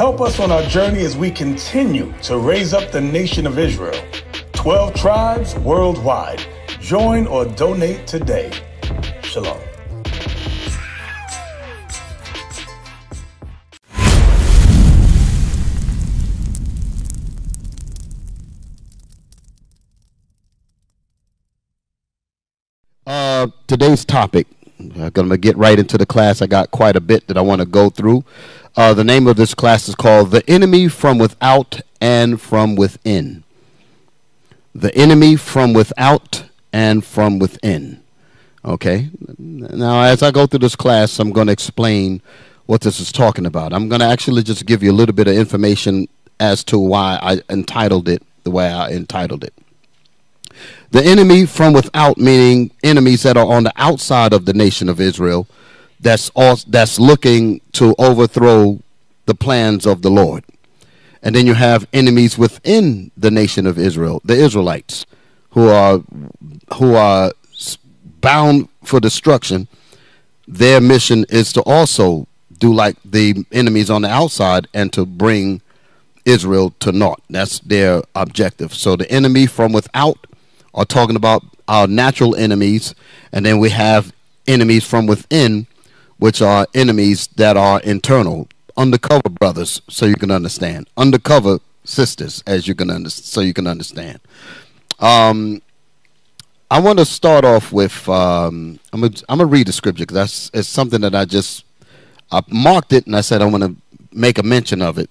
Help us on our journey as we continue to raise up the nation of Israel. 12 tribes worldwide. Join or donate today. Shalom. Uh, today's topic. I'm going to get right into the class. I got quite a bit that I want to go through. Uh, the name of this class is called The Enemy from Without and From Within. The Enemy from Without and From Within. Okay? Now, as I go through this class, I'm going to explain what this is talking about. I'm going to actually just give you a little bit of information as to why I entitled it the way I entitled it. The enemy from without, meaning enemies that are on the outside of the nation of Israel that's also, that's looking to overthrow the plans of the Lord. And then you have enemies within the nation of Israel, the Israelites, who are who are bound for destruction. Their mission is to also do like the enemies on the outside and to bring Israel to naught. That's their objective. So the enemy from without are talking about our natural enemies, and then we have enemies from within which are enemies that are internal, undercover brothers, so you can understand, undercover sisters, as you can understand, so you can understand. Um, I want to start off with um, I'm gonna I'm gonna read the scripture because that's it's something that I just I marked it and I said I want to make a mention of it.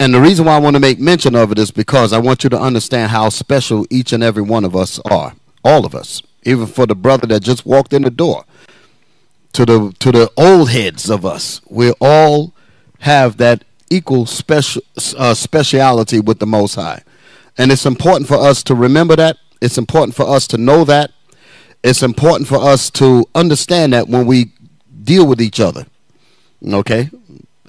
And the reason why I want to make mention of it is because I want you to understand how special each and every one of us are, all of us, even for the brother that just walked in the door to the to the old heads of us. We all have that equal special uh, speciality with the Most High, and it's important for us to remember that. It's important for us to know that. It's important for us to understand that when we deal with each other. Okay,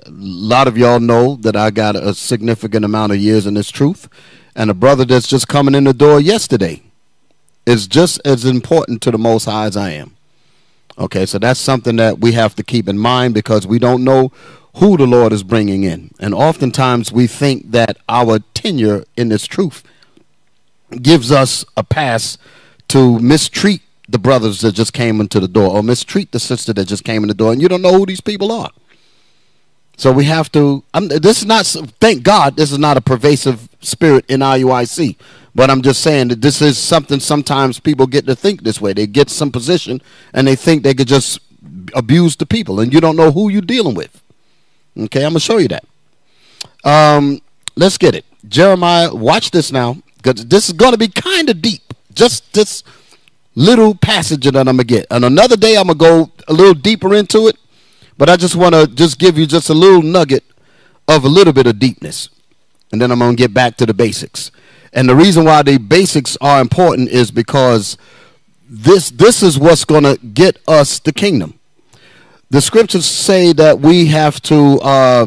a lot of y'all know that I got a significant amount of years in this truth, and a brother that's just coming in the door yesterday is just as important to the Most High as I am. Okay, so that's something that we have to keep in mind because we don't know who the Lord is bringing in. And oftentimes we think that our tenure in this truth gives us a pass to mistreat the brothers that just came into the door or mistreat the sister that just came in the door and you don't know who these people are. So we have to. I'm, this is not. Thank God, this is not a pervasive spirit in IUIC. But I'm just saying that this is something. Sometimes people get to think this way. They get some position and they think they could just abuse the people, and you don't know who you're dealing with. Okay, I'm gonna show you that. Um, let's get it. Jeremiah, watch this now, because this is gonna be kind of deep. Just this little passage that I'm gonna get. And another day I'm gonna go a little deeper into it but I just want to just give you just a little nugget of a little bit of deepness. And then I'm going to get back to the basics. And the reason why the basics are important is because this this is what's going to get us the kingdom. The scriptures say that we have to uh,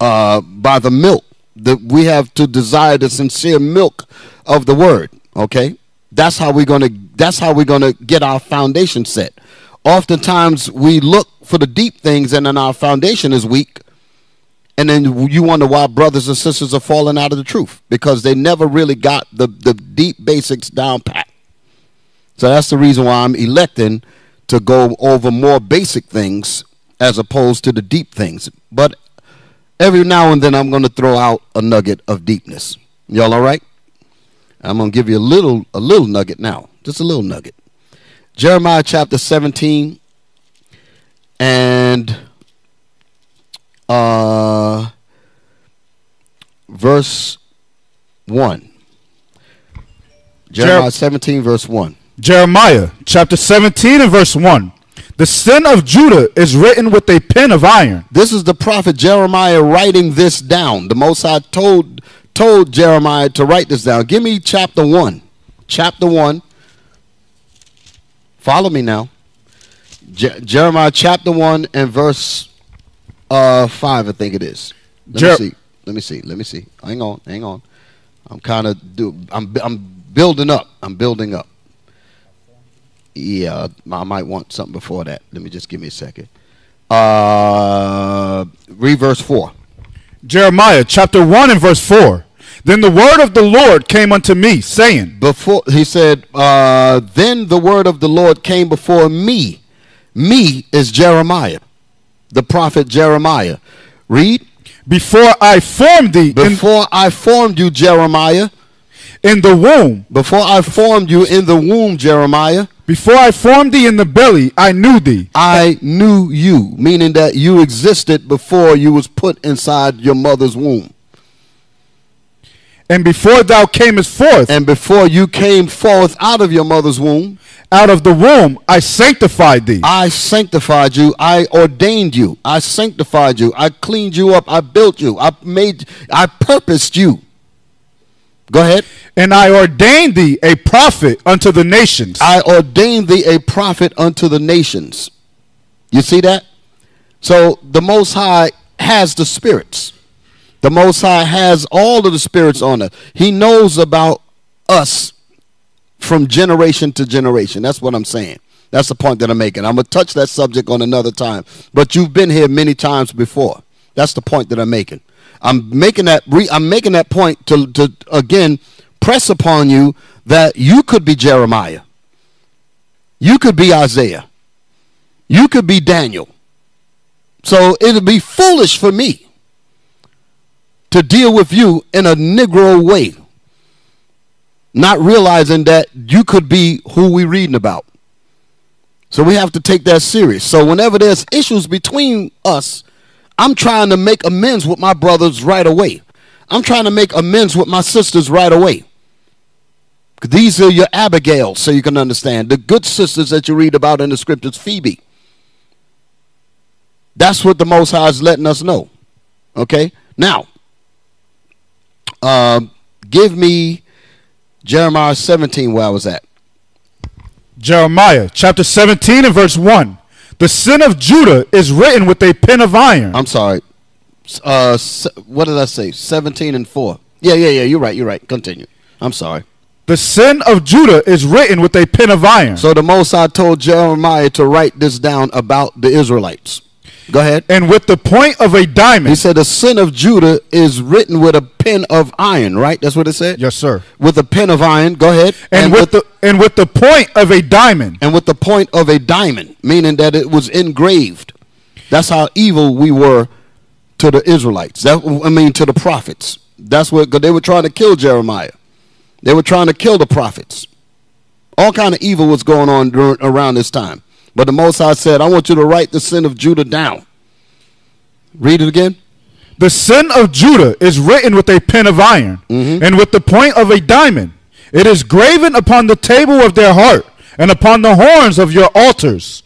uh, by the milk that we have to desire the sincere milk of the word. Okay, that's how we're gonna that's how we're gonna get our foundation set. Oftentimes we look for the deep things and then our foundation is weak. And then you wonder why brothers and sisters are falling out of the truth because they never really got the, the deep basics down pat. So that's the reason why I'm electing to go over more basic things as opposed to the deep things. But every now and then I'm going to throw out a nugget of deepness. Y'all all right? I'm going to give you a little a little nugget now. Just a little nugget. Jeremiah chapter 17 and uh verse 1. Jeremiah Jer- 17 verse 1. Jeremiah chapter 17 and verse 1. The sin of Judah is written with a pen of iron. This is the prophet Jeremiah writing this down. The Most High told told Jeremiah to write this down. Give me chapter 1. Chapter 1. Follow me now. Je- Jeremiah chapter 1 and verse uh 5 I think it is. Let Jer- me see. Let me see. Let me see. Hang on. Hang on. I'm kind of do I'm I'm building up. I'm building up. Yeah, I might want something before that. Let me just give me a second. Uh, read verse 4. Jeremiah chapter 1 and verse 4. Then the word of the Lord came unto me, saying, Before he said, uh, then the word of the Lord came before me. Me is Jeremiah, the prophet Jeremiah. Read. Before I formed thee Before I formed you, Jeremiah. in the womb, Before I formed you in the womb, Jeremiah, before I formed thee in the belly, I knew thee. I knew you, meaning that you existed before you was put inside your mother's womb. And before thou camest forth And before you came forth out of your mother's womb, out of the womb, I sanctified thee. I sanctified you. I ordained you. I sanctified you. I cleaned you up. I built you. I made, I purposed you. Go ahead. And I ordained thee a prophet unto the nations. I ordained thee a prophet unto the nations. You see that? So the Most High has the spirits. The Most High has all of the spirits on us. He knows about us from generation to generation. That's what I'm saying. That's the point that I'm making. I'm going to touch that subject on another time. But you've been here many times before. That's the point that I'm making. I'm making that re- I'm making that point to, to again press upon you that you could be Jeremiah. You could be Isaiah. You could be Daniel. So it'd be foolish for me to deal with you in a Negro way, not realizing that you could be who we reading about. So we have to take that serious. So whenever there's issues between us, I'm trying to make amends with my brothers right away. I'm trying to make amends with my sisters right away. These are your Abigail, so you can understand. The good sisters that you read about in the scriptures, Phoebe. That's what the Most High is letting us know. Okay? Now, um, give me Jeremiah 17 where I was at. Jeremiah chapter 17 and verse 1. The sin of Judah is written with a pen of iron. I'm sorry. Uh, what did I say? 17 and 4. Yeah, yeah, yeah. You're right. You're right. Continue. I'm sorry. The sin of Judah is written with a pen of iron. So the Most High told Jeremiah to write this down about the Israelites. Go ahead. and with the point of a diamond. He said the sin of Judah is written with a pen of iron, right? That's what it said? Yes, sir. With a pen of iron. Go ahead. And, with the and with the point of a diamond. and with the point of a diamond, meaning that it was engraved. That's how evil we were to the Israelites. That I mean to the prophets. That's what they were trying to kill Jeremiah. They were trying to kill the prophets. All kind of evil was going on during, around this time. But the Most High said, "I want you to write the sin of Judah down." Read it again. The sin of Judah is written with a pen of iron, mm-hmm. and with the point of a diamond. It is graven upon the table of their heart, and upon the horns of your altars.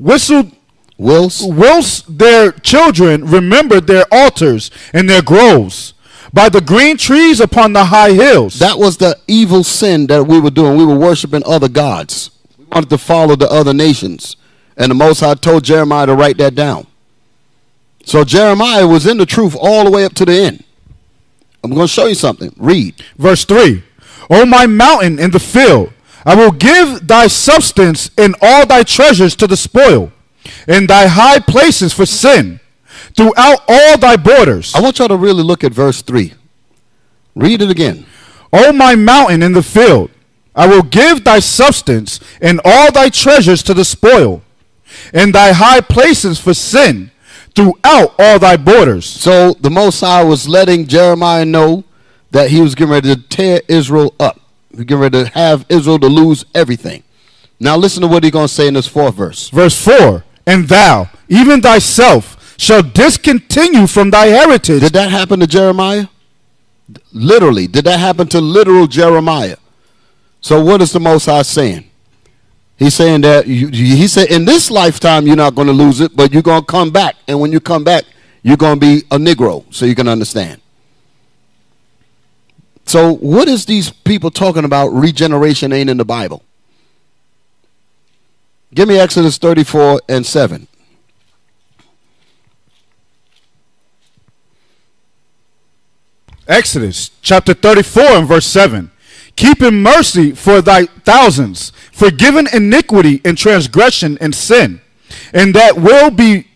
Whistled Wills. whilst their children remembered their altars and their groves, by the green trees upon the high hills. That was the evil sin that we were doing. We were worshiping other gods. Wanted to follow the other nations. And the Most High told Jeremiah to write that down. So Jeremiah was in the truth all the way up to the end. I'm going to show you something. Read. Verse three. 3 O my mountain in the field, I will give thy substance and all thy treasures to the spoil, and thy high places for sin, throughout all thy borders. I want y'all to really look at verse 3. Read it again. O my mountain in the field, I will give thy substance and all thy treasures to the spoil, and thy high places for sin throughout all thy borders. So the Most High was letting Jeremiah know that he was getting ready to tear Israel up. He getting ready to have Israel to lose everything. Now listen to what he's going to say in this fourth verse. Verse 4 And thou, even thyself, shall discontinue from thy heritage. Did that happen to Jeremiah? Literally. Did that happen to literal Jeremiah? So what is the Most High saying? He's saying that you, he said in this lifetime you're not going to lose it, but you're going to come back, and when you come back, you're going to be a Negro, so you can understand. So what is these people talking about? Regeneration ain't in the Bible. Give me Exodus 34 and 7. Exodus chapter 34 and verse 7. Keeping mercy for thy thousands, forgiving iniquity and transgression and sin, and that will be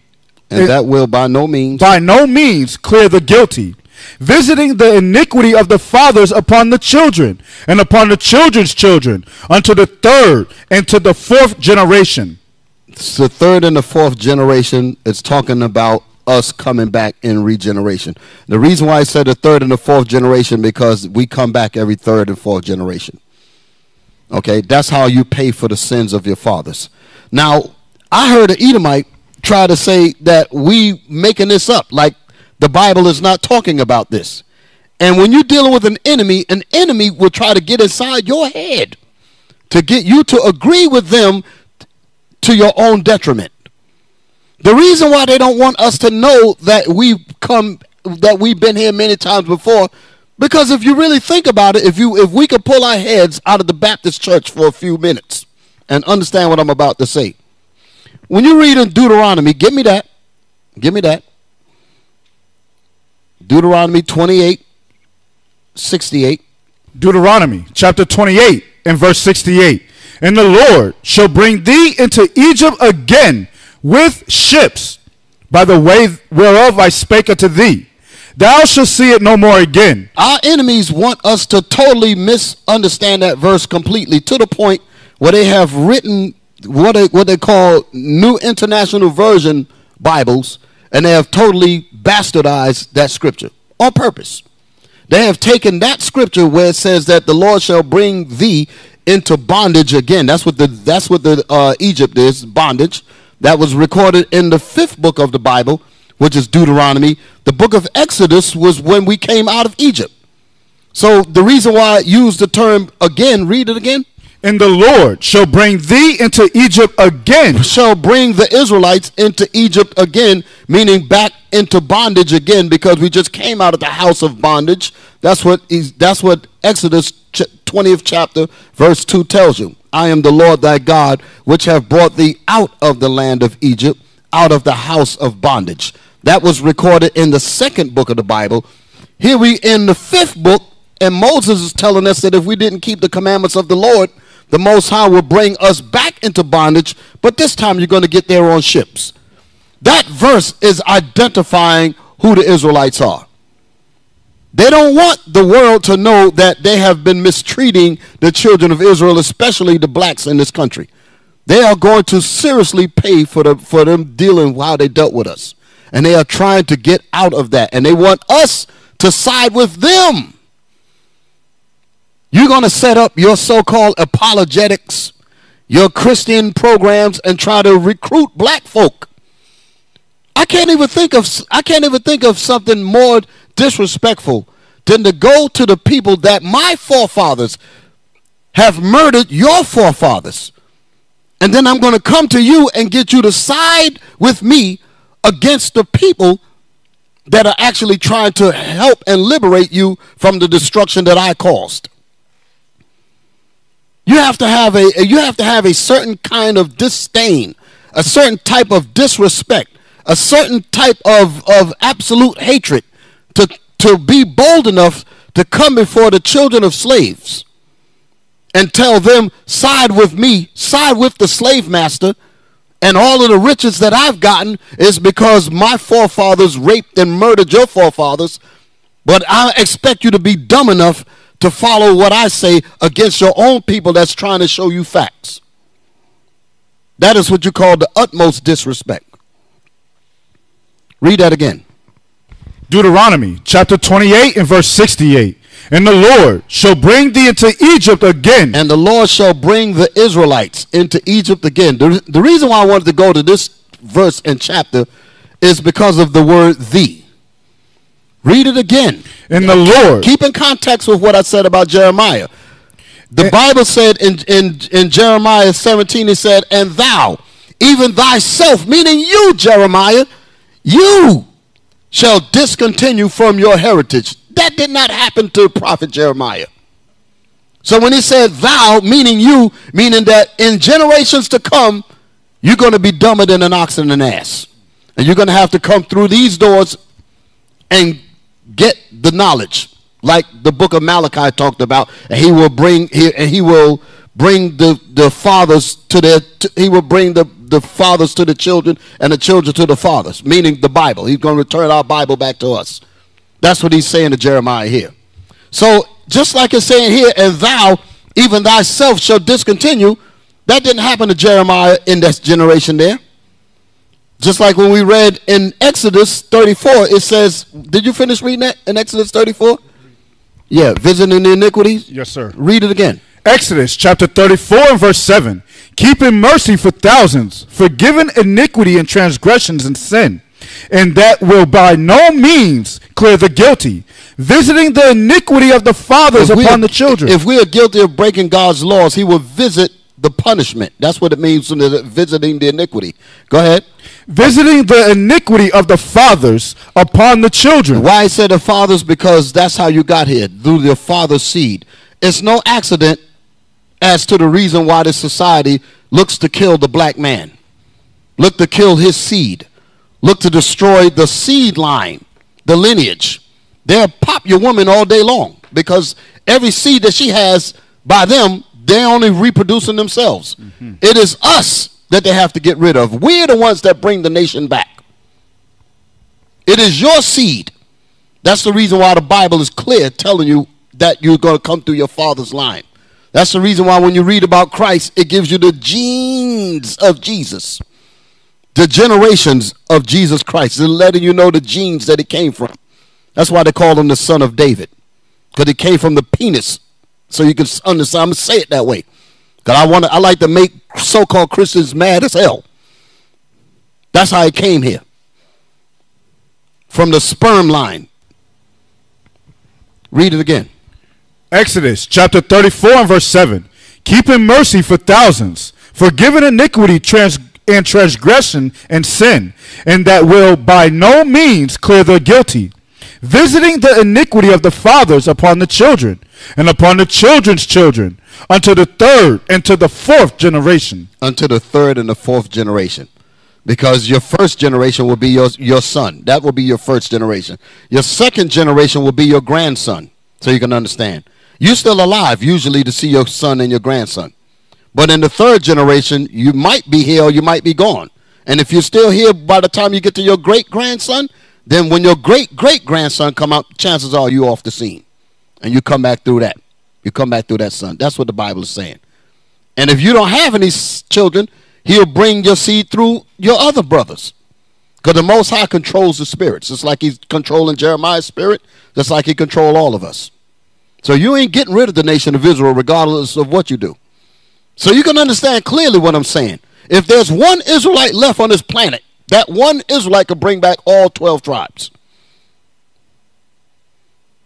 And that will by no means by no means clear the guilty, visiting the iniquity of the fathers upon the children, and upon the children's children, unto the third and to the fourth generation. It's the third and the fourth generation. It's talking about us coming back in regeneration. The reason why I said the third and the fourth generation because we come back every third and fourth generation. Okay, that's how you pay for the sins of your fathers. Now, I heard an Edomite try to say that we making this up, like the Bible is not talking about this. And when you're dealing with an enemy, an enemy will try to get inside your head to get you to agree with them to your own detriment. The reason why they don't want us to know that we've come that we've been here many times before because if you really think about it, if you if we could pull our heads out of the Baptist church for a few minutes and understand what I'm about to say. When you read in Deuteronomy, give me that. Give me that. Deuteronomy 28 68. Deuteronomy chapter 28 and verse 68. And the Lord shall bring thee into Egypt again with ships by the way whereof I spake unto thee. Thou shalt see it no more again. Our enemies want us to totally misunderstand that verse completely to the point where they have written what they, what they call New International Version Bibles, and they have totally bastardized that scripture on purpose. They have taken that scripture where it says that the Lord shall bring thee into bondage again. That's what the that's what the uh, Egypt is bondage. That was recorded in the fifth book of the Bible, which is Deuteronomy. The book of Exodus was when we came out of Egypt. So the reason why I use the term again, read it again. And the Lord shall bring thee into Egypt again. Shall bring the Israelites into Egypt again, meaning back into bondage again, because we just came out of the house of bondage. That's what he's, that's what Exodus twentieth chapter verse two tells you. I am the Lord thy God, which have brought thee out of the land of Egypt, out of the house of bondage. That was recorded in the second book of the Bible. Here we in the fifth book, and Moses is telling us that if we didn't keep the commandments of the Lord, the Most High will bring us back into bondage, but this time you're going to get there on ships. That verse is identifying who the Israelites are. They don't want the world to know that they have been mistreating the children of Israel, especially the blacks in this country. They are going to seriously pay for, the, for them dealing how they dealt with us. And they are trying to get out of that. And they want us to side with them. You're going to set up your so called apologetics, your Christian programs, and try to recruit black folk. I can't even think of I can't even think of something more disrespectful than to go to the people that my forefathers have murdered your forefathers. And then I'm going to come to you and get you to side with me against the people that are actually trying to help and liberate you from the destruction that I caused. You have to have a you have to have a certain kind of disdain, a certain type of disrespect, a certain type of, of absolute hatred to, to be bold enough to come before the children of slaves and tell them, side with me, side with the slave master, and all of the riches that I've gotten is because my forefathers raped and murdered your forefathers. But I expect you to be dumb enough to follow what I say against your own people that's trying to show you facts. That is what you call the utmost disrespect. Read that again. Deuteronomy chapter 28 and verse 68. And the Lord shall bring thee into Egypt again. And the Lord shall bring the Israelites into Egypt again. The, the reason why I wanted to go to this verse and chapter is because of the word thee. Read it again. And the Lord. Keep in context with what I said about Jeremiah. The And- Bible said in, in, in Jeremiah 17, it said, And thou, even thyself, meaning you, Jeremiah, you shall discontinue from your heritage. That did not happen to prophet Jeremiah. So when he said thou, meaning you, meaning that in generations to come, you're going to be dumber than an ox and an ass. And you're going to have to come through these doors and get the knowledge like the book of malachi talked about and he will bring he, and he will bring the the fathers to their to, he will bring the the fathers to the children and the children to the fathers meaning the bible he's going to return our bible back to us that's what he's saying to jeremiah here so just like it's saying here and thou even thyself shall discontinue that didn't happen to jeremiah in that generation there just like when we read in Exodus 34, it says, did you finish reading that in Exodus 34? Yeah, visiting the iniquities. Yes, sir. Read it again. Exodus chapter 34 and verse 7. Keeping mercy for thousands, forgiving iniquity and transgressions and sin, and that will by no means clear the guilty, visiting the iniquity of the fathers we upon are- the children. If we are guilty of breaking God's laws, he will visit the punishment. That's what it means when visiting the iniquity. Go ahead. visiting the iniquity of the fathers upon the children. Why I said the fathers? Because that's how you got here, through your father's seed. It's no accident as to the reason why this society looks to kill the black man, look to kill his seed, look to destroy the seed line, the lineage. They'll pop your woman all day long because every seed that she has by them, they're only reproducing themselves. Mm-hmm. It is us that they have to get rid of. We're the ones that bring the nation back. It is your seed. That's the reason why the Bible is clear telling you that you're going to come through your father's line. That's the reason why when you read about Christ, it gives you the genes of Jesus, the generations of Jesus Christ. It's letting you know the genes that it came from. That's why they call him the son of David, because it came from the penis. So you can understand. I'm gonna say it that way, because I want. I like to make so-called Christians mad as hell. That's how it came here from the sperm line. Read it again. Exodus chapter 34 and verse 7. Keeping mercy for thousands, forgiving iniquity trans- and transgression and sin, and that will by no means clear the guilty, visiting the iniquity of the fathers upon the children, and upon the children's children, unto the third and to the fourth generation. unto the third and the fourth generation. Because your first generation will be your, your son. That will be your first generation. Your second generation will be your grandson. So you can understand. You're still alive, usually, to see your son and your grandson. But in the third generation, you might be here or you might be gone. And if you're still here by the time you get to your great grandson, then when your great great grandson come out, chances are you off the scene. And you come back through that. You come back through that son. That's what the Bible is saying. And if you don't have any children, he'll bring your seed through your other brothers. Because the Most High controls the spirits. Just like he's controlling Jeremiah's spirit, just like he control all of us. So you ain't getting rid of the nation of Israel regardless of what you do. So you can understand clearly what I'm saying. If there's one Israelite left on this planet, that one Israelite could bring back all 12 tribes.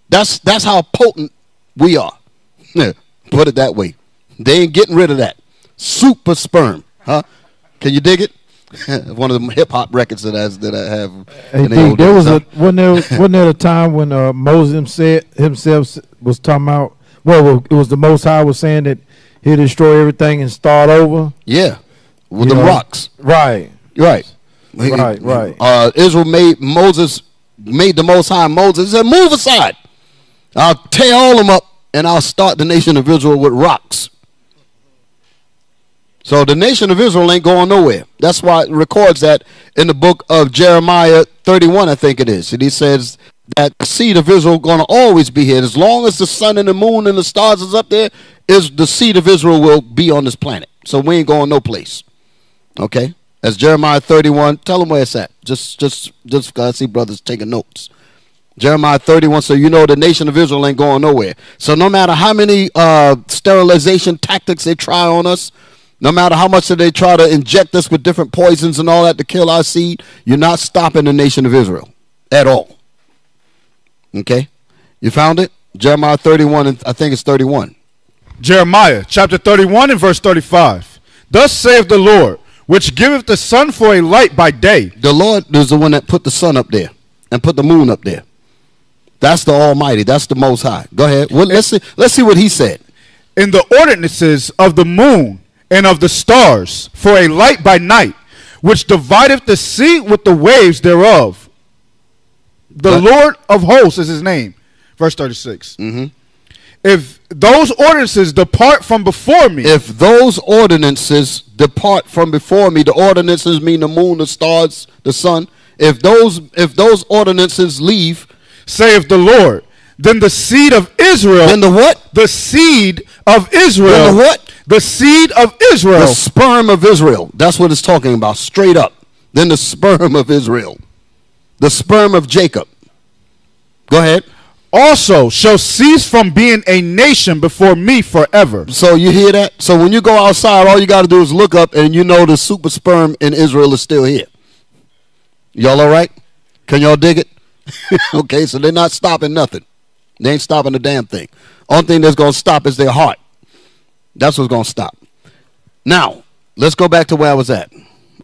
That's, that's how potent we are. Put it that way. They ain't getting rid of that. Super sperm. Huh? Can you dig it? One of the hip hop records that I, that I have. Hey, in the old there was huh? a wasn't there wasn't there a time when uh, Moses said himself was talking about well it was the Most High was saying that he'd destroy everything and start over. Yeah. With You the know? rocks. Right. Right. Right, right. Uh, Israel made Moses made the Most High Moses said, "Move aside. I'll tear all them up, and I'll start the nation of Israel with rocks." So the nation of Israel ain't going nowhere. That's why it records that in the book of Jeremiah 31, I think it is. And he says that the seed of Israel going to always be here. As long as the sun and the moon and the stars is up there, is the seed of Israel will be on this planet. So we ain't going no place. Okay? As Jeremiah 31, tell them where it's at. Just just just I see brothers taking notes. Jeremiah 31, so you know the nation of Israel ain't going nowhere. So no matter how many uh, sterilization tactics they try on us, no matter how much they try to inject us with different poisons and all that to kill our seed, you're not stopping the nation of Israel at all. Okay? You found it? Jeremiah 31, and I think it's 31. Jeremiah chapter 31 and verse 35. Thus saith the Lord, which giveth the sun for a light by day. The Lord is the one that put the sun up there and put the moon up there. That's the Almighty. That's the Most High. Go ahead. Well, let's see. Let's see what He said. In the ordinances of the moon and of the stars for a light by night, which divideth the sea with the waves thereof. The What? Lord of hosts is His name. Verse 36. Mm-hmm. If those ordinances depart from before me, If those ordinances depart from before me, the ordinances mean the moon, the stars, the sun. If those if those ordinances leave, saith the Lord, then the seed of Israel, then the what? the seed of Israel, Then the what? The seed of Israel The sperm of Israel. That's what it's talking about, straight up. Then the sperm of Israel, the sperm of Jacob. Go ahead. also shall cease from being a nation before me forever. So you hear that? So when you go outside, all you got to do is look up, and you know the super sperm in Israel is still here. Y'all all right? Can y'all dig it? okay, so they're not stopping nothing. They ain't stopping a damn thing. Only thing that's going to stop is their heart. That's what's going to stop. Now, let's go back to where I was at.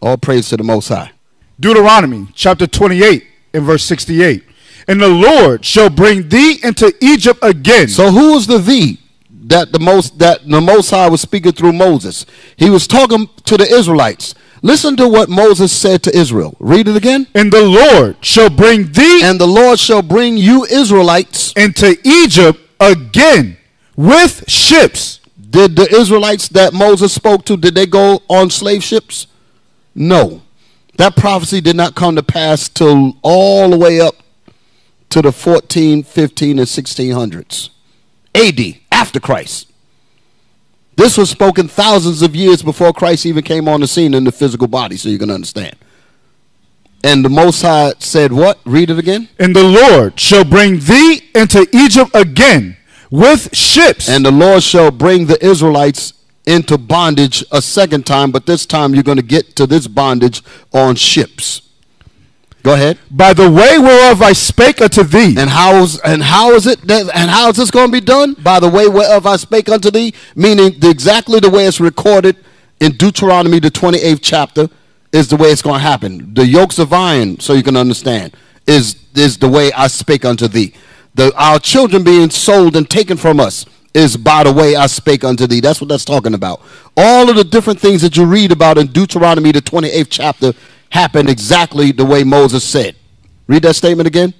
All praise to the Most High. Deuteronomy chapter 28 and verse 68. And the Lord shall bring thee into Egypt again. So who is the thee that the most that the Most High was speaking through Moses? He was talking to the Israelites. Listen to what Moses said to Israel. Read it again. and the Lord shall bring thee And the Lord shall bring you Israelites. into Egypt again with ships. Did the Israelites that Moses spoke to, did they go on slave ships? No. That prophecy did not come to pass till all the way up to the 14, 15, and 1600s. AD, after Christ. This was spoken thousands of years before Christ even came on the scene in the physical body, so you can understand. And the Most High said, What? Read it again. And the Lord shall bring thee into Egypt again with ships. And the Lord shall bring the Israelites into bondage a second time, but this time you're going to get to this bondage on ships. Go ahead. by the way whereof I spake unto thee. And how's and how is it that and how is this going to be done? By the way whereof I spake unto thee, meaning the, exactly the way it's recorded in Deuteronomy the 28th chapter is the way it's going to happen. The yokes of iron, so you can understand, is is the way I spake unto thee. The our children being sold and taken from us is by the way I spake unto thee. That's what that's talking about. All of the different things that you read about in Deuteronomy the 28th chapter happened exactly the way Moses said. Read that statement again.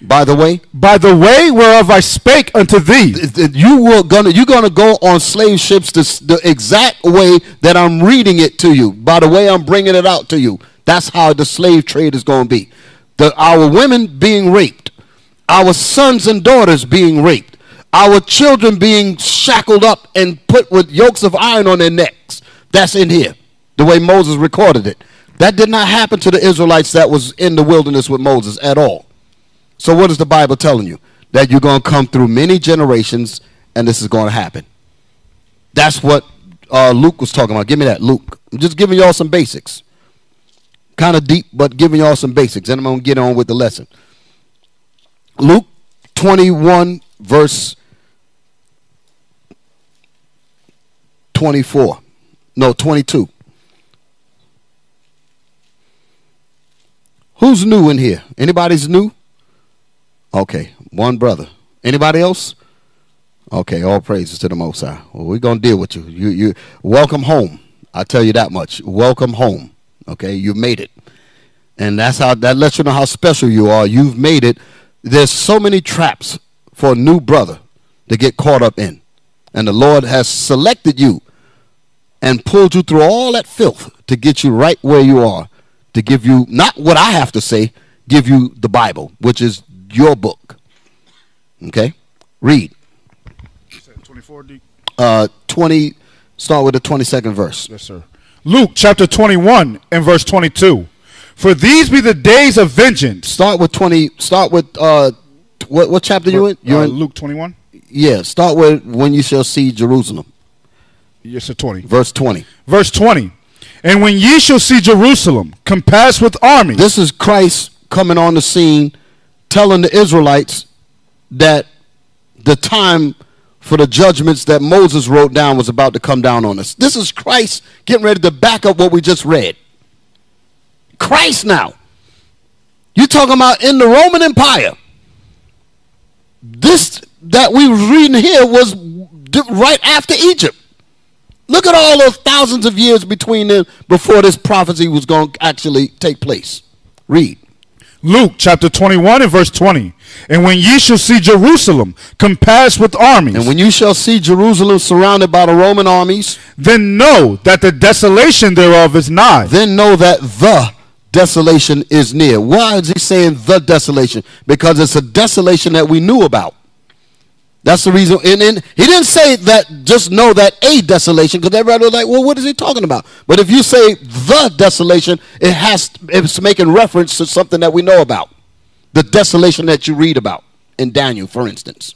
By the way, by the way whereof I spake unto thee. th- th- you were gonna you're gonna go on slave ships the, the exact way that I'm reading it to you. By the way I'm bringing it out to you. That's how the slave trade is going to be. The our women being raped, our sons and daughters being raped, our children being shackled up and put with yokes of iron on their necks. That's in here. The way Moses recorded it. That did not happen to the Israelites that was in the wilderness with Moses at all. So what is the Bible telling you? That you're going to come through many generations and this is going to happen. That's what uh, Luke was talking about. Give me that, Luke. I'm just giving y'all some basics. Kind of deep, but giving y'all some basics. And I'm going to get on with the lesson. Luke 21, verse 24. No, 22. Who's new in here? Anybody's new? Okay, one brother. Anybody else? Okay, all praises to the Most High. Well, we're gonna deal with you. You, you, welcome home. I tell you that much. Welcome home. Okay, you made it, and that's how that lets you know how special you are. You've made it. There's so many traps for a new brother to get caught up in, and the Lord has selected you and pulled you through all that filth to get you right where you are, to give you not what I have to say, give you the Bible, which is your book. Okay? Read. 24 D. Uh, 20, start with the 22nd verse. Yes, sir. Luke chapter 21 and verse 22. For these be the days of vengeance. Start with 20, start with, uh, what, what chapter you in? You're Uh, in, Luke 21? yeah, start with when you shall see Jerusalem, Yes, sir, 20. verse 20. Verse 20. And when ye shall see Jerusalem compassed with armies. This is Christ coming on the scene telling the Israelites that the time for the judgments that Moses wrote down was about to come down on us. This is Christ getting ready to back up what we just read. Christ now. You're talking about in the Roman Empire. This that we was reading here was right after Egypt. Look at all those thousands of years between them before this prophecy was going to actually take place. Read. Luke chapter 21 and verse 20. And when ye shall see Jerusalem compassed with armies, And when you shall see Jerusalem surrounded by the Roman armies, then know that the desolation thereof is nigh. then know that the desolation is near. Why is he saying the desolation? Because it's a desolation that we knew about. That's the reason. And, and he didn't say that just know that a desolation, because everybody was like, well, what is he talking about? But if you say the desolation, it has it's making reference to something that we know about. The desolation that you read about in Daniel, for instance.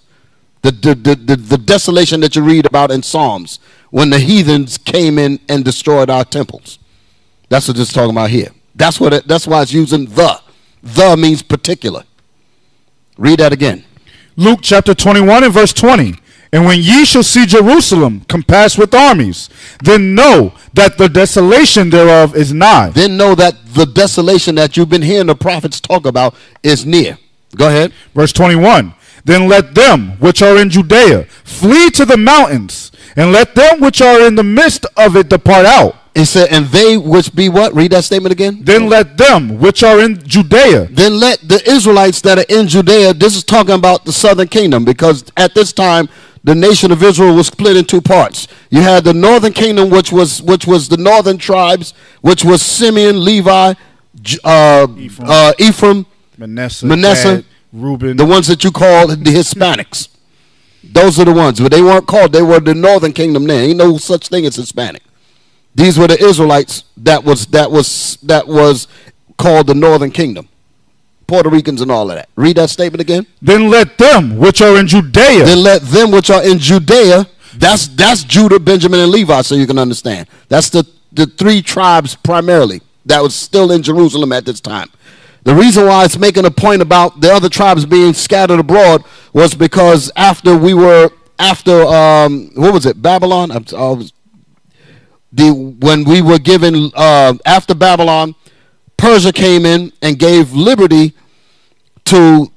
The, the, the, the, the desolation that you read about in Psalms when the heathens came in and destroyed our temples. That's what it's talking about here. That's what it, that's why it's using the. The means particular. Read that again. Luke chapter 21 and verse 20. And when ye shall see Jerusalem compassed with armies, then know that the desolation thereof is nigh. Then know that the desolation that you've been hearing the prophets talk about is near. Go ahead. Verse 21. Then let them which are in Judea flee to the mountains, and let them which are in the midst of it depart out. It said, and they which be what? Read that statement again. Then let them which are in Judea Then let the Israelites that are in Judea, this is talking about the southern kingdom, because at this time the nation of Israel was split in two parts. You had the northern kingdom, which was which was the northern tribes, which was Simeon, Levi, uh, Ephraim. uh, Ephraim, Manasseh, Manasseh, Gad, Reuben, the ones that you call the Hispanics. Those are the ones, but they weren't called. They were the northern kingdom. Then ain't no such thing as Hispanic. These were the Israelites that was that was that was called the northern kingdom. Puerto Ricans and all of that. Read that statement again. then let them which are in Judea Then let them which are in Judea, that's that's Judah, Benjamin, and Levi, so you can understand. That's the, the three tribes primarily that was still in Jerusalem at this time. The reason why it's making a point about the other tribes being scattered abroad was because after we were after um what was it Babylon? I'm, I was, the when we were given uh, after Babylon, Persia came in and gave liberty to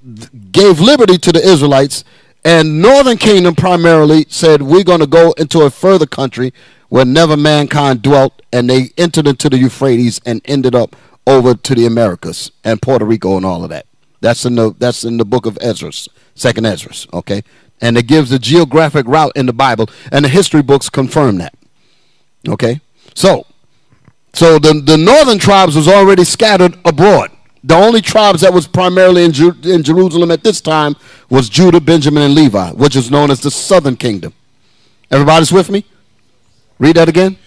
gave liberty to the Israelites, and Northern Kingdom primarily said we're going to go into a further country where never mankind dwelt, and they entered into the Euphrates and ended up over to the Americas and Puerto Rico and all of that. That's in the that's in the book of Ezra, Second Ezra. Okay, and it gives the geographic route in the Bible, and the history books confirm that. Okay, so so the the northern tribes was already scattered abroad. The only tribes that was primarily in, Ju- in Jerusalem at this time was Judah, Benjamin, and Levi, which is known as the southern kingdom. Everybody's with me? Read that again.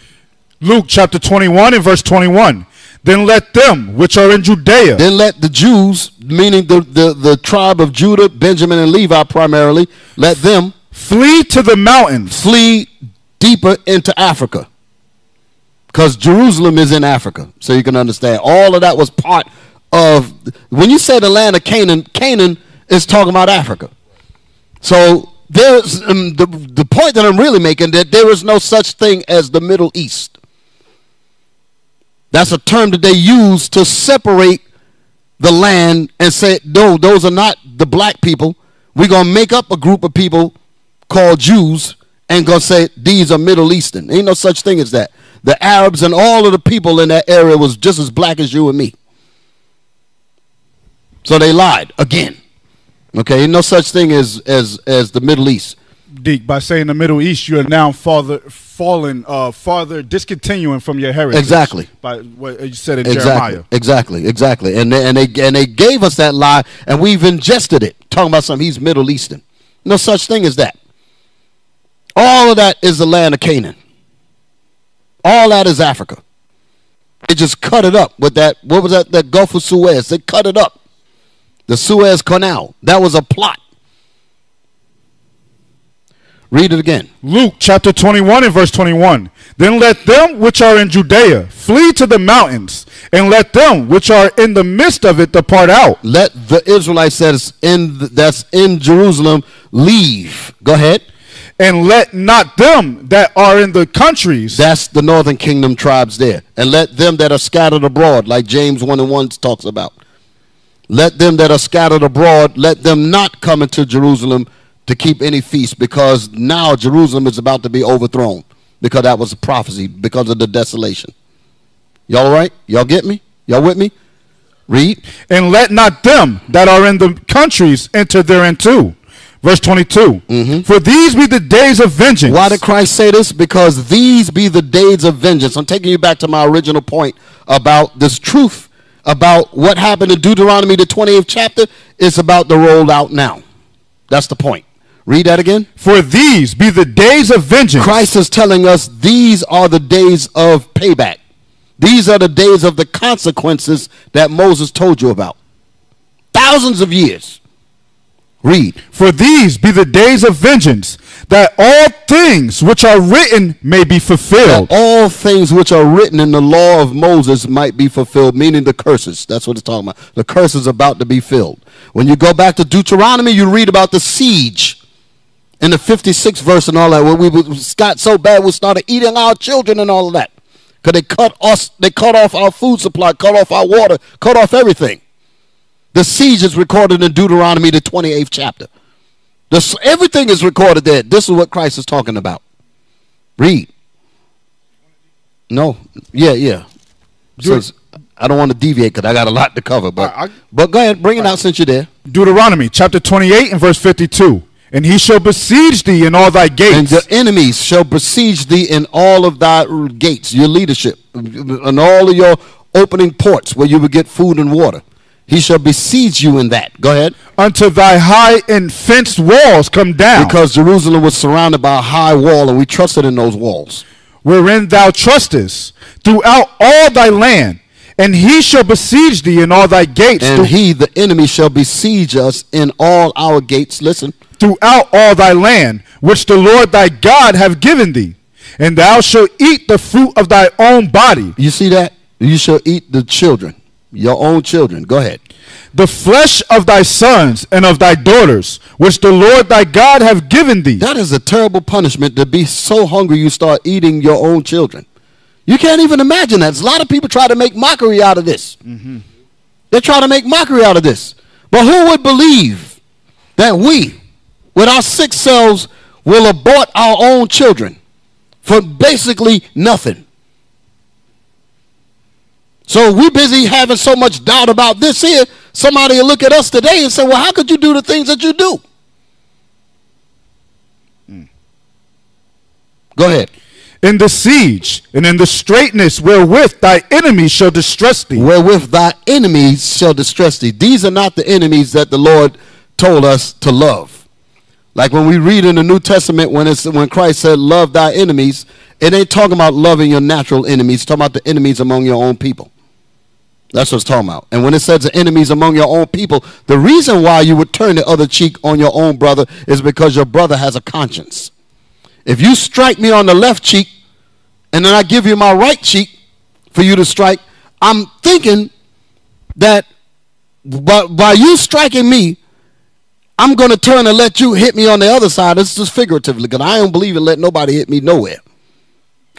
Luke chapter 21 and verse 21. Then let them which are in Judea Then let the Jews, meaning the, the, the tribe of Judah, Benjamin, and Levi primarily, let them flee to the mountains. flee deeper into Africa. Because Jerusalem is in Africa, so you can understand. All of that was part of when you say the land of Canaan, Canaan is talking about Africa. So there's um, the the point that I'm really making that there is no such thing as the Middle East. That's a term that they use to separate the land and say, no, those are not the black people. We're going to make up a group of people called Jews and going to say, these are Middle Eastern. Ain't no such thing as that. The Arabs and all of the people in that area was just as black as you and me. So they lied again. Okay, ain't no such thing as, as, as the Middle East. Deke, by saying the Middle East, you are now farther fallen, uh, farther discontinuing from your heritage. Exactly. By what you said in Exactly. Jeremiah. Exactly. Exactly. And they, and they and they gave us that lie, and we've ingested it, talking about something. He's Middle Eastern. No such thing as that. All of that is the land of Canaan. All that is Africa. They just cut it up with that. What was that? That Gulf of Suez. They cut it up. The Suez Canal. That was a plot. Read it again. Luke chapter 21 and verse 21. Then let them which are in Judea flee to the mountains, and let them which are in the midst of it depart out. Let the Israelites that's in that's in Jerusalem leave. Go ahead. And let not them that are in the countries That's the northern kingdom tribes there. And let them that are scattered abroad, like James 1 and 1 talks about. Let them that are scattered abroad, let them not come into Jerusalem to keep any feast, because now Jerusalem is about to be overthrown. Because that was a prophecy, because of the desolation. Y'all all right? Y'all get me? Y'all with me? Read. and let not them that are in the countries enter therein too. Verse 22. Mm-hmm. For these be the days of vengeance. Why did Christ say this? Because these be the days of vengeance. I'm taking you back to my original point about this truth about what happened in Deuteronomy, the 20th chapter. It's about to roll out now. That's the point. Read that again. For these be the days of vengeance. Christ is telling us these are the days of payback. These are the days of the consequences that Moses told you about. Thousands of years. Read. For these be the days of vengeance, that all things which are written may be that fulfilled. all things which are written in the law of Moses might be fulfilled, meaning the curses. That's what it's talking about. The curse is about to be filled. When you go back to Deuteronomy, you read about the siege in the 56th verse and all that, where we was- got so bad we started eating our children and all of that. Because they cut us, they cut off our food supply, cut off our water, cut off everything. The siege is recorded in Deuteronomy, the 28th chapter. This, everything is recorded there. This is what Christ is talking about. Read. No. Yeah, yeah. Since I don't want to deviate because I got a lot to cover, but I- I- but go ahead, bring it out since you're there. Deuteronomy chapter 28 and verse 52. And he shall besiege thee in all thy gates. And your enemies shall besiege thee in all of thy gates, your leadership, and all of your opening ports where you would get food and water. He shall besiege you in that. Go ahead. unto thy high and fenced walls come down, Because Jerusalem was surrounded by a high wall, and we trusted in those walls. wherein thou trustest, throughout all thy land. And he shall besiege thee in all thy gates, And he, the enemy, shall besiege us in all our gates. Listen. Throughout all thy land, which the Lord thy God have given thee. And thou shalt eat the fruit of thy own body, You see that? You shall eat the children, your own children. Go ahead. the flesh of thy sons and of thy daughters, which the Lord thy God have given thee. That is a terrible punishment to be so hungry you start eating your own children. You can't even imagine that. A lot of people try to make mockery out of this. Mm-hmm. They try to make mockery out of this. But who would believe that we, with our sick selves, will abort our own children for basically nothing? So we busy having so much doubt about this here. Somebody will look at us today and say, "Well, how could you do the things that you do?" Hmm. Go ahead. In the siege and in the straightness wherewith thy enemies shall distress thee. wherewith thy enemies shall distress thee. These are not the enemies that the Lord told us to love. Like when we read in the New Testament when it's when Christ said, Love thy enemies, it ain't talking about loving your natural enemies, it's talking about the enemies among your own people. That's what it's talking about. And when it says the enemies among your own people, the reason why you would turn the other cheek on your own brother is because your brother has a conscience. If you strike me on the left cheek and then I give you my right cheek for you to strike, I'm thinking that by, by you striking me, I'm going to turn and let you hit me on the other side. This is just figuratively because I don't believe in letting nobody hit me nowhere.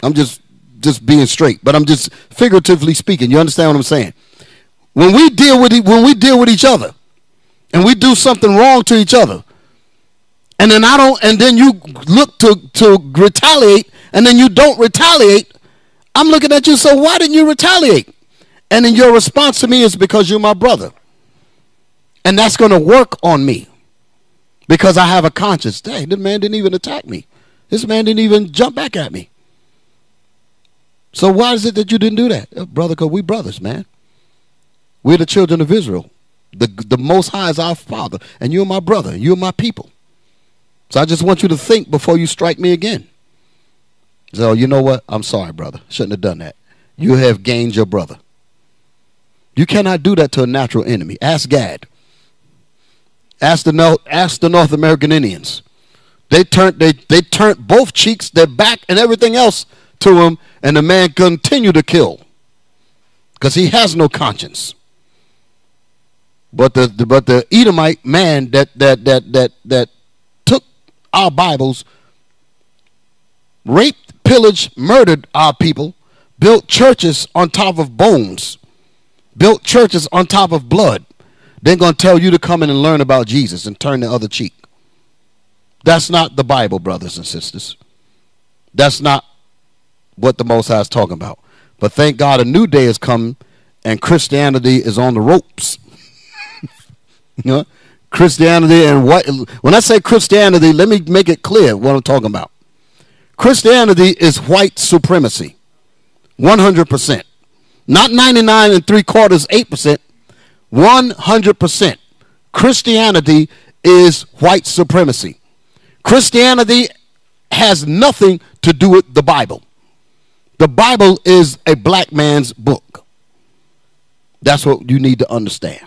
I'm just just being straight, but I'm just figuratively speaking. You understand what I'm saying? When we deal with when we deal with each other, and we do something wrong to each other, and then I don't, and then you look to to retaliate, and then you don't retaliate. I'm looking at you. So why didn't you retaliate? And then your response to me is because you're my brother, and that's going to work on me because I have a conscience. Hey, this man didn't even attack me. This man didn't even jump back at me. So why is it that you didn't do that, uh, brother? Because we brothers, man. We're the children of Israel. The the Most High is our Father, and you're my brother. You're my people. So I just want you to think before you strike me again. So you know what? I'm sorry, brother. Shouldn't have done that. You have gained your brother. You cannot do that to a natural enemy. Ask Gad. Ask the North, ask the North American Indians. They turned they they turned both cheeks, their back, and everything else to him, and the man continued to kill because he has no conscience. But the, the but the Edomite man that that that that that took our Bibles, raped, pillaged, murdered our people, built churches on top of bones, built churches on top of blood. They're going to tell you to come in and learn about Jesus and turn the other cheek. That's not the Bible, brothers and sisters. That's not what the Most High is talking about. But thank God a new day has come and Christianity is on the ropes. you know? Christianity and what when I say Christianity, let me make it clear what I'm talking about. Christianity is white supremacy. 100%. Not 99 and three quarters, 8%. 100%. Christianity is white supremacy. Christianity has nothing to do with the Bible. The Bible is a black man's book. That's what you need to understand.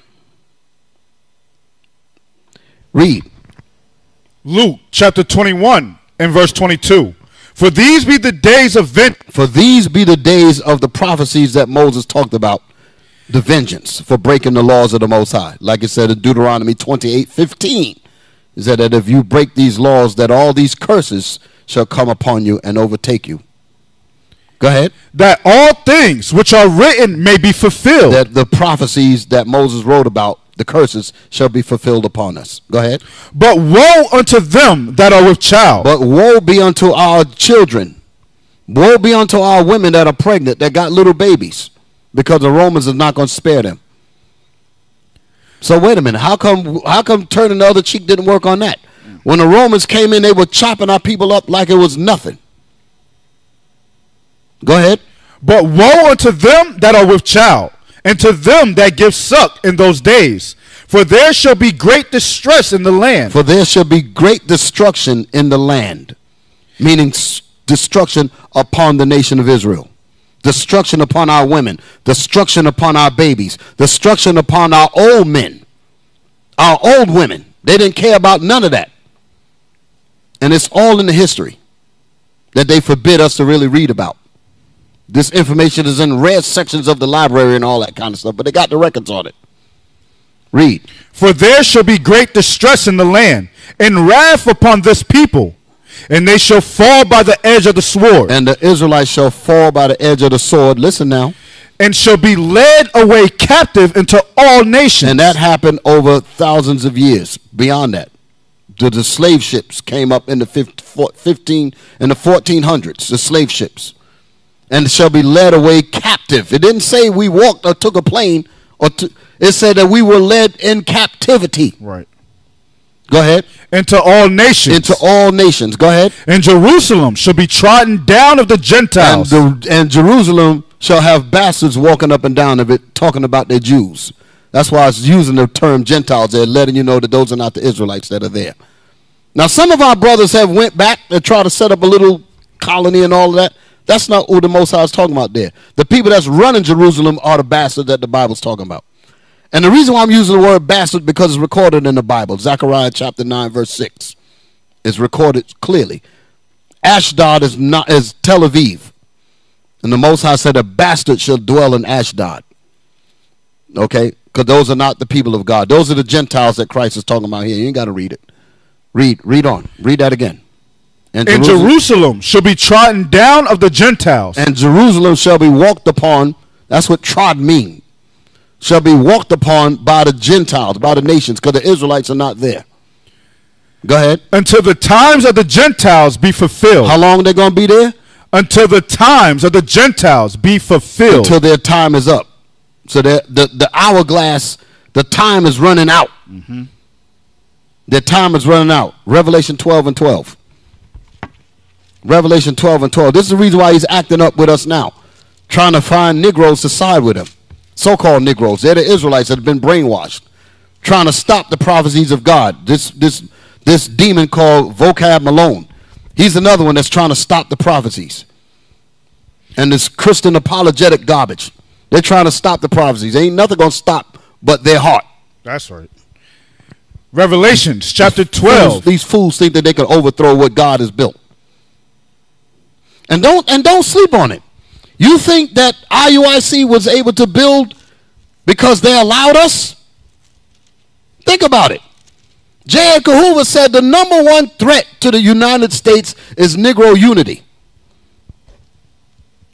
Read. Luke chapter 21 and verse 22. For these be the days of vengeance. For these be the days of the prophecies that Moses talked about, the vengeance for breaking the laws of the Most High. Like it said in Deuteronomy 28 15. Is that, that if you break these laws, that all these curses shall come upon you and overtake you. Go ahead. That all things which are written may be fulfilled. That the prophecies that Moses wrote about, the curses, shall be fulfilled upon us. Go ahead. But woe unto them that are with child. But woe be unto our children. Woe be unto our women that are pregnant, that got little babies, because the Romans are not going to spare them. So wait a minute. How come how come turning the other cheek didn't work on that? When the Romans came in, they were chopping our people up like it was nothing. Go ahead. But woe unto them that are with child, and to them that give suck in those days. For there shall be great distress in the land. For there shall be great destruction in the land, meaning destruction upon the nation of Israel, destruction upon our women, destruction upon our babies, destruction upon our old men, our old women. They didn't care about none of that. And it's all in the history that they forbid us to really read about. This information is in red sections of the library and all that kind of stuff, but they got the records on it. Read. For there shall be great distress in the land, and wrath upon this people, and they shall fall by the edge of the sword, And the Israelites shall fall by the edge of the sword. Listen now. and shall be led away captive into all nations. And that happened over thousands of years. Beyond that, the, the slave ships came up in the fif- 15 in the 1400s. The slave ships, and shall be led away captive. It didn't say we walked or took a plane, or it said that we were led in captivity. right. Go ahead. Into all nations. Into all nations. Go ahead. and Jerusalem shall be trodden down of the And, Gentiles. the, and Jerusalem shall have bastards walking up and down of it, talking about their Jews. That's why it's using the term Gentiles there, letting you know that those are not the Israelites that are there. Now, some of our brothers have went back and tried to set up a little colony and all of that. That's not what the Most High is talking about there. The people that's running Jerusalem are the bastards that the Bible's talking about. And the reason why I'm using the word bastard because it's recorded in the Bible. Zechariah chapter 9, verse 6. It's recorded clearly. Ashdod is not is Tel Aviv. And the Most High said, A bastard shall dwell in Ashdod. Okay? Because those are not the people of God. Those are the Gentiles that Christ is talking about here. You ain't got to read it. Read, read on. Read that again. And and Jerusalem shall be trodden down of the Gentiles. and Jerusalem shall be walked upon. That's what trod mean. Shall be walked upon by the Gentiles, by the nations, because the Israelites are not there. Go ahead. until the times of the Gentiles be fulfilled. How long they gonna be there? until the times of the Gentiles be fulfilled. Until their time is up. So the the, the hourglass, the time is running out. Mm-hmm. Their time is running out. Revelation 12 and 12. Revelation 12 and 12. This is the reason why he's acting up with us now, trying to find Negroes to side with him. So called Negroes. They're the Israelites that have been brainwashed, trying to stop the prophecies of God. This, this, this demon called Vocab Malone. He's another one that's trying to stop the prophecies. And this Christian apologetic garbage. They're trying to stop the prophecies. Ain't nothing going to stop but their heart. That's right. Revelations chapter Fools- 12. these fools think that they can overthrow what God has built. And don't and don't sleep on it. You think that IUIC was able to build because they allowed us? Think about it. J. Edgar Hoover said the number one threat to the United States is Negro unity.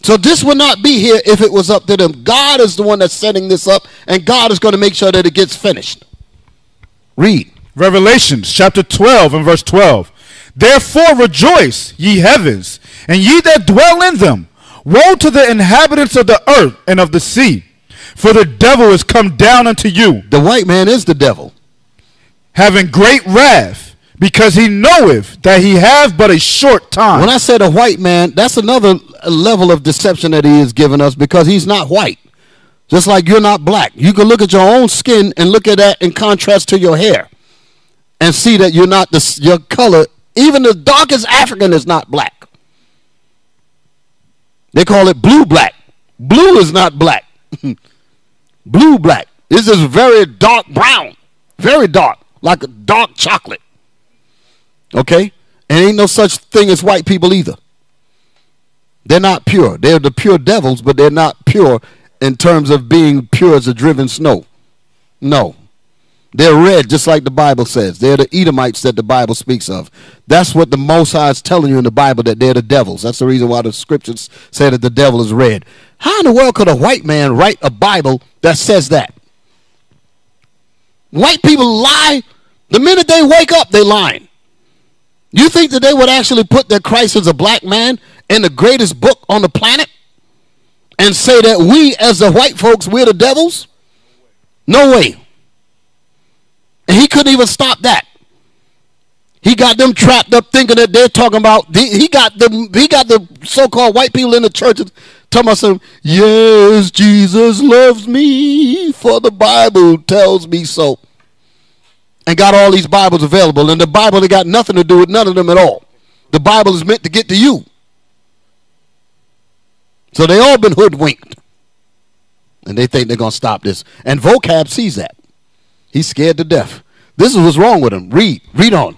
So this would not be here if it was up to them. God is the one that's setting this up, and God is going to make sure that it gets finished. Read. Revelations chapter 12 and verse 12. Therefore rejoice, ye heavens, and ye that dwell in them. Woe to the inhabitants of the earth and of the sea, for the devil is come down unto you, The white man is the devil. having great wrath, because he knoweth that he have but a short time. When I said a white man, that's another level of deception that he is giving us because he's not white. Just like you're not black. You can look at your own skin and look at that in contrast to your hair and see that you're not the your color. Even the darkest African is not black. They call it blue black. Blue is not black. blue black. This is very dark brown. Very dark. Like a dark chocolate. Okay? And ain't no such thing as white people either. They're not pure. They're the pure devils, but they're not pure in terms of being pure as a driven snow. No. They're red, just like the Bible says. They're the Edomites that the Bible speaks of. That's what the Most High is telling you in the Bible that they're the devils. That's the reason why the scriptures say that the devil is red. How in the world could a white man write a Bible that says that? White people lie. The minute they wake up, they lying. You think that they would actually put that Christ is a black man in the greatest book on the planet and say that we, as the white folks, we're the devils? No way. And he couldn't even stop that. He got them trapped up thinking that they're talking about. He got the he got the so-called white people in the churches talking about some. Yes, Jesus loves me, for the Bible tells me so and got all these Bibles available. And the Bible, they got nothing to do with none of them at all. The Bible is meant to get to you. So they all been hoodwinked. And they think they're going to stop this. And Vocab sees that. He's scared to death. This is what's wrong with him. Read. Read on.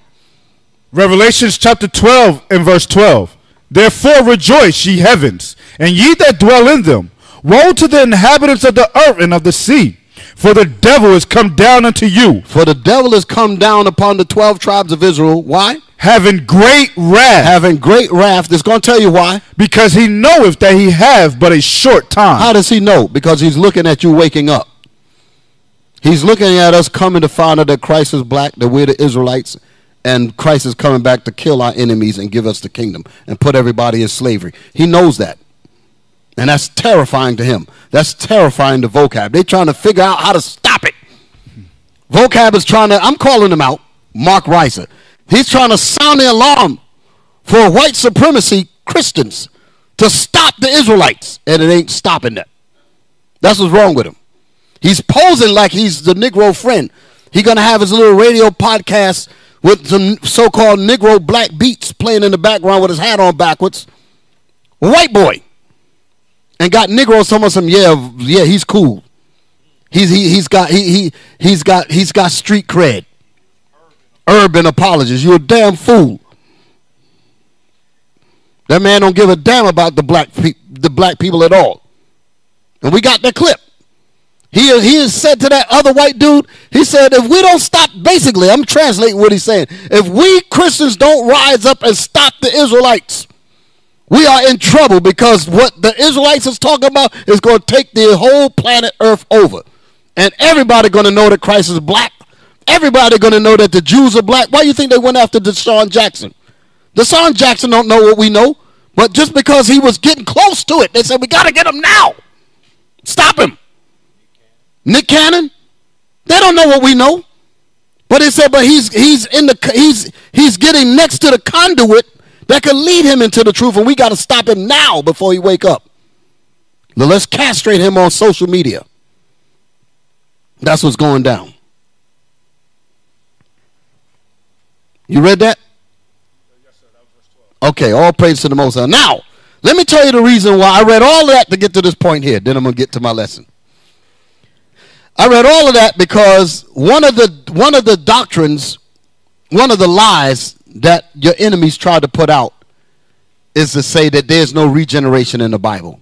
Revelations chapter 12 and verse 12. Therefore rejoice, ye heavens, and ye that dwell in them. Woe to the inhabitants of the earth and of the sea, for the devil is come down unto you, For the devil has come down upon the 12 tribes of Israel. Why? having great wrath, Having great wrath. It's going to tell you why. because he knoweth that he have but a short time. How does he know? Because he's looking at you waking up. He's looking at us coming to find out that Christ is black, that we're the Israelites, and Christ is coming back to kill our enemies and give us the kingdom and put everybody in slavery. He knows that. And that's terrifying to him. That's terrifying to vocab. They're trying to figure out how to stop it. Vocab is trying to, I'm calling him out, Mark Reiser. He's trying to sound the alarm for white supremacy Christians to stop the Israelites, and it ain't stopping that. That's what's wrong with him. He's posing like he's the Negro friend. He gonna have his little radio podcast with some so-called Negro black beats playing in the background with his hat on backwards. White boy, and got Negro some of some yeah yeah he's cool. He's he, he's got he, he he's got he's got street cred. Urban apologist. you're a damn fool. That man don't give a damn about the black pe- the black people at all. And we got that clip. He he said to that other white dude, he said, if we don't stop, basically, I'm translating what he's saying. If we Christians don't rise up and stop the Israelites, we are in trouble because what the Israelites is talking about is going to take the whole planet Earth over. And everybody going to know that Christ is black. Everybody going to know that the Jews are black. Why do you think they went after DeSean Jackson? DeSean Jackson don't know what we know, but just because he was getting close to it, they said, we got to get him now. Stop him. Nick Cannon, they don't know what we know. But he said, but he's he's in the he's he's getting next to the conduit that could lead him into the truth, and we got to stop him now before he wake up. Now let's castrate him on social media. That's what's going down. You read that? Yes, sir. Okay, all praise to the Most High. Now, let me tell you the reason why I read all that to get to this point here. Then I'm going to get to my lesson. I read all of that because one of the one of the doctrines, one of the lies that your enemies try to put out is to say that there's no regeneration in the Bible.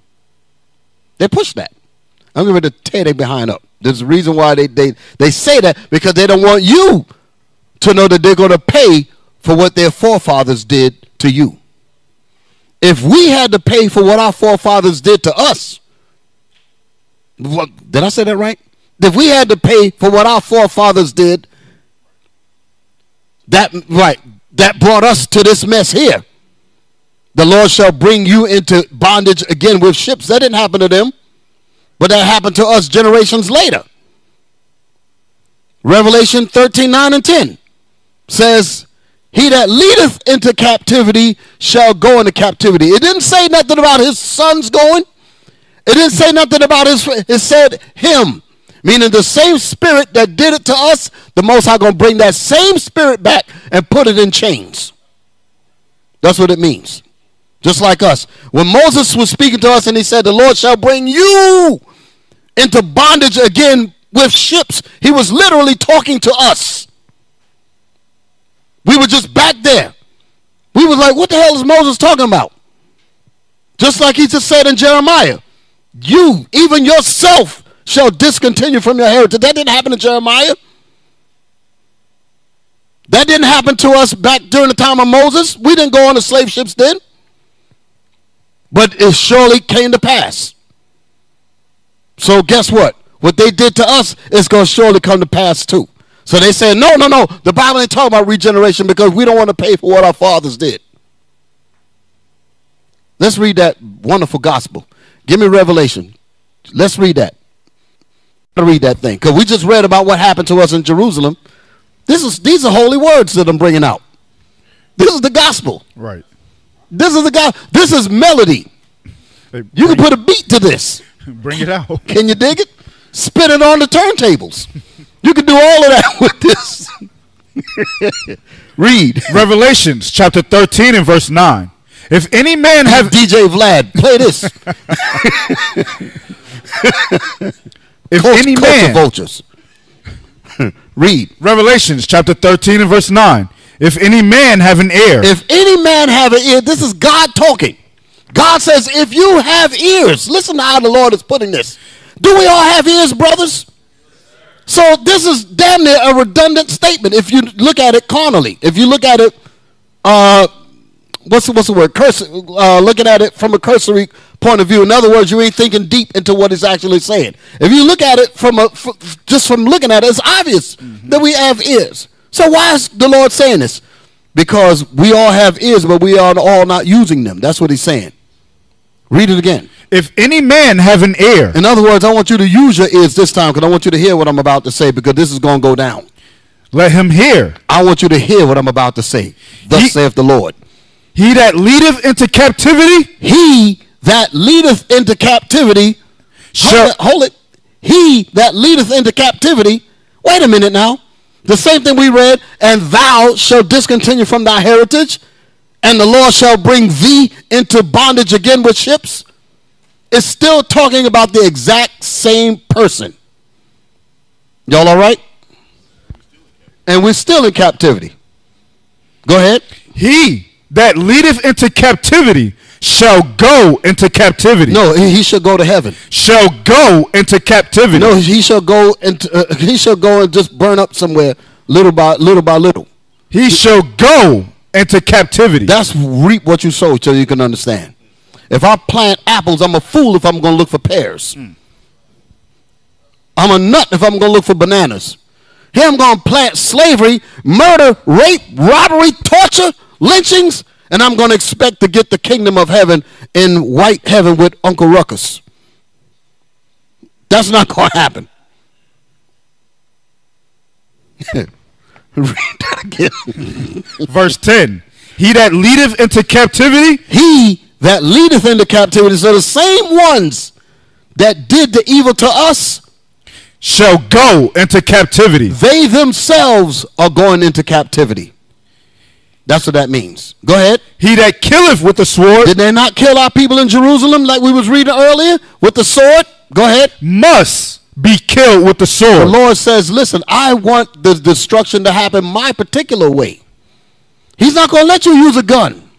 They push that. I'm going to tear their behind up. There's a reason why they, they, they say that because they don't want you to know that they're going to pay for what their forefathers did to you. If we had to pay for what our forefathers did to us, what, did I say that right? If we had to pay for what our forefathers did, that right, that brought us to this mess here. The Lord shall bring you into bondage again with ships. That didn't happen to them, but that happened to us generations later. Revelation 13, 9, and 10 says, He that leadeth into captivity shall go into captivity. It didn't say nothing about his sons going. It didn't say nothing about his, it said him. Meaning the same spirit that did it to us, the Most High going to bring that same spirit back and put it in chains. That's what it means. Just like us. When Moses was speaking to us and he said, The Lord shall bring you into bondage again with ships, he was literally talking to us. We were just back there. We was like, What the hell is Moses talking about? Just like he just said in Jeremiah, You, even yourself, shall discontinue from your heritage. That didn't happen to Jeremiah. That didn't happen to us back during the time of Moses. We didn't go on the slave ships then. But it surely came to pass. So guess what? What they did to us is going to surely come to pass too. So they said, no, no, no. The Bible ain't talking about regeneration because we don't want to pay for what our fathers did. Let's read that wonderful gospel. Give me Revelation. Let's read that to read that thing because we just read about what happened to us in Jerusalem. This is these are holy words that I'm bringing out. This is the gospel. Right. This is the God. This is melody. Hey, you can put a beat to this. Bring it out. Can you dig it? Spin it on the turntables. You can do all of that with this. Read Revelations chapter 13 and verse 9. If any man have DJ Vlad, play this. If Coach, any man vultures. Read Revelations chapter 13 and verse 9. If any man have an ear. If any man have an ear, this is God talking. God says, if you have ears, listen to how the Lord is putting this. Do we all have ears, brothers? So this is damn near a redundant statement if you look at it carnally. If you look at it, uh, what's the, what's the word? Curse, uh, looking at it from a cursory point of view. In other words, you ain't thinking deep into what it's actually saying. If you look at it from a just from looking at it, it's obvious mm-hmm. that we have ears. So why is the Lord saying this? Because we all have ears, but we are all not using them. That's what he's saying. Read it again. If any man have an ear. In other words, I want you to use your ears this time because I want you to hear what I'm about to say because this is going to go down. Let him hear. I want you to hear what I'm about to say. Thus saith the Lord. He that leadeth into captivity. He that leadeth into captivity. Hold it, hold it. He that leadeth into captivity. Wait a minute now. The same thing we read, and thou shalt discontinue from thy heritage, and the Lord shall bring thee into bondage again with ships. It's still talking about the exact same person. Y'all all right? And we're still in captivity. Go ahead. He that leadeth into captivity shall go into captivity. No, he shall go to heaven. Shall go into captivity. No, he shall go into uh, he shall go and just burn up somewhere little by little by little. He, he shall go into captivity. That's reap what you sow so you can understand. If I plant apples, I'm a fool if I'm going to look for pears. Mm. I'm a nut if I'm going to look for bananas. Here I'm going to plant slavery, murder, rape, robbery, torture, lynchings, and I'm going to expect to get the kingdom of heaven in white heaven with Uncle Ruckus. That's not going to happen. Read that again. Verse 10. He that leadeth into captivity he that leadeth into captivity. So the same ones that did the evil to us, shall go into captivity. they themselves are going into captivity. That's what that means. Go ahead. He that killeth with the sword Did they not kill our people in Jerusalem like we was reading earlier with the sword? Go ahead. must be killed with the sword. The. Lord says, listen, I want the destruction to happen my particular way. He's not going to let you use a gun.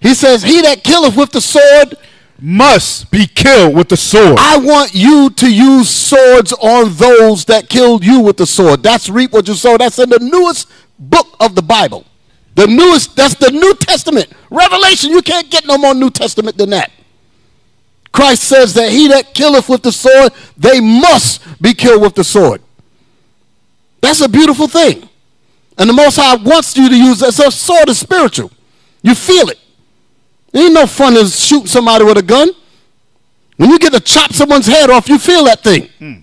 He says, he that killeth with the sword, Must be killed with the sword. I want you to use swords on those that killed you with the sword. That's reap what you sow. That's in the newest book of the Bible. The newest, that's the New Testament. Revelation, you can't get no more New Testament than that. Christ says that he that killeth with the sword, they must be killed with the sword. That's a beautiful thing. And the Most High wants you to use that. So sword is spiritual. You feel it. There ain't no fun in shooting somebody with a gun. When you get to chop someone's head off, you feel that thing. Hmm.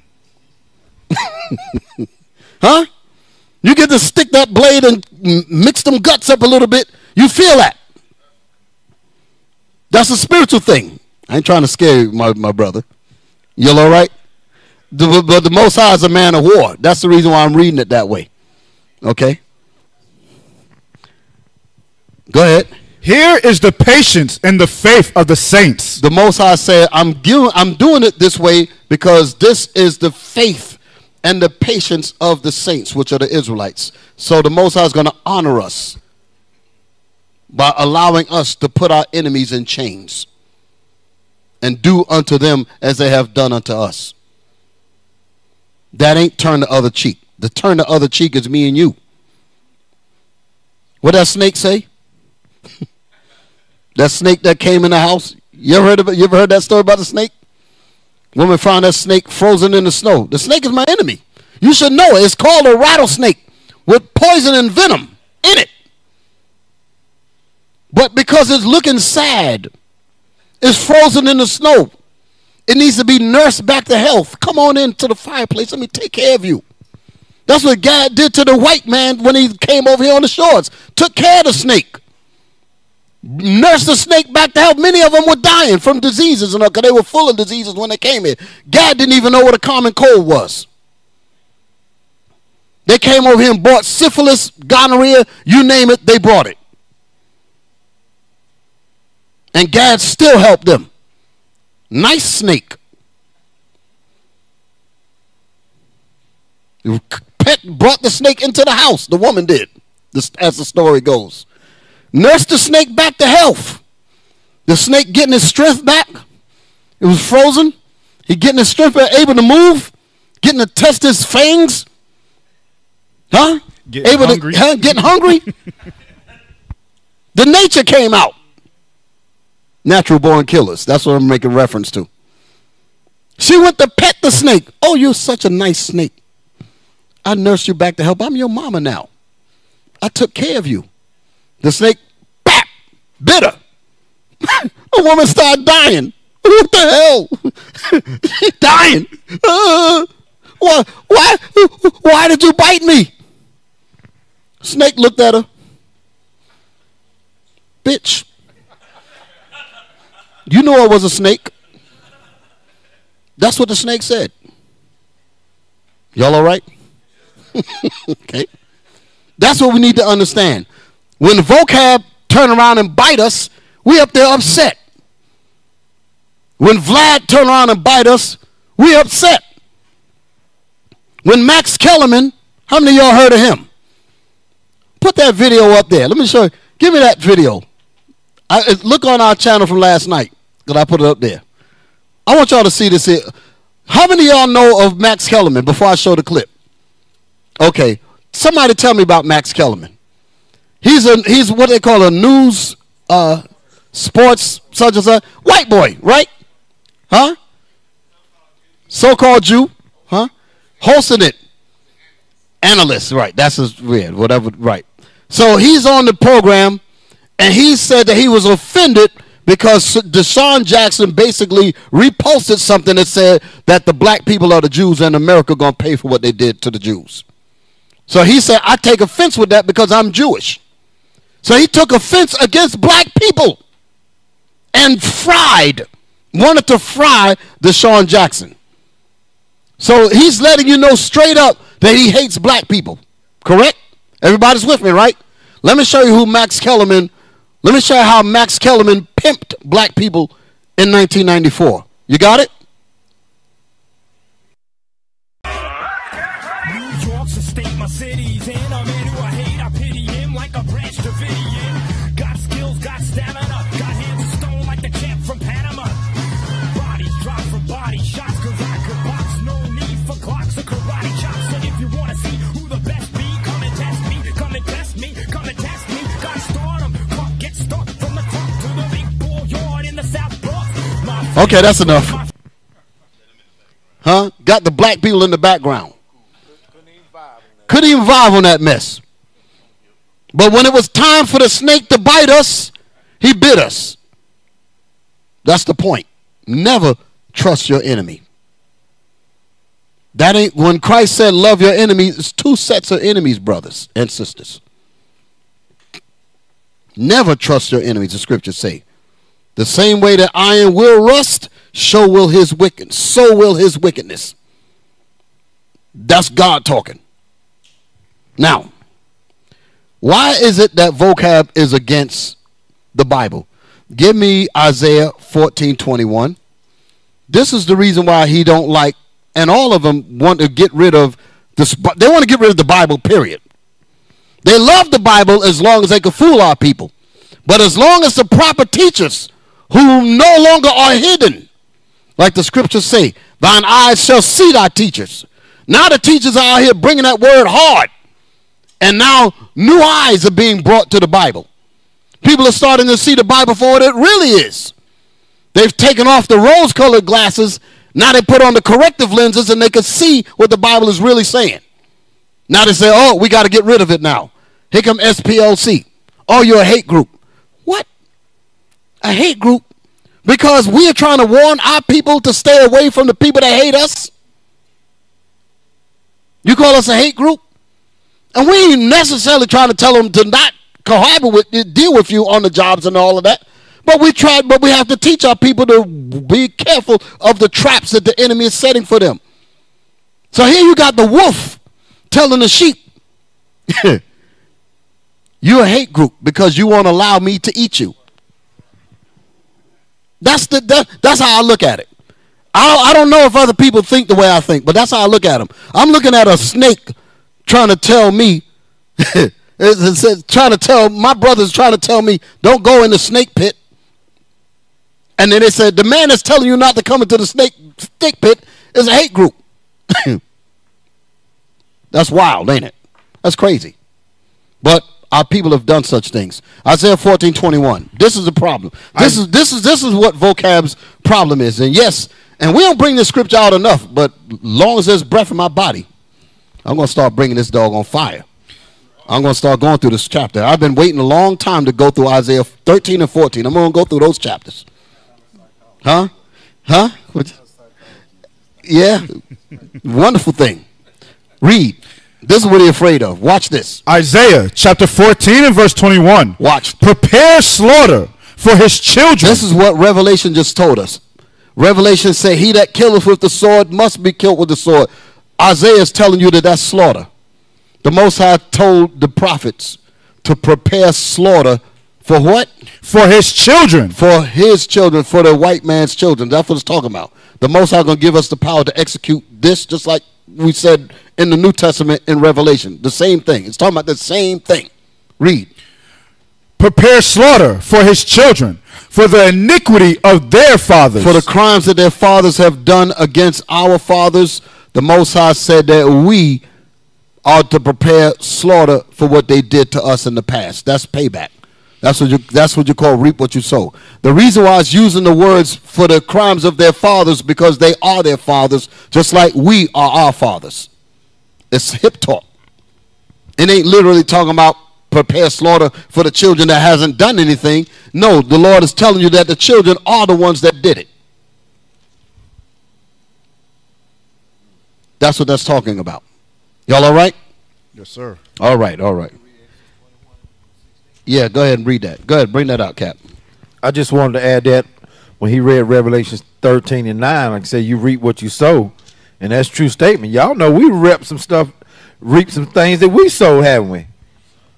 huh? You get to stick that blade and mix them guts up a little bit, you feel that. That's a spiritual thing. I ain't trying to scare you, my, my brother. You all right? The, but the Most High is a man of war. That's the reason why I'm reading it that way. Okay? Go ahead. Here is the patience and the faith of the saints. the Most High said, I'm, giving, I'm doing it this way because this is the faith and the patience of the saints, which are the Israelites. So the Most High is going to honor us by allowing us to put our enemies in chains and do unto them as they have done unto us. That ain't turn the other cheek. The turn the other cheek is me and you. What that snake say? That snake that came in the house. You ever heard of? You ever heard that story about the snake? Woman found that snake frozen in the snow. The snake is my enemy. You should know it. It's called a rattlesnake with poison and venom in it. But because it's looking sad, it's frozen in the snow. It needs to be nursed back to health. Come on into the fireplace. Let me take care of you. That's what God did to the white man when he came over here on the shores. Took care of the snake nursed the snake back to health. Many of them were dying from diseases and uh, because they were full of diseases when they came here. God didn't even know what a common cold was. They came over here and bought syphilis, gonorrhea, you name it, they brought it. And God still helped them. Nice snake. Pet brought the snake into the house. The woman did, as the story goes. Nursed the snake back to health. The snake getting his strength back. It was frozen. He getting his strength back, able to move, getting to test his fangs. Huh? Getting able hungry. to huh? getting hungry. the nature came out. Natural born killers. That's what I'm making reference to. She went to pet the snake. Oh, you're such a nice snake. I nursed you back to health. I'm your mama now. I took care of you. The snake, bap, bit her. a woman started dying. What the hell? Dying. Uh, why, why, why did you bite me? Snake looked at her. Bitch. You know I was a snake. That's what the snake said. Y'all all right? okay. That's what we need to understand. When the vocab turn around and bite us, we up there upset. When Vlad turn around and bite us, we upset. When Max Kellerman, how many y'all heard of him? Put that video up there. Let me show you. Give me that video. I, look on our channel from last night because I put it up there. I want y'all to see this here. How many y'all know of Max Kellerman before I show the clip? Okay. Somebody tell me about Max Kellerman. He's a he's what they call a news uh sports such as a white boy, right? Huh? So-called Jew, huh? Hosting it. Analyst, right. That's his weird, whatever, right. So he's on the program and he said that he was offended because DeSean Jackson basically reposted something that said that the black people are the Jews and America going to pay for what they did to the Jews. So he said, I take offense with that because I'm Jewish. So he took offense against black people and fried, wanted to fry DeSean Jackson. So he's letting you know straight up that he hates black people. Correct? Everybody's with me, right? Let me show you who Max Kellerman, let me show you how Max Kellerman pimped black people in 1994. You got it? Okay, that's enough. Huh? Got the black people in the background. Couldn't even vibe on that mess. But when it was time for the snake to bite us, he bit us. That's the point. Never trust your enemy. That ain't when Christ said love your enemies, it's two sets of enemies, brothers and sisters. Never trust your enemies, the scriptures say. The same way that iron will rust, so will his wickedness. so will his wickedness. That's God talking. Now, why is it that vocab is against the Bible? Give me Isaiah 14 21. This is the reason why he don't like, and all of them want to get rid of this. They want to get rid of the Bible, period. They love the Bible as long as they can fool our people. But as long as the proper teachers who no longer are hidden, like the scriptures say, thine eyes shall see thy teachers. Now the teachers are out here bringing that word hard. And now new eyes are being brought to the Bible. People are starting to see the Bible for what it really is. They've taken off the rose colored glasses. Now they put on the corrective lenses and they can see what the Bible is really saying. Now they say, oh, we got to get rid of it now. Here come SPLC. Oh, you're a hate group. A hate group? Because we are trying to warn our people to stay away from the people that hate us? You call us a hate group? And we ain't necessarily trying to tell them to not cohabit with, deal with you on the jobs and all of that. But we try, but we have to teach our people to be careful of the traps that the enemy is setting for them. So here you got the wolf telling the sheep, you're a hate group because you won't allow me to eat you. That's the that, that's how I look at it. I I don't know if other people think the way I think, but that's how I look at them. I'm looking at a snake trying to tell me, it says, trying to tell my brothers trying to tell me don't go in the snake pit. And then they said the man that's telling you not to come into the snake stick pit is a hate group. that's wild, ain't it? That's crazy. But our people have done such things. Isaiah 14, 21. This is the problem. This is this is this is what vocab's problem is. And yes, and we don't bring this scripture out enough, but long as there's breath in my body, I'm gonna start bringing this dog on fire. I'm gonna start going through this chapter. I've been waiting a long time to go through Isaiah 13 and 14. I'm gonna go through those chapters. Huh? Huh? Yeah. Wonderful thing. Read. This is what he's afraid of. Watch this. Isaiah chapter 14 and verse 21. Watch. Prepare slaughter for his children. This is what Revelation just told us. Revelation say, "He that killeth with the sword must be killed with the sword." Isaiah is telling you that that's slaughter. The Most High told the prophets to prepare slaughter for what? for his children. For his children, for the white man's children. That's what it's talking about. The Most High going to give us the power to execute this, just like we said in the New Testament in Revelation. The same thing. It's talking about the same thing. Read. Prepare slaughter for his children, for the iniquity of their fathers. For the crimes that their fathers have done against our fathers, the Most High said that we are to prepare slaughter for what they did to us in the past. That's payback. That's what you that's what you call reap what you sow. The reason why it's using the words for the crimes of their fathers because they are their fathers, just like we are our fathers. It's hip talk. It ain't literally talking about prepare slaughter for the children that hasn't done anything. No, the Lord is telling you that the children are the ones that did it. That's what that's talking about. Y'all all right? Yes, sir. All right, all right. Yeah, go ahead and read that. Go ahead, bring that out, Cap. I just wanted to add that when he read Revelations 13 and 9, like I said, you reap what you sow. And that's true statement. Y'all know we rep some stuff, reap some things that we sow, haven't we?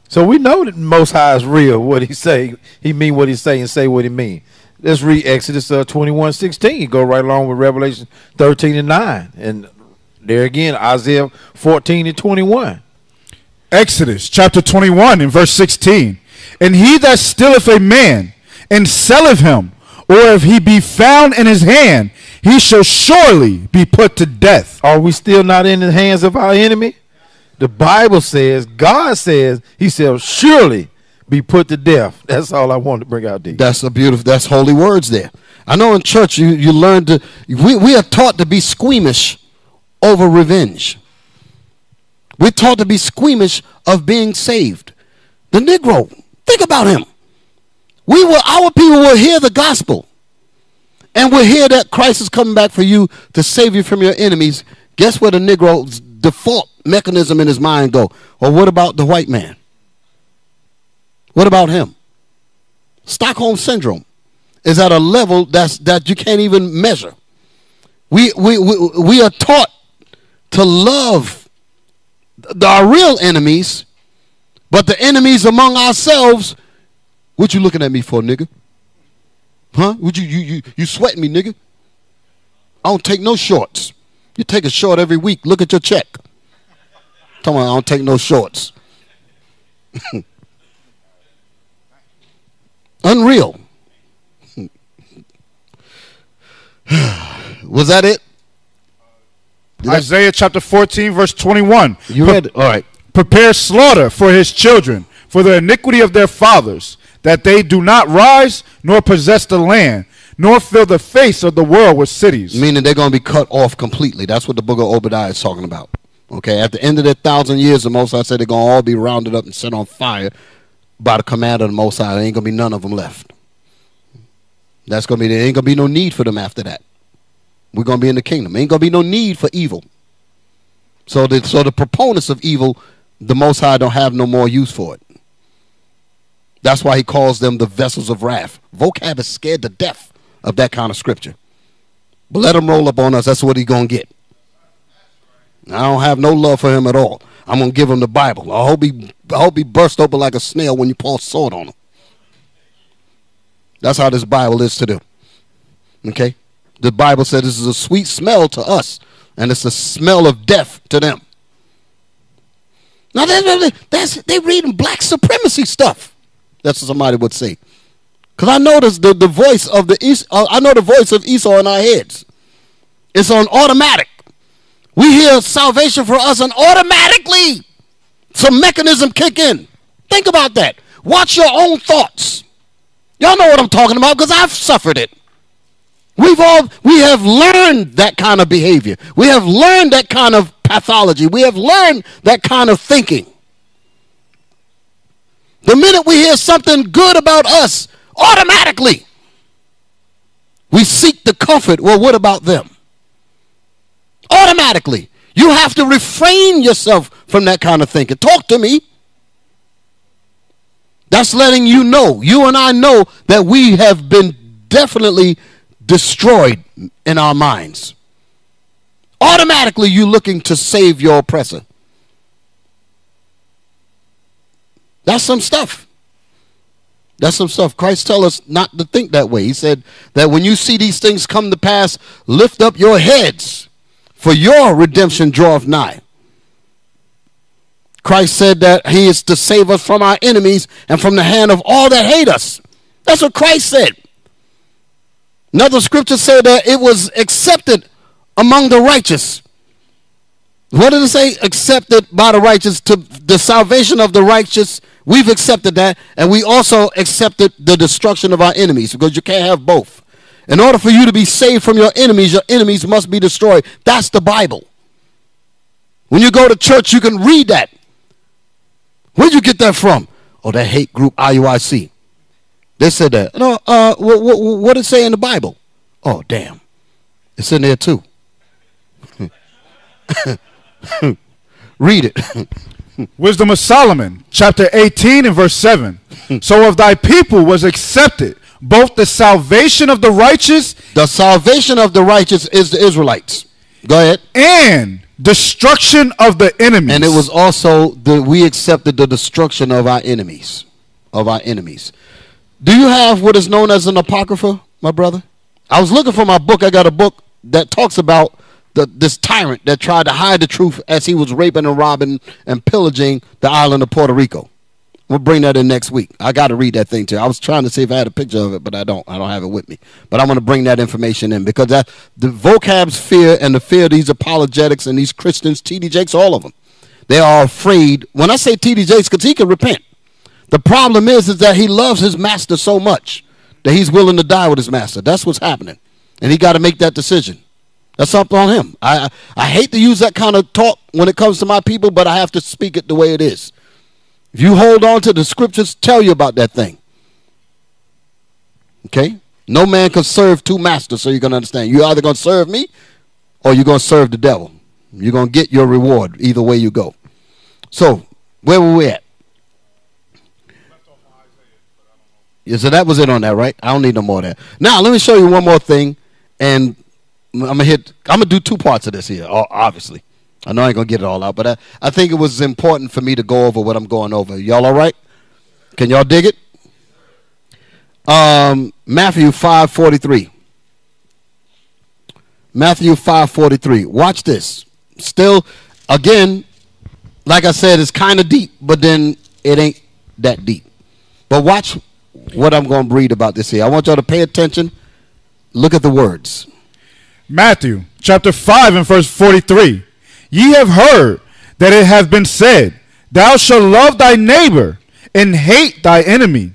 So we know that Most High is real. What he say, he mean what he say and say what he mean. Let's read Exodus uh, 21, 16. Go right along with Revelation 13 and 9. And there again, Isaiah 14 and 21. Exodus chapter 21 and verse 16. And he that stealeth a man and selleth him, or if he be found in his hand, he shall surely be put to death. Are we still not in the hands of our enemy? The Bible says, God says, He shall surely be put to death. That's all I wanted to bring out there. That's a beautiful. That's holy words there. I know in church you you learn to. We we are taught to be squeamish over revenge. We're taught to be squeamish of being saved. The Negro, think about him. We will. Our people will hear the gospel, and will hear that Christ is coming back for you to save you from your enemies. Guess where the Negro's default mechanism in his mind go? Or what about the white man? What about him? Stockholm syndrome is at a level that's that you can't even measure. We we we, we are taught to love the, our real enemies, but the enemies among ourselves. What you looking at me for, nigga? Huh? Would you you you you sweating me, nigga? I don't take no shorts. You take a short every week. Look at your check. Tell me I don't take no shorts. Unreal. Was that it? Did I- Isaiah chapter 14 verse 21. You read it? All right. Prepare slaughter for his children, for the iniquity of their fathers, that they do not rise nor possess the land, nor fill the face of the world with cities. Meaning they're going to be cut off completely. That's what the book of Obadiah is talking about. Okay, at the end of their thousand years, the Most High said they're going to all be rounded up and set on fire by the command of the Most High. There ain't going to be none of them left. That's going to be, there ain't going to be no need for them after that. We're going to be in the kingdom. Ain't going to be no need for evil. So the, so the proponents of evil, the Most High don't have no more use for it. That's why he calls them the vessels of wrath. Vocab is scared to death of that kind of scripture. But let him roll up on us. That's what he going to get. I don't have no love for him at all. I'm going to give him the Bible. I hope he, I hope he burst open like a snail when you pour salt on him. That's how this Bible is to them. Okay? The Bible says this is a sweet smell to us, and it's a smell of death to them. Now, they, that's, they reading black supremacy stuff. That's what somebody would say. Because I notice the, the voice of the East, uh, I know the voice of Esau in our heads. It's on automatic. We hear salvation for us, and automatically some mechanism kick in. Think about that. Watch your own thoughts. Y'all know what I'm talking about because I've suffered it. We've all we have learned that kind of behavior. We have learned that kind of pathology. We have learned that kind of thinking. The minute we hear something good about us, automatically we seek the comfort. Well, what about them? Automatically. You have to refrain yourself from that kind of thinking. Talk to me. That's letting you know, you and I know that we have been definitely destroyed in our minds. Automatically, you're looking to save your oppressor. That's some stuff. That's some stuff. Christ tell us not to think that way. He said that when you see these things come to pass, lift up your heads, for your redemption draweth nigh. Christ said that he is to save us from our enemies and from the hand of all that hate us. That's what Christ said. Another scripture said that it was accepted among the righteous. What did it say? Accepted by the righteous to the salvation of the righteous. We've accepted that, and we also accepted the destruction of our enemies because you can't have both. In order for you to be saved from your enemies, your enemies must be destroyed. That's the Bible. When you go to church, you can read that. Where'd you get that from? Oh, that hate group IUIC. They said that. No, uh, what, what, what it say in the Bible? Oh, damn. It's in there too. Read it. Wisdom of Solomon, chapter 18 and verse 7. so of thy people was accepted both the salvation of the righteous The salvation of the righteous is the Israelites. Go ahead. and destruction of the enemies. And it was also that we accepted the destruction of our enemies, of our enemies. Do you have what is known as an apocrypha, my brother? I was looking for my book. I got a book that talks about the, this tyrant that tried to hide the truth as he was raping and robbing and pillaging the island of Puerto Rico. We'll bring that in next week. I got to read that thing too. I was trying to see if I had a picture of it, but I don't. I don't have it with me. But I'm going to bring that information in because that the vocab's fear and the fear of these apologetics and these Christians, TD Jakes, all of them, they are afraid. When I say TD Jakes, because he can repent. The problem is, is that he loves his master so much that he's willing to die with his master. That's what's happening, and he got to make that decision. That's up on him. I, I I hate to use that kind of talk when it comes to my people, but I have to speak it the way it is. If you hold on to the scriptures, tell you about that thing. Okay? No man can serve two masters, so you're going to understand. You're either going to serve me or you're going to serve the devil. You're going to get your reward either way you go. So, where were we at? Yeah, so that was it on that, right? I don't need no more of that. Now, let me show you one more thing, and I'm gonna hit. I'm gonna do two parts of this here. Obviously, I know I ain't gonna get it all out, but I, I think it was important for me to go over what I'm going over. Y'all all right? Can y'all dig it? Um, Matthew five forty three. Matthew five forty three. Watch this. Still, again, like I said, it's kind of deep, but then it ain't that deep. But watch what I'm going to read about this here. I want y'all to pay attention. Look at the words. Matthew chapter 5 and verse 43. Ye have heard that it hath been said, Thou shalt love thy neighbor and hate thy enemy.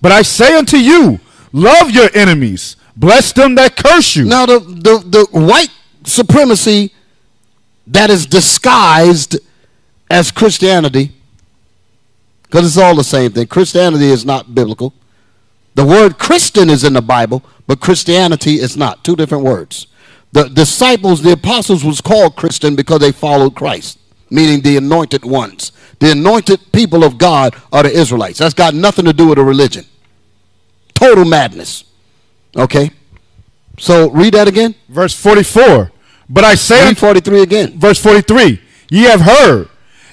But I say unto you, love your enemies, bless them that curse you. Now, the, the, the white supremacy that is disguised as Christianity, because it's all the same thing. Christianity is not biblical. The word Christian is in the Bible, but Christianity is not. Two different words. The disciples, the apostles, was called Christian because they followed Christ, meaning the anointed ones. The anointed people of God are the Israelites. That's got nothing to do with a religion. Total madness. Okay? So read that again. Verse 44. But I say Read unto 43 again. verse 43 ye have heard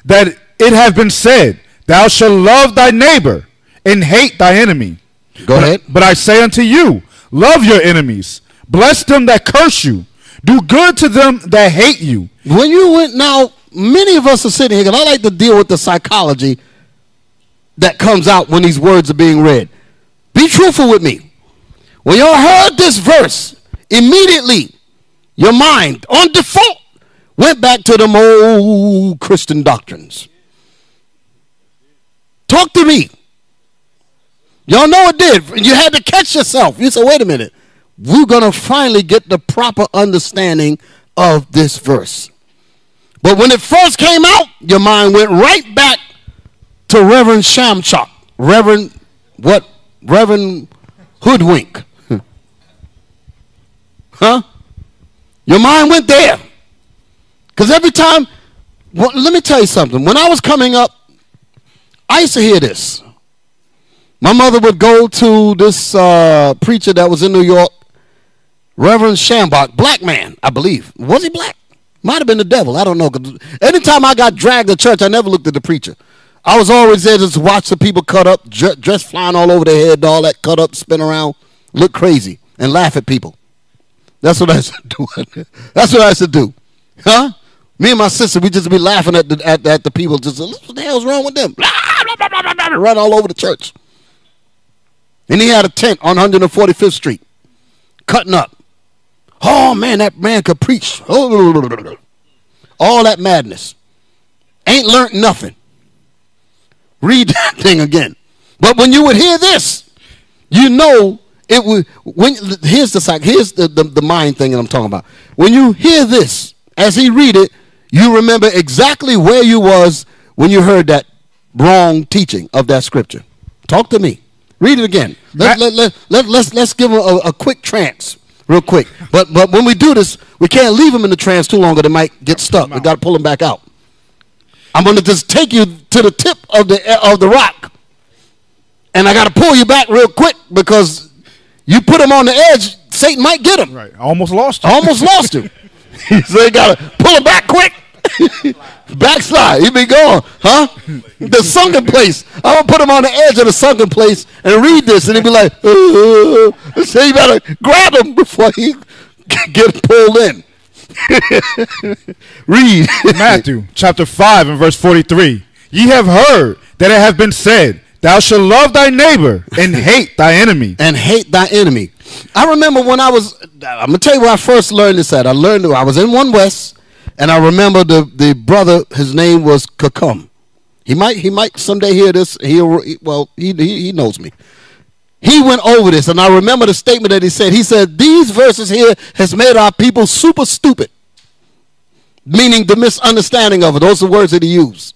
that it hath been said thou shalt love thy neighbor and hate thy enemy Go but, ahead. but i say unto you love your enemies bless them that curse you do good to them that hate you When you went now, many of us are sitting here, and I like to deal with the psychology that comes out when these words are being read. Be truthful with me. When y'all heard this verse, immediately your mind, on default, went back to them old Christian doctrines. Talk to me. Y'all know it did. You had to catch yourself. You said, wait a minute. We're going to finally get the proper understanding of this verse. But when it first came out, your mind went right back to Reverend Shamchok. Reverend, what? Reverend Hoodwink. huh? Your mind went there. Because every time, well, let me tell you something. When I was coming up, I used to hear this. My mother would go to this uh, preacher that was in New York, Reverend Schambach, black man, I believe. Was he black? Might have been the devil. I don't know. anytime I got dragged to church, I never looked at the preacher. I was always there just watch the people cut up, dre- dress flying all over their head, all that cut up, spin around, look crazy, and laugh at people. That's what I used to do. That's what I used to do. Huh? Me and my sister, we just be laughing at the, at, at the people. Just, what the hell's wrong with them? Run all over the church. And he had a tent on 145th Street, cutting up. Oh man, that man could preach. Oh, all that madness. Ain't learned nothing. Read that thing again. But when you would hear this, you know it would. When here's the psych, here's the, the the mind thing that I'm talking about. When you hear this, as he read it, you remember exactly where you was when you heard that wrong teaching of that scripture. Talk to me. Read it again. Let, Ma- let, let, let, let's, let's give them a, a quick trance, real quick. But, but when we do this, we can't leave them in the trance too long or they might get stuck. We got to pull them back out. I'm going to just take you to the tip of the eh, of the rock, and I got to pull you back real quick because you put him on the edge, Satan might get him. Right. Almost lost you. I almost lost him. so you got to pull him back quick. Backslide. He be gone, huh? The sunken place. I'm gonna put him on the edge of the sunken place and read this, and he'd be like, uh, so you better grab him before he get pulled in. read. Matthew chapter 5 and verse 43. Ye have heard that it have been said, Thou shalt love thy neighbor and hate thy enemy. and hate thy enemy. I remember when I was, I'm gonna tell you where I first learned this at. I learned I was in One West, and I remember the the brother. His name was Kakum. He might he might someday hear this. He'll well he he, he knows me. He went over this, and I remember the statement that he said. He said these verses here has made our people super stupid, meaning the misunderstanding of it. Those are the words that he used.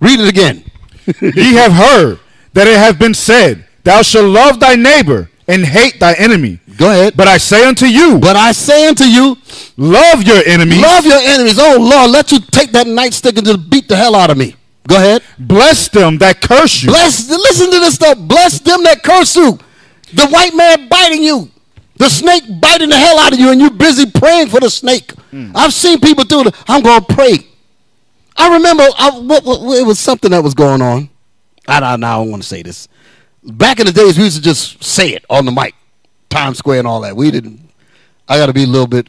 Read it again. Ye have heard that it hath been said, Thou shalt love thy neighbor and hate thy enemy. Go ahead. But I say unto you, But I say unto you, love your enemies, Love your enemies. Oh Lord, let you take that nightstick and just beat the hell out of me. Go ahead. bless them that curse you. Bless. Listen to this stuff. Bless them that curse you. The white man biting you. The snake biting the hell out of you, and you're busy praying for the snake. Hmm. I've seen people do it. I'm going to pray. I remember I, it was something that was going on. I don't, I don't want to say this. Back in the days, we used to just say it on the mic, Times Square and all that. We didn't. I got to be a little bit.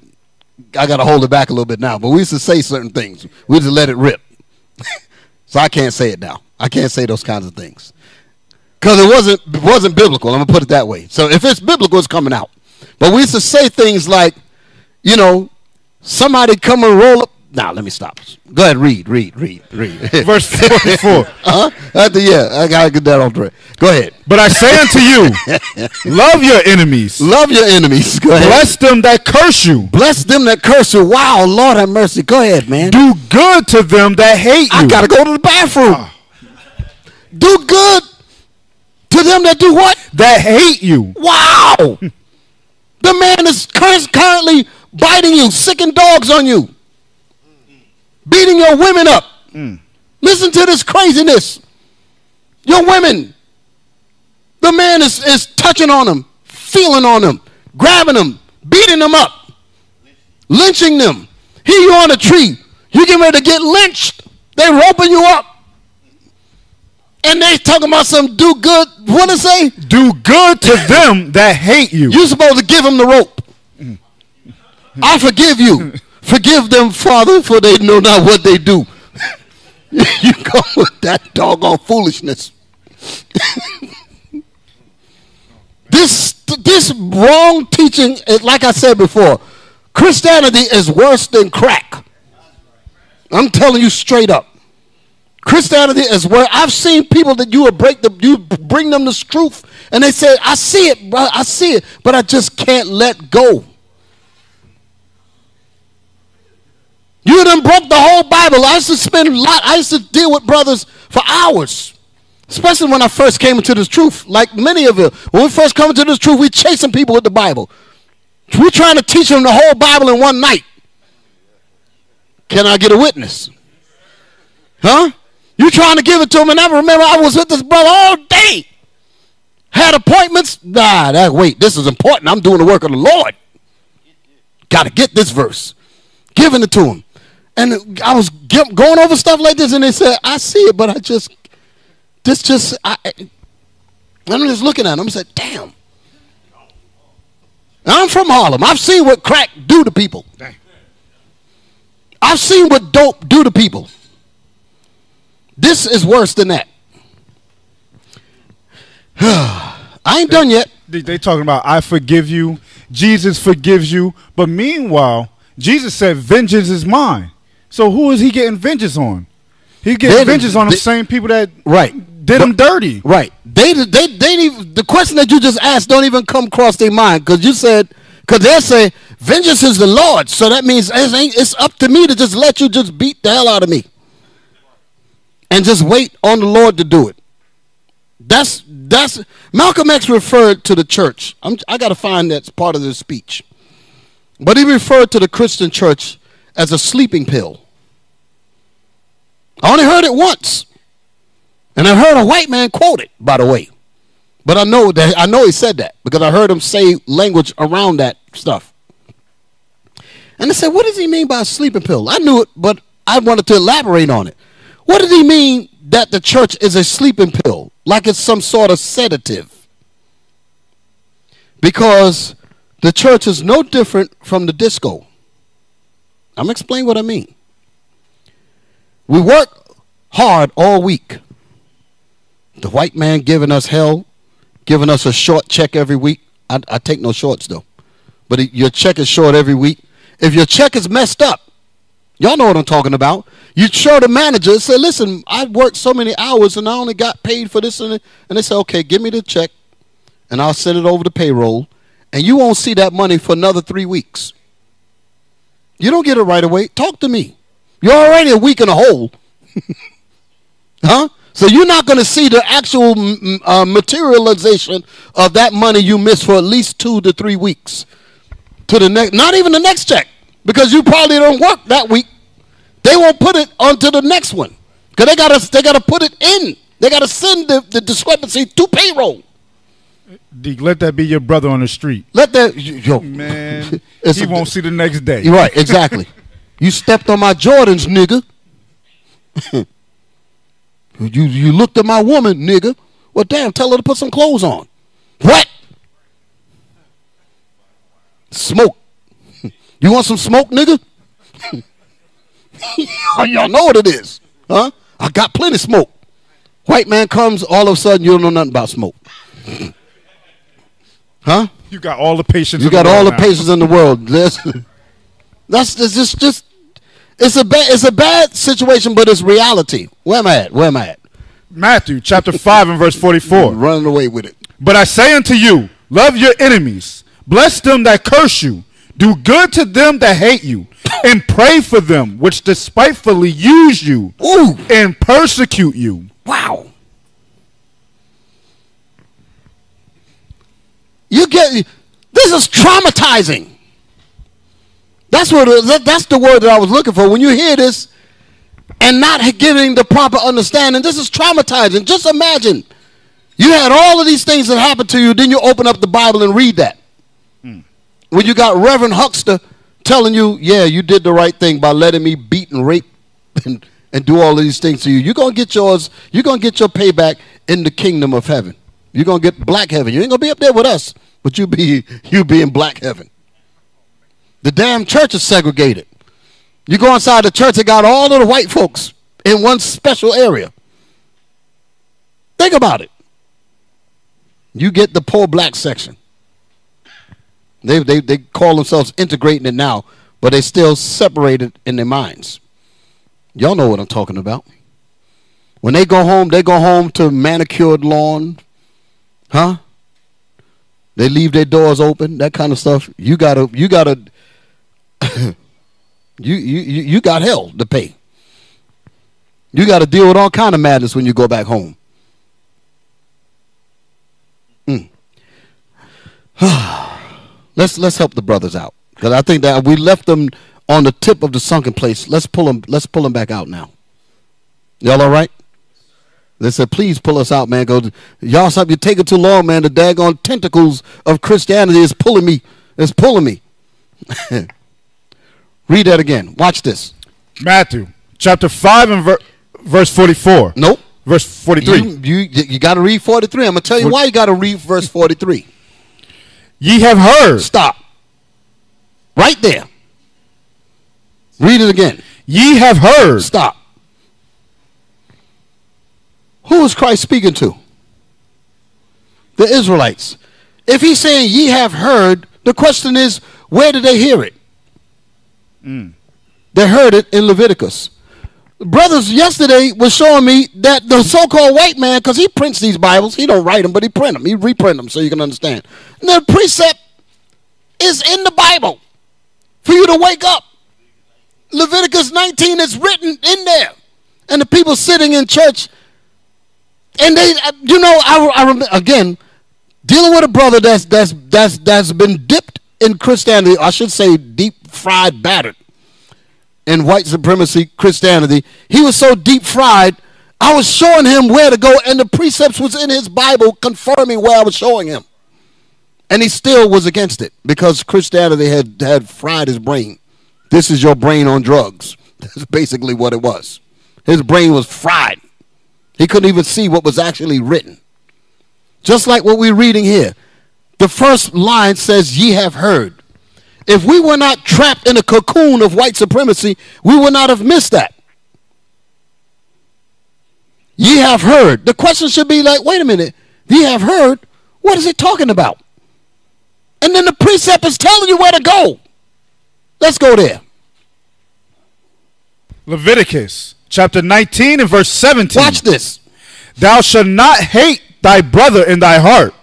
I got to hold it back a little bit now. But we used to say certain things. We to let it rip. so I can't say it now. I can't say those kinds of things because it wasn't it wasn't biblical. I'm gonna put it that way. So if it's biblical, it's coming out. But we used to say things like, you know, somebody come and roll up. Now let me stop. Go ahead, read, read, read, read. Verse 44. uh-huh. After, yeah, I gotta get that off track. Go ahead. But I say unto you, love your enemies, Love your enemies. Go ahead. bless them that curse you, Bless them that curse you. Wow, Lord have mercy. Go ahead, man. do good to them that hate you. I gotta go to the bathroom. Do good to them that do what? that hate you. Wow! the man is cur- currently biting you, sicking dogs on you, beating your women up. Mm. Listen to this craziness. Your women, the man is, is touching on them, feeling on them, grabbing them, beating them up, lynching them. Here you on a tree. You getting ready to get lynched. They roping you up. And they talking about some do good. What to say? Do good to them that hate you. You're supposed to give them the rope. Mm. I forgive you. Forgive them, Father, for they know not what they do. you go with that doggone foolishness. this this wrong teaching, is, like I said before, Christianity is worse than crack. I'm telling you straight up. Christianity is where I've seen people that you will break the you bring them the truth and they say, I see it, bro, I see it, but I just can't let go. You done broke the whole Bible. I used to spend a lot, I used to deal with brothers for hours. Especially when I first came into this truth. Like many of you, when we first come into this truth, we chasing people with the Bible. We're trying to teach them the whole Bible in one night. Can I get a witness? Huh? You trying to give it to him, and I remember I was with this brother all day. Had appointments. Nah, that wait, this is important. I'm doing the work of the Lord. Got to get this verse. Giving it to him. And I was going over stuff like this, and they said, I see it, but I just, this just, I, I- I'm just looking at them. I said, damn. I'm from Harlem. I've seen what crack do to people. I've seen what dope do to people. This is worse than that. I ain't done yet. They, they talking about I forgive you, Jesus forgives you, but meanwhile, Jesus said, "Vengeance is mine." So who is he getting vengeance on? He getting They- vengeance on the same people that Right. did him dirty. Right. They they they even, the question that you just asked don't even come across their mind because you said because they say vengeance is the Lord, so that means it ain't, it's up to me to just let you just beat the hell out of me and just wait on the Lord to do it. That's that's Malcolm X referred to the church. I'm, I got to find that's part of the speech, but he referred to the Christian church as a sleeping pill. I only heard it once. And I heard a white man quote it, by the way. But I know that I know he said that because I heard him say language around that stuff. And I said, what does he mean by a sleeping pill? I knew it, but I wanted to elaborate on it. What did he mean that the church is a sleeping pill? Like it's some sort of sedative? Because the church is no different from the disco. I'm explaining what I mean. We work hard all week. The white man giving us hell, giving us a short check every week. I, I take no shorts though, but it, your check is short every week. If your check is messed up, y'all know what I'm talking about. You show the manager, say, "Listen, I worked so many hours and I only got paid for this," and and they say, "Okay, give me the check, and I'll send it over to payroll, and you won't see that money for another three weeks." You don't get it right away. Talk to me. You're already a week in a hole. huh? So you're not going to see the actual uh, materialization of that money you missed for at least two to three weeks. To the next, not even the next check, because you probably don't work that week. They won't put it onto the next one, because they gotta they gotta put it in. They gotta send the, the discrepancy to payroll. Deke, let that be your brother on the street. Let that yo Man, he won't see the next day. Right, exactly. you stepped on my Jordans, nigga. you you looked at my woman, nigga. Well, damn, tell her to put some clothes on. What? Smoke. You want some smoke, nigga? Y'all know what it is, huh? I got plenty of smoke. White man comes, all of a sudden you don't know nothing about smoke, huh? You got all the patience. You got the all the now. patience in the world. That's that's, that's just just it's a bad it's a bad situation, but it's reality. Where am I at? Where am I at? Matthew chapter 5 and verse 44. Running away with it. But I say unto you, love your enemies, bless them that curse you, do good to them that hate you, and pray for them which despitefully use you Ooh, and persecute you. wow. You get this is traumatizing. That's what that's the word that I was looking for. When you hear this and not giving the proper understanding, this is traumatizing. Just imagine you had all of these things that happened to you, then you open up the Bible and read that. Hmm. When you got Reverend Huckster telling you, yeah, you did the right thing by letting me beat and rape and, and do all of these things to you. You're gonna get yours, you're gonna get your payback in the kingdom of heaven. You're gonna get black heaven. You ain't gonna be up there with us, but you be you be in black heaven. The damn church is segregated. You go inside the church, they got all of the white folks in one special area. Think about it. You get the poor black section. They, they, they call themselves integrating it now, but they still separated in their minds. Y'all know what I'm talking about. When they go home, they go home to manicured lawn, huh? They leave their doors open, that kind of stuff. You gotta, you gotta, you, you, you got hell to pay. You got to deal with all kind of madness when you go back home. Mm. let's let's help the brothers out because I think that we left them on the tip of the sunken place. Let's pull them. Let's pull them back out now. Y'all all right? They said, please pull us out, man. Go, y'all stop. You're taking too long, man. The daggone tentacles of Christianity is pulling me. It's pulling me. Read that again. Watch this. Matthew chapter 5 and ver- verse 44. Nope. Verse 43. You you you got to read 43. I'm gonna tell you why you got to read verse 43. Ye have heard. Stop. Right there. Read it again. Ye have heard. Stop. Who is Christ speaking to? The Israelites. If he's saying ye have heard, the question is, where did they hear it? They heard it in Leviticus. Brothers yesterday was showing me that the so-called white man, because he prints these Bibles, he don't write them, but he print them. He reprint them so you can understand. And the precept is in the Bible for you to wake up. Leviticus 19 is written in there. And the people sitting in church, and they, uh, you know, I, I remember, again, dealing with a brother that's, that's, that's, that's been dipped in Christianity, I should say deep fried battered. in white supremacy Christianity. He was so deep fried. I was showing him where to go, and the precepts was in his Bible confirming where I was showing him. And he still was against it because Christianity had, had fried his brain. This is your brain on drugs. That's basically what it was. His brain was fried. He couldn't even see what was actually written. Just like what we're reading here. The first line says, Ye have heard. If we were not trapped in a cocoon of white supremacy, we would not have missed that. Ye have heard. The question should be like, wait a minute. Ye have heard? What is it talking about? And then the precept is telling you where to go. Let's go there. Leviticus chapter 19 and verse 17. Watch this. Thou shalt not hate thy brother in thy heart.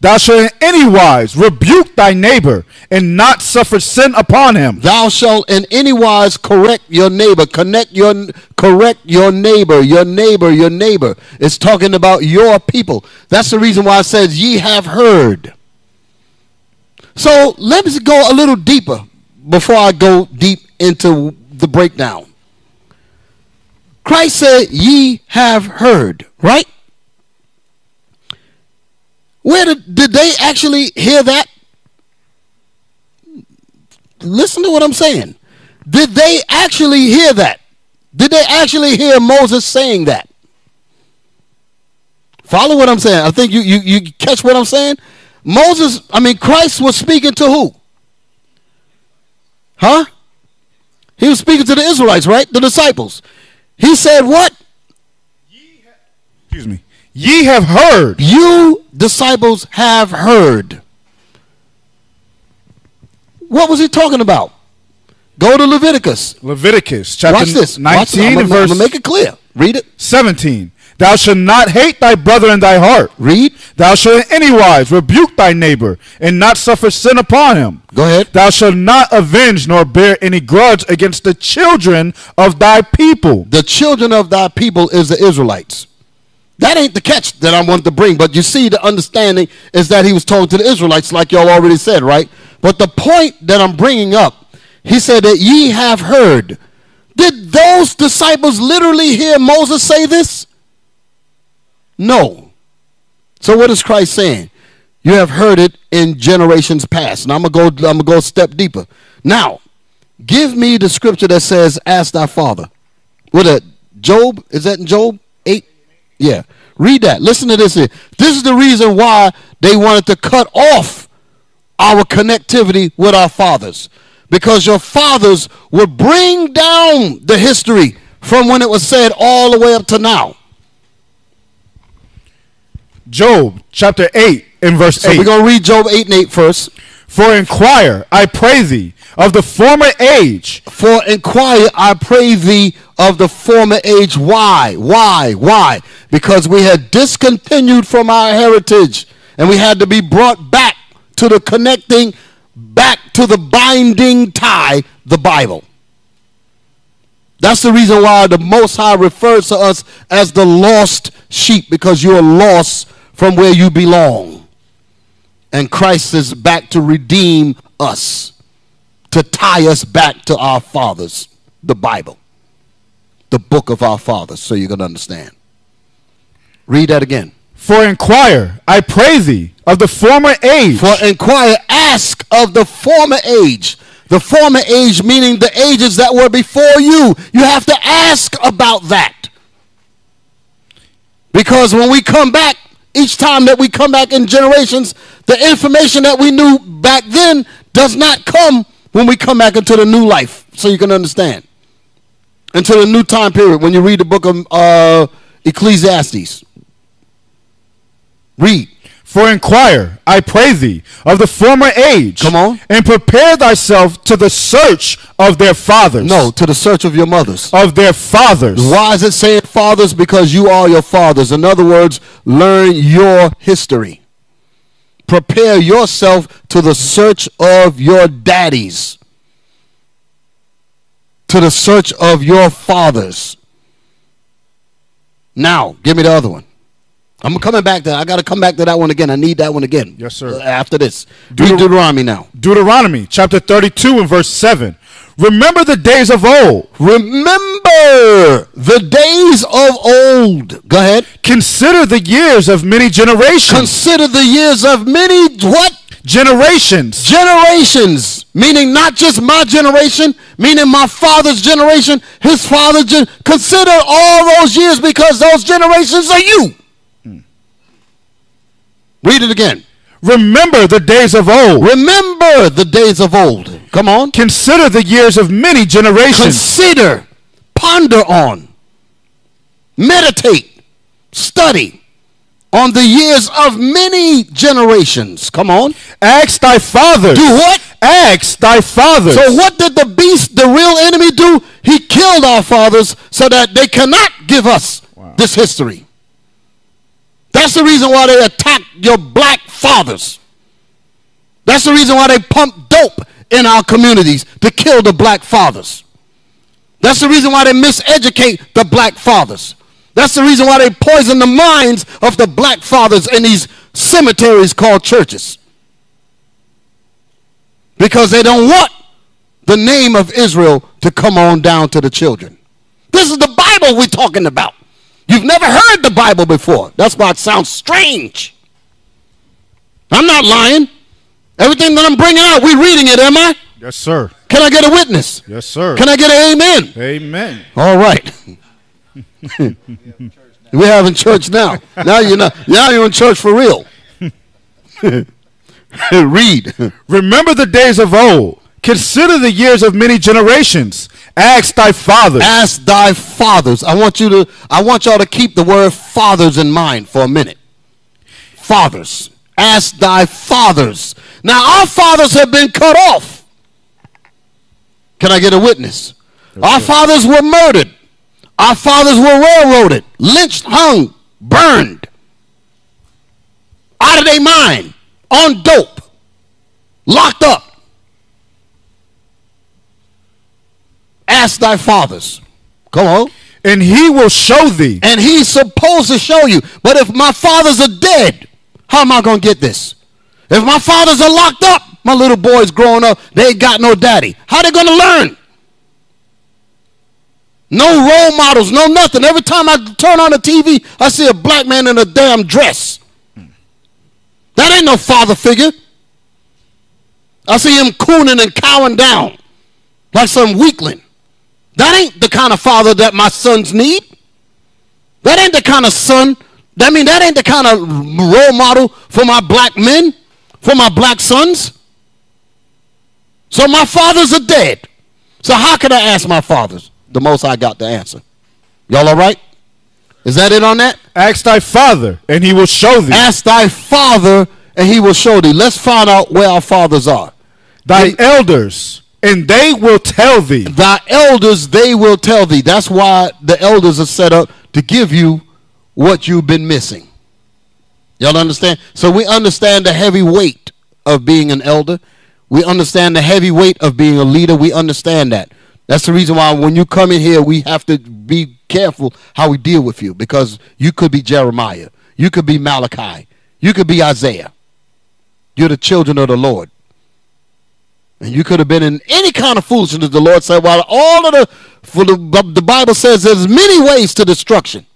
Thou shalt in any wise rebuke thy neighbor and not suffer sin upon him. Thou shalt in any wise correct your neighbor. Connect your correct your neighbor, your neighbor, your neighbor. It's talking about your people. That's the reason why it says ye have heard. So let us go a little deeper before I go deep into the breakdown. Christ said, Ye have heard, right? Where did, did they actually hear that? Listen to what I'm saying. Did they actually hear that? Did they actually hear Moses saying that? Follow what I'm saying. I think you, you, you catch what I'm saying? Moses, I mean, Christ was speaking to who? Huh? He was speaking to the Israelites, right? The disciples. He said, What? Excuse me. Ye have heard. You disciples have heard. What was he talking about? Go to Leviticus. Leviticus chapter Watch this. 19 Watch this. I'm and gonna- I'm verse gonna make it clear. Read it. 17. Thou shalt not hate thy brother in thy heart. Read. Thou shalt in any wise rebuke thy neighbor and not suffer sin upon him. Go ahead. Thou shalt not avenge nor bear any grudge against the children of thy people. The children of thy people is the Israelites. That ain't the catch that I wanted to bring, but you see, the understanding is that he was talking to the Israelites, like y'all already said, right? But the point that I'm bringing up, he said that ye have heard. Did those disciples literally hear Moses say this? No. So what is Christ saying? You have heard it in generations past. And I'm gonna go. I'm gonna go a step deeper. Now, give me the scripture that says, "Ask thy father." What that? Job is that in Job? Yeah. Read that. Listen to this here. This is the reason why they wanted to cut off our connectivity with our fathers, because your fathers would bring down the history from when it was said all the way up to now. Job chapter 8 and verse So 8. we're gonna read Job eight and eight first. For inquire, I pray thee, of the former age, For inquire, I pray thee of the former age. Why? Why? Why? Because we had discontinued from our heritage and we had to be brought back to the connecting, back to the binding tie, the Bible. That's the reason why the Most High refers to us as the lost sheep because you're lost from where you belong. And Christ is back to redeem us to tie us back to our fathers, the Bible, the book of our fathers, so you can understand. Read that again. for inquire, I pray thee, of the former age, For inquire, ask of the former age. The former age meaning the ages that were before you. You have to ask about that. Because when we come back, each time that we come back in generations, the information that we knew back then does not come when we come back into the new life. So you can understand. Into the new time period when you read the book of uh, Ecclesiastes. Read. For inquire, I pray thee, of the former age. Come on. And prepare thyself to the search of their fathers. No, to the search of your mothers. Of their fathers. Why is it saying fathers? Because you are your fathers. In other words, learn your history. Prepare yourself to the search of your daddies, to the search of your fathers. Now, give me the other one. I'm coming back to. I got to come back to that one again. I need that one again. Yes, sir. After this, Deuter- Deuteronomy now. Deuteronomy chapter 32 and verse 7. Remember the days of old. Remember the days of old. Go ahead. Consider the years of many generations. Consider the years of many what? generations. Generations. Meaning not just my generation, meaning my father's generation, his father's gen- Consider all those years because those generations are you. Read it again. Remember the days of old. Remember the days of old. Come on. Consider the years of many generations. Consider, ponder on, meditate, study on the years of many generations. Come on. Ask thy fathers. Do what? Ask thy fathers. So what did the beast, the real enemy, do? He killed our fathers so that they cannot give us this history. That's the reason why they attacked your black fathers. That's the reason why they pump dope in our communities to kill the black fathers. That's the reason why they miseducate the black fathers. That's the reason why they poison the minds of the black fathers in these cemeteries called churches. Because they don't want the name of Israel to come on down to the children. This is the Bible we're talking about. You've never heard the Bible before. That's why it sounds strange. I'm not lying. Everything that I'm bringing out, we're reading it, am I? yes, sir. Can I get a witness? Yes, sir. Can I get an amen? Amen. All right. We're having church now. Now you're not. Now you're in church for real. Read. Remember the days of old. Consider the years of many generations. Ask thy fathers. Ask thy fathers. I want you to. I want y'all to keep the word fathers in mind for a minute. Fathers. Ask thy fathers. Now our fathers have been cut off. Can I get a witness? Our fathers were murdered. Our fathers were railroaded, lynched, hung, burned, out of their mind, on dope, locked up. Ask thy fathers. Come on. and he will show thee. And he's supposed to show you. But if my fathers are dead, how am I going to get this? If my fathers are locked up, my little boys growing up, they ain't got no daddy. How they going to learn? No role models, no nothing. Every time I turn on the TV, I see a black man in a damn dress. That ain't no father figure. I see him cooning and cowing down like some weakling. That ain't the kind of father that my sons need. That ain't the kind of son. I mean, that ain't the kind of role model for my black men, for my black sons. So my fathers are dead. So how can I ask my fathers? The most I got the answer. Y'all all right? Is that it on that? Ask thy father, and he will show thee. Ask thy father, and he will show thee. Let's find out where our fathers are. thy They- elders, and they will tell thee. thy elders they will tell thee that's why the elders are set up to give you what you've been missing. Y'all understand? So we understand the heavy weight of being an elder. We understand the heavy weight of being a leader. We understand that. That's the reason why when you come in here we have to be careful how we deal with you because you could be jeremiah. You could be malachi. You could be isaiah. You're the children of the lord. And you could have been in any kind of foolishness. The Lord said, "While all of the, for the, the Bible says there's many ways to destruction,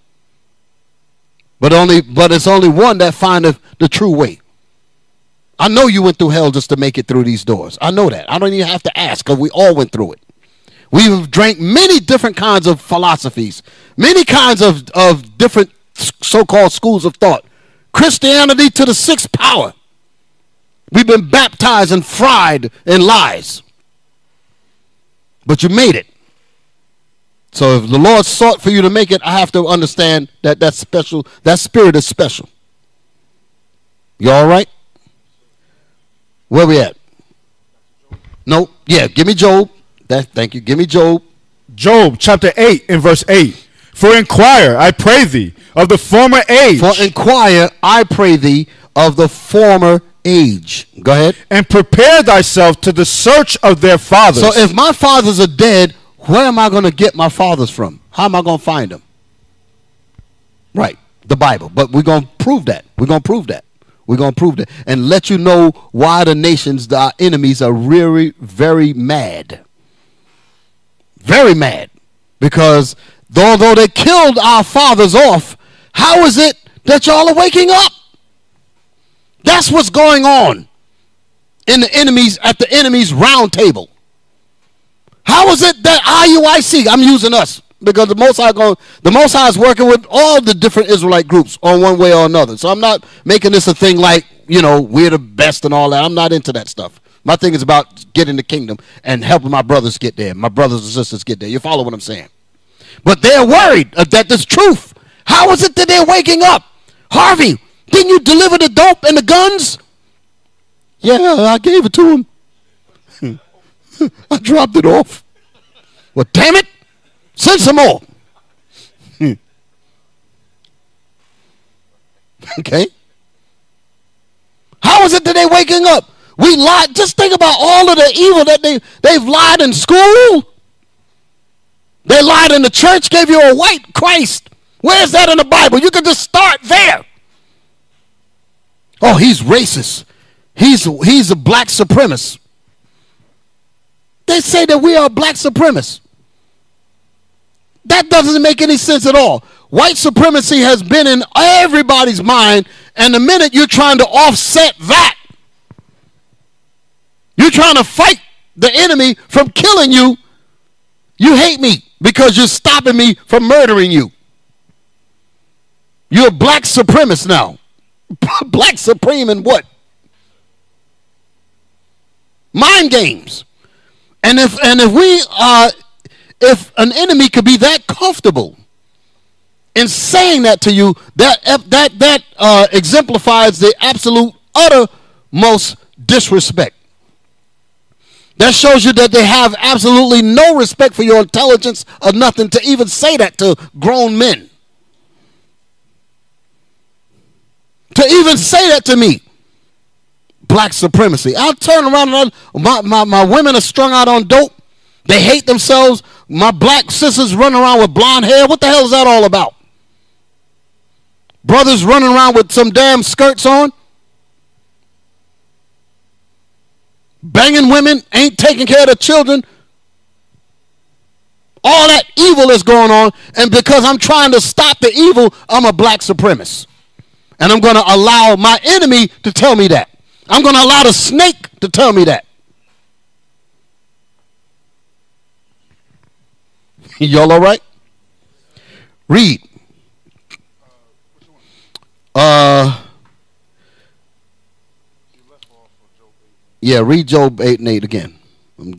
but only, but it's only one that findeth the true way." I know you went through hell just to make it through these doors. I know that. I don't even have to ask because we all went through it. We've drank many different kinds of philosophies, many kinds of, of different so-called schools of thought. Christianity to the sixth power. We've been baptized and fried in lies. But you made it. So if the Lord sought for you to make it, I have to understand that that special, that spirit is special. You all right? Where we at? No, yeah, give me Job. That, thank you. Give me Job. Job chapter 8 and verse 8. For inquire, I pray thee, of the former age, For inquire, I pray thee, of the former age. Go ahead. and prepare thyself to the search of their fathers. So if my fathers are dead, where am I going to get my fathers from? How am I going to find them? Right, the Bible. But we're going to prove that. We're going to prove that. We're going to prove that. And let you know why the nations, our enemies, are really very mad. Very mad. Because though, though they killed our fathers off, how is it that y'all are waking up? That's what's going on in the enemies at the enemy's round table. How is it that IUIC, I'm using us because the most High going, the most High is working with all the different Israelite groups on one way or another. So I'm not making this a thing like, you know, we're the best and all that. I'm not into that stuff. My thing is about getting the kingdom and helping my brothers get there, my brothers and sisters get there. You follow what I'm saying? But they're worried that this truth. How is it that they're waking up? Harvey, didn't you deliver the dope and the guns? Yeah, I gave it to him. I dropped it off. Well, damn it. Send some more. okay. How is it that they're waking up? We lied. Just think about all of the evil that they, they've lied in school. They lied in the church, gave you a white Christ. Where's that in the Bible? You can just start there. Oh, he's racist. He's, he's a black supremacist. They say that we are black supremacists. That doesn't make any sense at all. White supremacy has been in everybody's mind, and the minute you're trying to offset that, you're trying to fight the enemy from killing you, you hate me because you're stopping me from murdering you. You're a black supremacist now. black supreme and what? Mind games. And if and if we uh if an enemy could be that comfortable in saying that to you, that that that uh, exemplifies the absolute uttermost disrespect. That shows you that they have absolutely no respect for your intelligence or nothing to even say that to grown men. To even say that to me. Black supremacy. I'll turn around and my, my, my women are strung out on dope. They hate themselves. My black sisters running around with blonde hair. What the hell is that all about? Brothers running around with some damn skirts on. Banging women, ain't taking care of the children. All that evil is going on. And because I'm trying to stop the evil, I'm a black supremacist. And I'm going to allow my enemy to tell me that. I'm going to allow the snake to tell me that. Y'all all right? Read. Uh, yeah, read Job 8 and 8 again.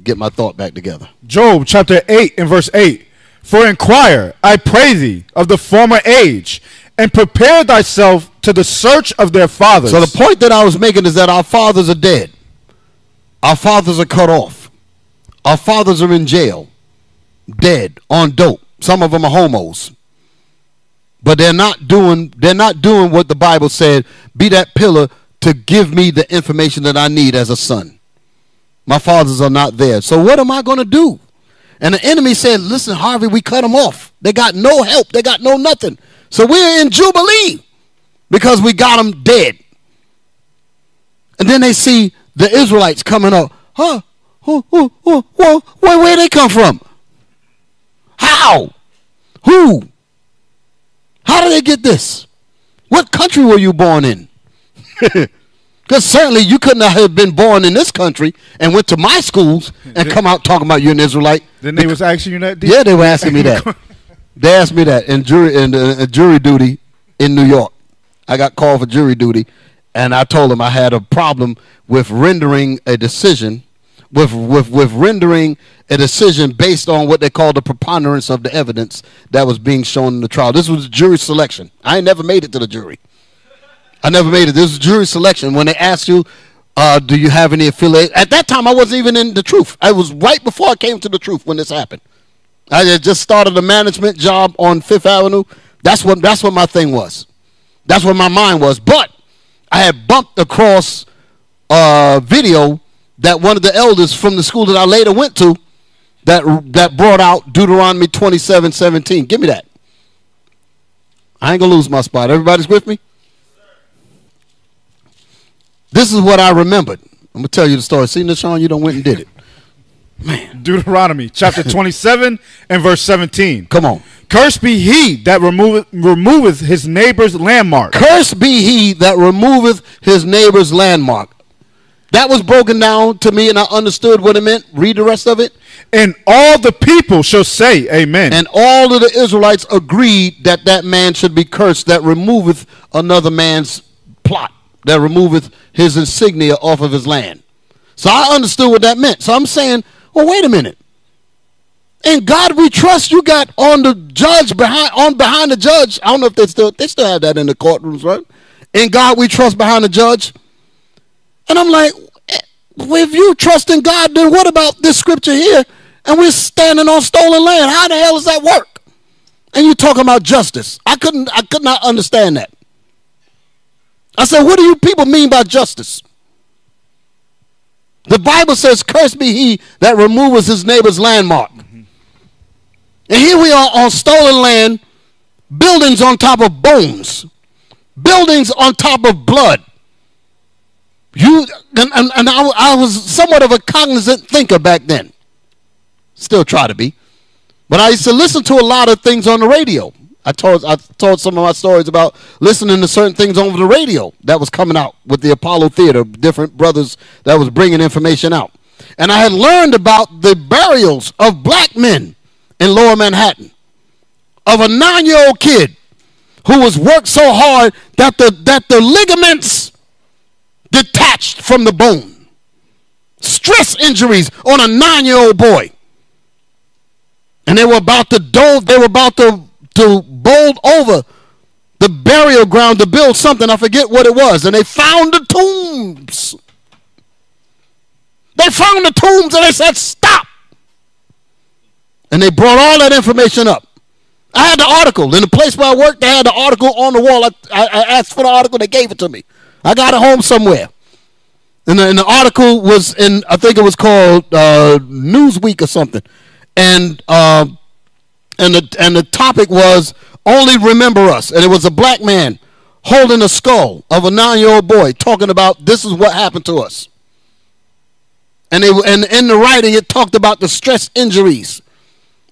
Get my thought back together. Job chapter 8 and verse 8. For inquire, I pray thee, of the former age, and prepare thyself to the search of their fathers. So the point that I was making is that our fathers are dead. Our fathers are cut off. Our fathers are in jail dead on dope. Some of them are homos. But they're not doing they're not doing what the Bible said, be that pillar to give me the information that I need as a son. My fathers are not there. So what am I going to do? And the enemy said, "Listen, Harvey, we cut them off. They got no help. They got no nothing. So we're in jubilee because we got them dead." And then they see the Israelites coming up. Huh? Who, who, who, who, where, where they come from? How? Who? How did they get this? What country were you born in? Because certainly you couldn't have been born in this country and went to my schools and come out talking about you're an Israelite. Then they was asking you that. Yeah, they were asking me that. they asked me that in jury in uh, jury duty in New York. I got called for jury duty, and I told them I had a problem with rendering a decision with, with, with rendering a decision based on what they call the preponderance of the evidence that was being shown in the trial. This was jury selection. I ain't never made it to the jury. I never made it. This was jury selection. When they asked you, uh, do you have any affiliate? At that time, I wasn't even in the truth. I was right before I came to the truth when this happened. I just started a management job on Fifth Avenue. That's what that's what my thing was. That's what my mind was. But I had bumped across a video that one of the elders from the school that I later went to that that brought out Deuteronomy 27, 17. Give me that. I ain't gonna lose my spot. Everybody's with me? This is what I remembered. I'm gonna tell you the story. See, Nahshon, you don't went and did it. Man, Deuteronomy chapter 27 and verse 17. come on. Cursed be he that removeth, removeth his neighbor's landmark. Cursed be he that removeth his neighbor's landmark. That was broken down to me, and I understood what it meant. Read the rest of it. And all the people shall say, Amen. And all of the Israelites agreed that that man should be cursed that removeth another man's plot, that removeth his insignia off of his land. So I understood what that meant. So I'm saying, well, wait a minute. And God we trust. You got on the judge behind on behind the judge. I don't know if they still they still have that in the courtrooms, right? In God we trust behind the judge. And I'm like, eh, if you trust in God, then what about this scripture here? And we're standing on stolen land. How the hell does that work? And you're talking about justice. I couldn't I could not understand that. I said, what do you people mean by justice? The Bible says, Cursed be he that removeth his neighbor's landmark. And here we are on stolen land, buildings on top of bones, buildings on top of blood. You and, and, and I, I was somewhat of a cognizant thinker back then. Still try to be. But I used to listen to a lot of things on the radio. I told I told some of my stories about listening to certain things over the radio that was coming out with the Apollo Theater, different brothers that was bringing information out. And I had learned about the burials of black men in lower Manhattan of a nine year old kid who was worked so hard that the, that the ligaments detached from the bone. Stress injuries on a nine year old boy. And they were about to dove, they were about to, to bolt over the burial ground to build something. I forget what it was. And they found the tombs. They found the tombs and they said, Stop. And they brought all that information up. I had the article. In the place where I worked, they had the article on the wall. I, I, I asked for the article, they gave it to me. I got it home somewhere. And the, and the article was in, I think it was called uh, Newsweek or something. And, uh, and, the, and the topic was Only Remember Us. And it was a black man holding a skull of a nine year old boy talking about this is what happened to us. And, they, and in the writing, it talked about the stress injuries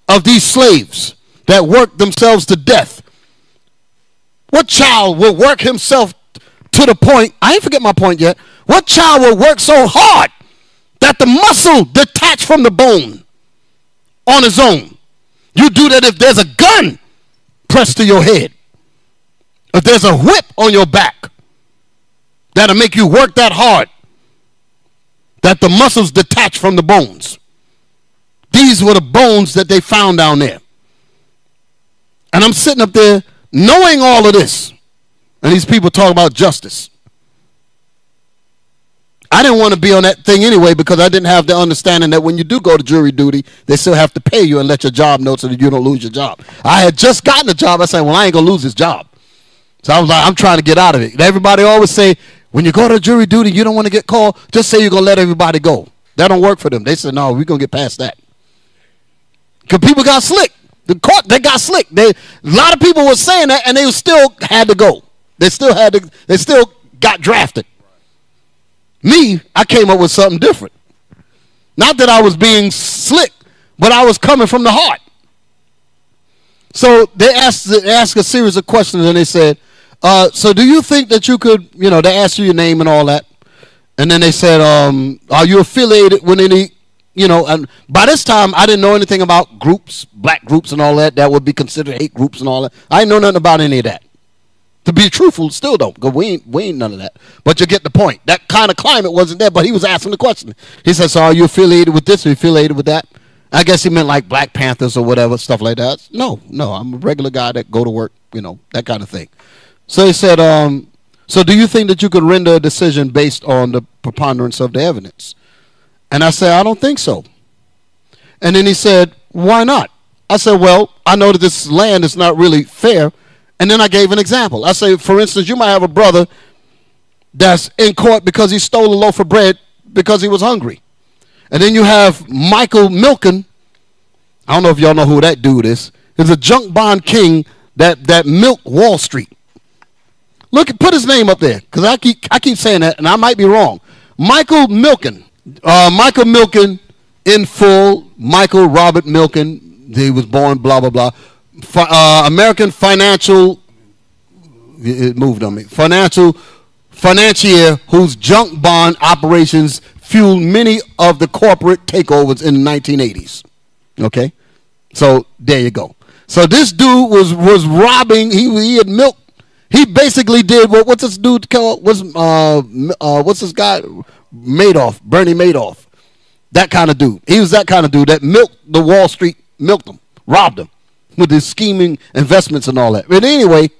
of these slaves that worked themselves to death. What child will work himself to the point? I ain't forget my point yet. What child will work so hard that the muscle detached from the bone on his own? You do that if there's a gun pressed to your head, if there's a whip on your back that'll make you work that hard, that the muscles detach from the bones. These were the bones that they found down there. And I'm sitting up there knowing all of this. And these people talk about justice. I didn't want to be on that thing anyway because I didn't have the understanding that when you do go to jury duty, they still have to pay you and let your job know so that you don't lose your job. I had just gotten a job. I said, well, I ain't going to lose this job. So I was like, I'm trying to get out of it. Everybody always say, when you go to jury duty, you don't want to get called, just say you're going to let everybody go. That don't work for them. They said, no, we're going to get past that. Because people got slick. The court, they got slick. They, a lot of people were saying that, and they still had to go. They still had to, they still got drafted. Me, I came up with something different. Not that I was being slick, but I was coming from the heart. So they asked, they asked a series of questions, and they said, uh, so do you think that you could, you know, they asked you your name and all that. And then they said, um, are you affiliated with any, you know, and by this time I didn't know anything about groups, black groups and all that, that would be considered hate groups and all that. I didn't know nothing about any of that. To be truthful, still don't, because we ain't, we ain't none of that. But you get the point. That kind of climate wasn't there, but he was asking the question. He said, so are you affiliated with this or affiliated with that? I guess he meant like Black Panthers or whatever, stuff like that. No, no, I'm a regular guy that go to work, you know, that kind of thing. So he said, um, so do you think that you could render a decision based on the preponderance of the evidence? And I said, I don't think so. And then he said, why not? I said, well, I know that this land is not really fair. And then I gave an example. I say, for instance, you might have a brother that's in court because he stole a loaf of bread because he was hungry. And then you have Michael Milken. I don't know if y'all know who that dude is. He's a junk bond king that, that milked Wall Street. Look, put his name up there because I keep I keep saying that, and I might be wrong. Michael Milken, uh, Michael Milken in full. Michael Robert Milken, he was born, blah, blah, blah. Uh, American Financial, it moved on me. Financial financier whose junk bond operations fueled many of the corporate takeovers in the 1980s. Okay? So there you go. So this dude was was robbing. He he had milk. He basically did what what's this dude called? What's uh, uh what's this guy? Madoff, Bernie Madoff. That kind of dude. He was that kind of dude that milked the Wall Street, milked them, robbed them with his scheming investments and all that. But anyway,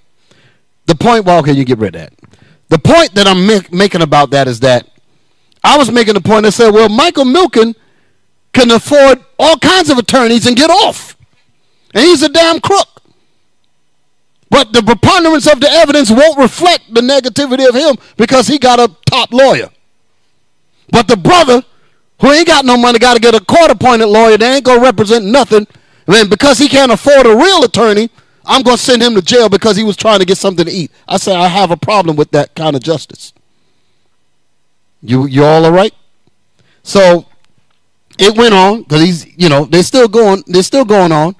the point. Well, okay, you get rid of that. The point that I'm ma- making about that is that I was making the point. I said, well, Michael Milken can afford all kinds of attorneys and get off. And he's a damn crook. But the preponderance of the evidence won't reflect the negativity of him because he got a top lawyer. But the brother who ain't got no money got to get a court appointed lawyer that ain't going to represent nothing. And because he can't afford a real attorney, I'm going to send him to jail because he was trying to get something to eat. I said, I have a problem with that kind of justice. You, you all all right? So it went on because he's, you know, they're still going, they're still going on.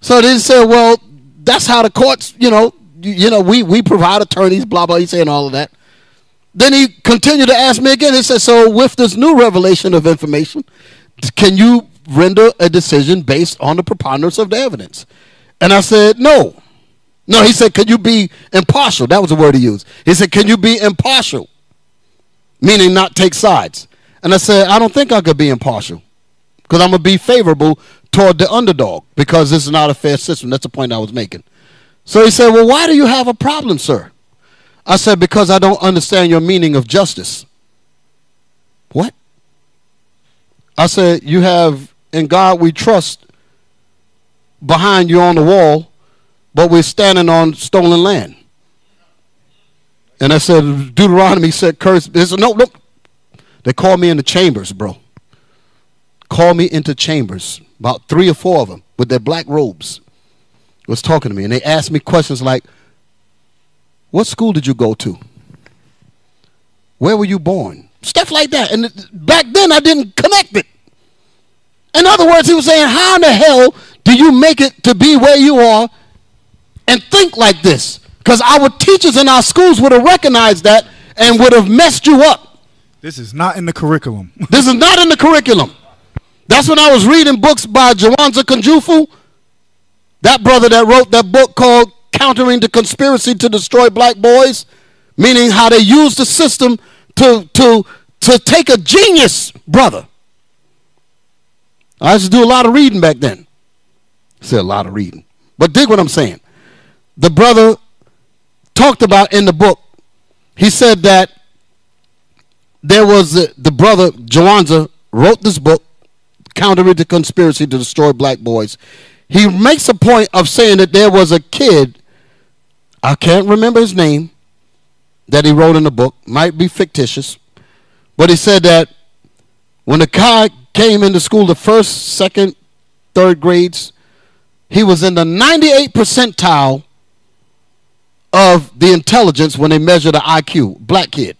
So they said, well, that's how the courts, you know, you, you know, we, we provide attorneys, blah, blah. He's saying all of that. Then he continued to ask me again. He said, so with this new revelation of information, can you render a decision based on the preponderance of the evidence? And I said, no. No, he said, can you be impartial? That was the word he used. He said, can you be impartial? Meaning not take sides. And I said, I don't think I could be impartial because I'm going to be favorable toward the underdog because this is not a fair system. That's the point I was making. So he said, Well, why do you have a problem, sir? I said, Because I don't understand your meaning of justice. What? I said, You have in God we trust behind you on the wall, but we're standing on stolen land. And I said, Deuteronomy said, curse. They said, no, look. They called me into chambers, bro. Called me into chambers, about three or four of them with their black robes, was talking to me. And they asked me questions like, What school did you go to? Where were you born? Stuff like that. And back then I didn't connect it. In other words, he was saying, How in the hell do you make it to be where you are and think like this? Because our teachers in our schools would have recognized that and would have messed you up. This is not in the curriculum. This is not in the curriculum. That's when I was reading books by Jawanza Kunjufu, that brother that wrote that book called Countering the Conspiracy to Destroy Black Boys, meaning how they use the system to, to, to take a genius brother. I used to do a lot of reading back then. I said a lot of reading. But dig what I'm saying. The brother talked about in the book, he said that there was the, the brother Jawanza wrote this book, Countering the Conspiracy to Destroy Black Boys. He makes a point of saying that there was a kid, I can't remember his name, that he wrote in the book, might be fictitious, but he said that when the guy came into school, the first, second, third grades, he was in the 98 percentile of the intelligence when they measure the IQ, black kid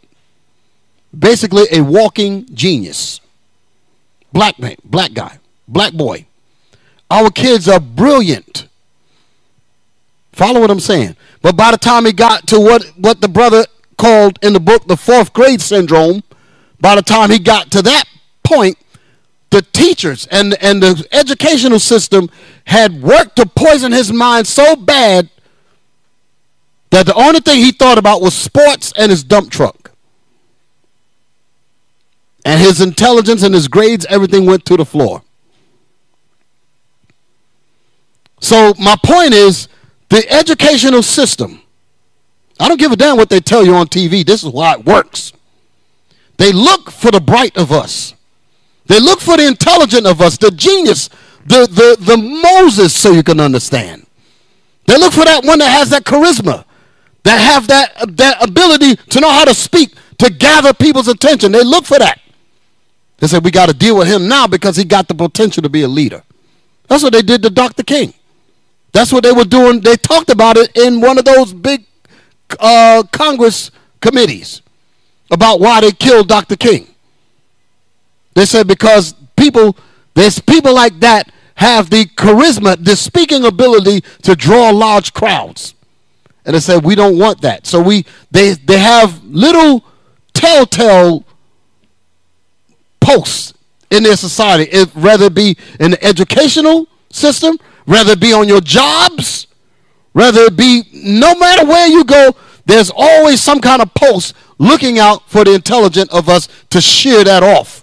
basically a walking genius. Black man, black guy, black boy. Our kids are brilliant. Follow what I'm saying. But by the time he got to what, what the brother called in the book the fourth grade syndrome, by the time he got to that point, the teachers and, and the educational system had worked to poison his mind so bad that the only thing he thought about was sports and his dump truck and his intelligence and his grades, everything went to the floor. So, my point is the educational system, I don't give a damn what they tell you on TV. This is why it works. They look for the bright of us, they look for the intelligent of us, the genius, the, the, the Moses, so you can understand. They look for that one that has that charisma, that have that, that ability to know how to speak, to gather people's attention. They look for that. They said, we got to deal with him now because he got the potential to be a leader. That's what they did to Dr. King. That's what they were doing. They talked about it in one of those big uh, Congress committees about why they killed Dr. King. They said because people, there's people like that have the charisma, the speaking ability to draw large crowds. And they said we don't want that. So we they they have little telltale posts in their society, whether it be in the educational system, whether it be on your jobs, whether it be no matter where you go, there's always some kind of post looking out for the intelligent of us to shear that off.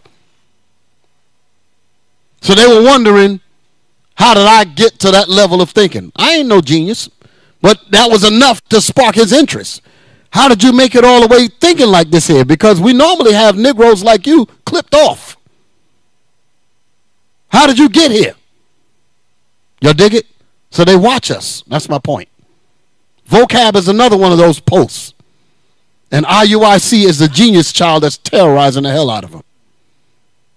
So they were wondering, how did I get to that level of thinking? I ain't no genius, but that was enough to spark his interest. How did you make it all the way thinking like this here? Because we normally have Negroes like you clipped off. How did you get here? Y'all dig it? So they watch us. That's my point. Vocab is another one of those posts. And IUIC is the genius child that's terrorizing the hell out of them.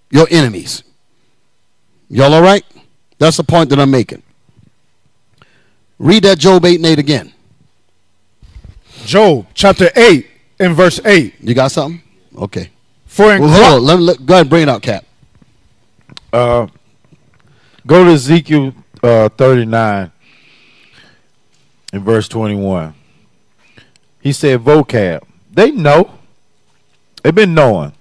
Your enemies. Y'all all right? That's the point that I'm making. Read that Job 8 and 8 again. Job chapter 8 and verse 8. You got something? Okay. For in Well, hold on. Let, me- let, go ahead and bring it out, Cap. Uh, go to Ezekiel uh, 39 and verse 21. He said, vocab. They know. They've been knowing.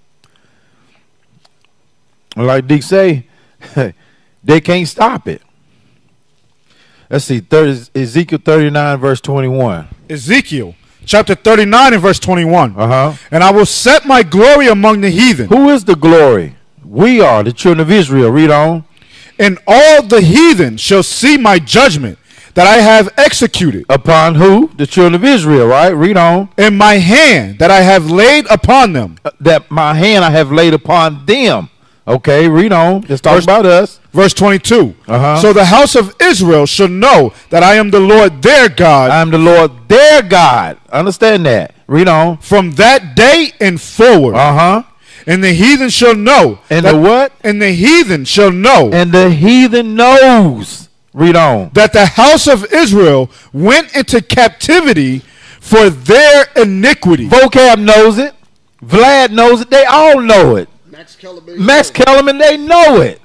Like Dick say, they can't stop it. Let's see, 30, Ezekiel 39, verse 21. Ezekiel chapter 39 and verse 21. Uh-huh. And I will set my glory among the heathen, Who is the glory? We are the children of Israel. Read on. and all the heathen shall see my judgment that I have executed Upon who? The children of Israel, right? Read on. And my hand that I have laid upon them. Uh, That my hand I have laid upon them. Okay, read on. Let's talk Verse- about us. Verse 22. Uh-huh. So the house of Israel shall know that I am the Lord their God I am the Lord their God. Understand that. Read on. from that day and forward. Uh huh. And the heathen shall know. And that- the what? And the heathen shall know And the heathen knows. Read on. that the house of Israel went into captivity for their iniquity. Vocab knows it. Vlad knows it. They all know it. Max Kellerman. Max Kellerman, they know it.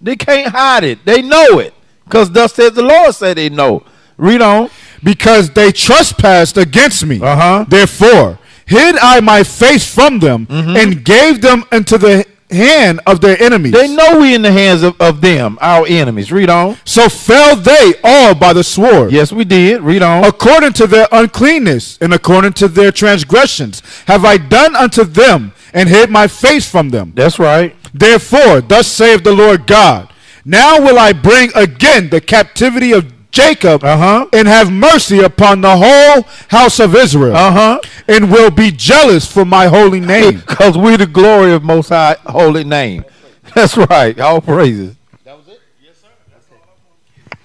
They can't hide it. They know it. Because thus says the Lord said they know. Read on. because they trespassed against me. Uh-huh. Therefore, hid I my face from them and gave them into the hand of their enemies. They know we in the hands of, of them, our enemies. Read on. so fell they all by the sword. Yes, we did. Read on. According to their uncleanness and according to their transgressions, have I done unto them and hid my face from them. That's right. Therefore, thus saith the Lord God, now will I bring again the captivity of Jacob Uh-huh. and have mercy upon the whole house of Israel Uh-huh. and will be jealous for my holy name. Because we the glory of Most High Holy Name. That's right. All praises. That was it? Yes, sir. That's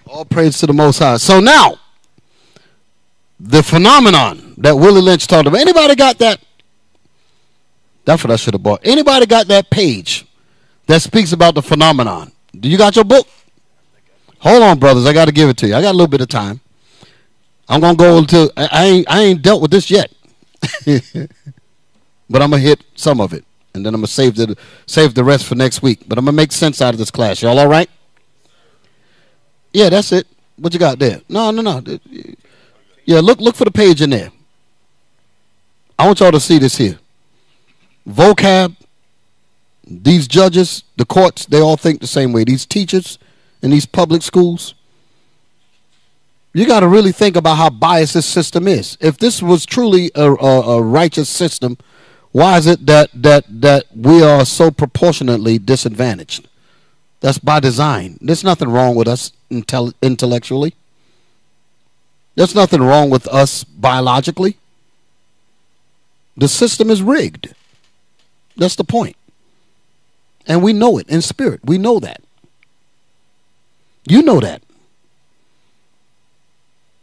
all. all praise to the Most High. So now, the phenomenon that Willie Lynch talked about. Anybody got that? That's what I should have bought. Anybody got that page that speaks about the phenomenon? Do you got your book? Hold on, brothers. I got to give it to you. I got a little bit of time. I'm gonna go until I, I ain't I ain't dealt with this yet, but I'm gonna hit some of it, and then I'm gonna save the save the rest for next week. But I'm gonna make sense out of this class. Y'all all right? Yeah, that's it. What you got there? No, no, no. Yeah, look look for the page in there. I want y'all to see this here. Vocab, these judges, the courts, they all think the same way. These teachers in these public schools, you got to really think about how biased this system is. If this was truly a, a, a righteous system, why is it that that that we are so proportionately disadvantaged? That's by design. There's nothing wrong with us intel- intellectually. There's nothing wrong with us biologically. The system is rigged. That's the point. And we know it in spirit. We know that. You know that.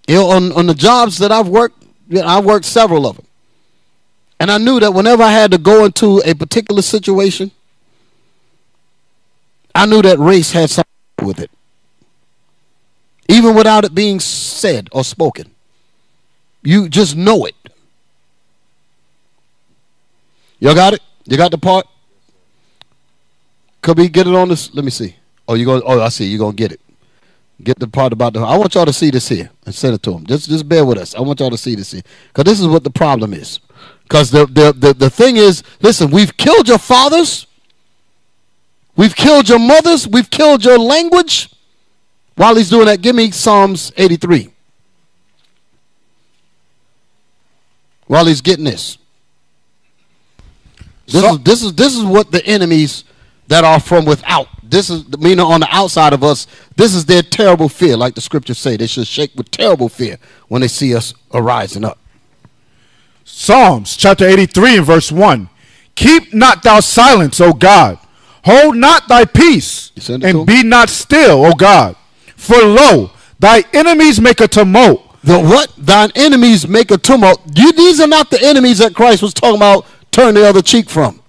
You know, on, on the jobs that I've worked, you know, I've worked several of them. And I knew that whenever I had to go into a particular situation, I knew that race had something to do with it. Even without it being said or spoken. You just know it. Y'all got it? You got the part? Could we get it on this? Let me see. Oh, you go. Oh, I see. You gonna get it. Get the part about the. I want y'all to see this here and send it to them. Just, just bear with us. I want y'all to see this here because this is what the problem is. Because the, the the the thing is, listen, we've killed your fathers. We've killed your mothers. We've killed your language. While he's doing that, give me Psalms 83. While he's getting this. This So- is this is this is what the enemies that are from without. This is the meaning on the outside of us. This is their terrible fear, like the scriptures say. They should shake with terrible fear when they see us arising up. Psalms chapter 83 and verse 1. Keep not thou silence, O God. Hold not thy peace, You send it to him? and be not still, O God. For lo, thy enemies make a tumult. The what? Thine enemies make a tumult. You, these are not the enemies that Christ was talking about. Turn the other cheek from.